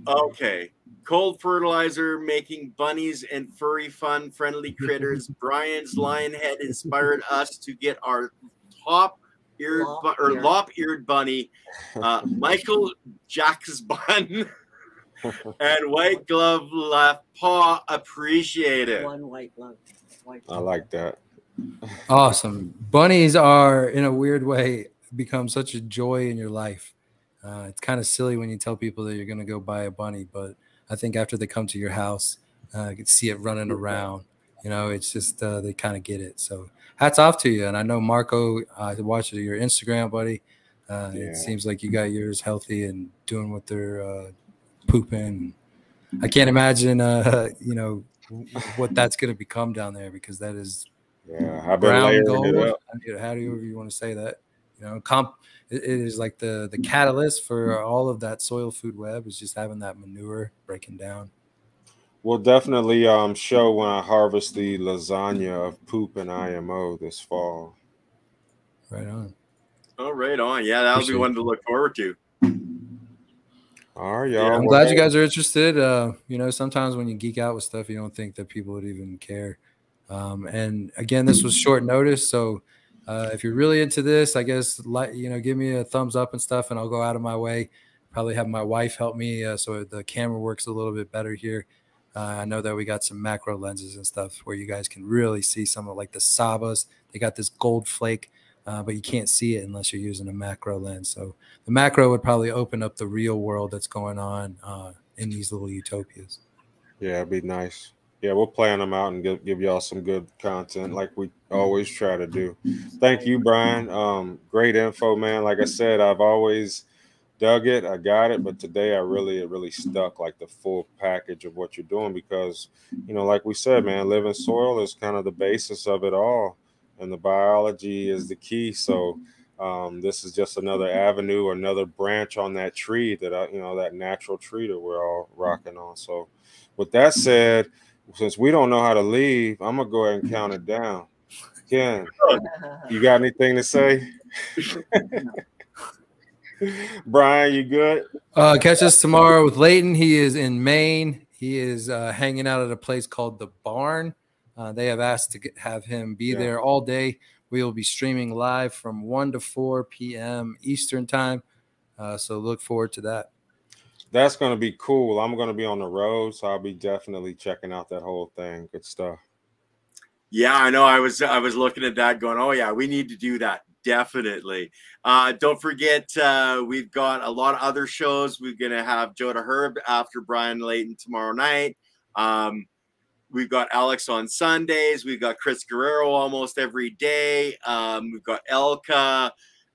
Okay. Cold fertilizer making bunnies and furry fun friendly critters. [laughs] Bryan's lion head inspired us to get our top eared bu- or lop eared bunny, uh, Michael Jack's bun. [laughs] [laughs] and white glove left paw appreciated. One white glove. White glove. I like that. awesome. Bunnies are, in a weird way, become such a joy in your life. Uh, it's kind of silly when you tell people that you're going to go buy a bunny, but I think after they come to your house, uh, you can see it running around. You know, it's just uh, they kind of get it. So hats off to you. And I know Marco, I watched your Instagram, buddy. Uh, yeah. It seems like you got yours healthy and doing what they're uh, pooping. I can't imagine, uh, [laughs] you know, what that's going to become down there because that is Yeah, I've been layering gold, it up. How do you, you want to say that? You know, comp it is like the the catalyst for all of that soil food web is just having that manure breaking down. We'll definitely um, show when I harvest the lasagna of poop and IMO this fall. Right on. Oh, right on. Yeah, that'll Appreciate be one to look forward to. All right, y'all. Yeah, I'm glad you guys are interested. Uh, you know, sometimes when you geek out with stuff, you don't think that people would even care. Um, and again, this was short notice, so uh, if you're really into this, I guess like you know, give me a thumbs up and stuff, and I'll go out of my way. Probably have my wife help me uh, so the camera works a little bit better here. Uh, I know that we got some macro lenses and stuff where you guys can really see some of like the Sabas. They got this gold flake uh, but you can't see it unless you're using a macro lens. So the macro would probably open up the real world that's going on uh, in these little utopias. Yeah, it'd be nice. Yeah, we'll plan them out and give, give y'all some good content like we always try to do. Thank you, Bryan. Um, great info, man. Like I said, I've always dug it. I got it, but today I really, really stuck like the full package of what you're doing because, you know, like we said, man, living soil is kind of the basis of it all and the biology is the key. So um, this is just another avenue or another branch on that tree that I, you know, that natural tree that we're all rocking on. So with that said, since we don't know how to leave, I'm gonna go ahead and count it down. Ken, [laughs] you got anything to say? [laughs] Bryan, you good? Uh, catch us tomorrow with Leighton. He is in Maine. He is uh, hanging out at a place called the Barn. Uh, they have asked to get, have him be yeah. there all day. We will be streaming live from 1 to 4 p.m. Eastern time. Uh, so look forward to that. That's going to be cool. I'm going to be on the road, so I'll be definitely checking out that whole thing. Good stuff. Yeah, I know. I was I was looking at that, going, "Oh yeah, we need to do that definitely." Uh, don't forget, uh, we've got a lot of other shows. We're gonna have Joda Herb after Bryan Leighton tomorrow night. Um, We've got Alex on Sundays. We've got Chris Guerrero almost every day. Um, we've got Elka.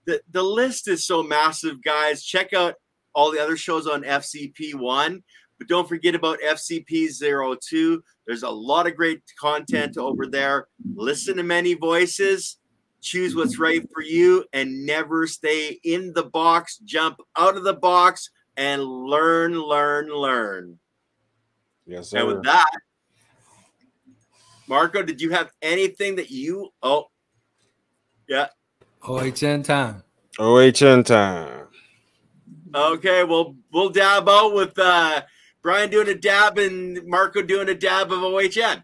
The, the list is so massive, guys. Check out all the other shows on FCP1. But don't forget about FCP02. There's a lot of great content over there. Listen to many voices, choose what's right for you, and never stay in the box. Jump out of the box and learn, learn, learn. Yes, sir. And with that, Marco, did you have anything that you? Oh, yeah. OHN time. OHN time. Okay, well, we'll dab out with uh, Bryan doing a dab and Marco doing a dab of OHN.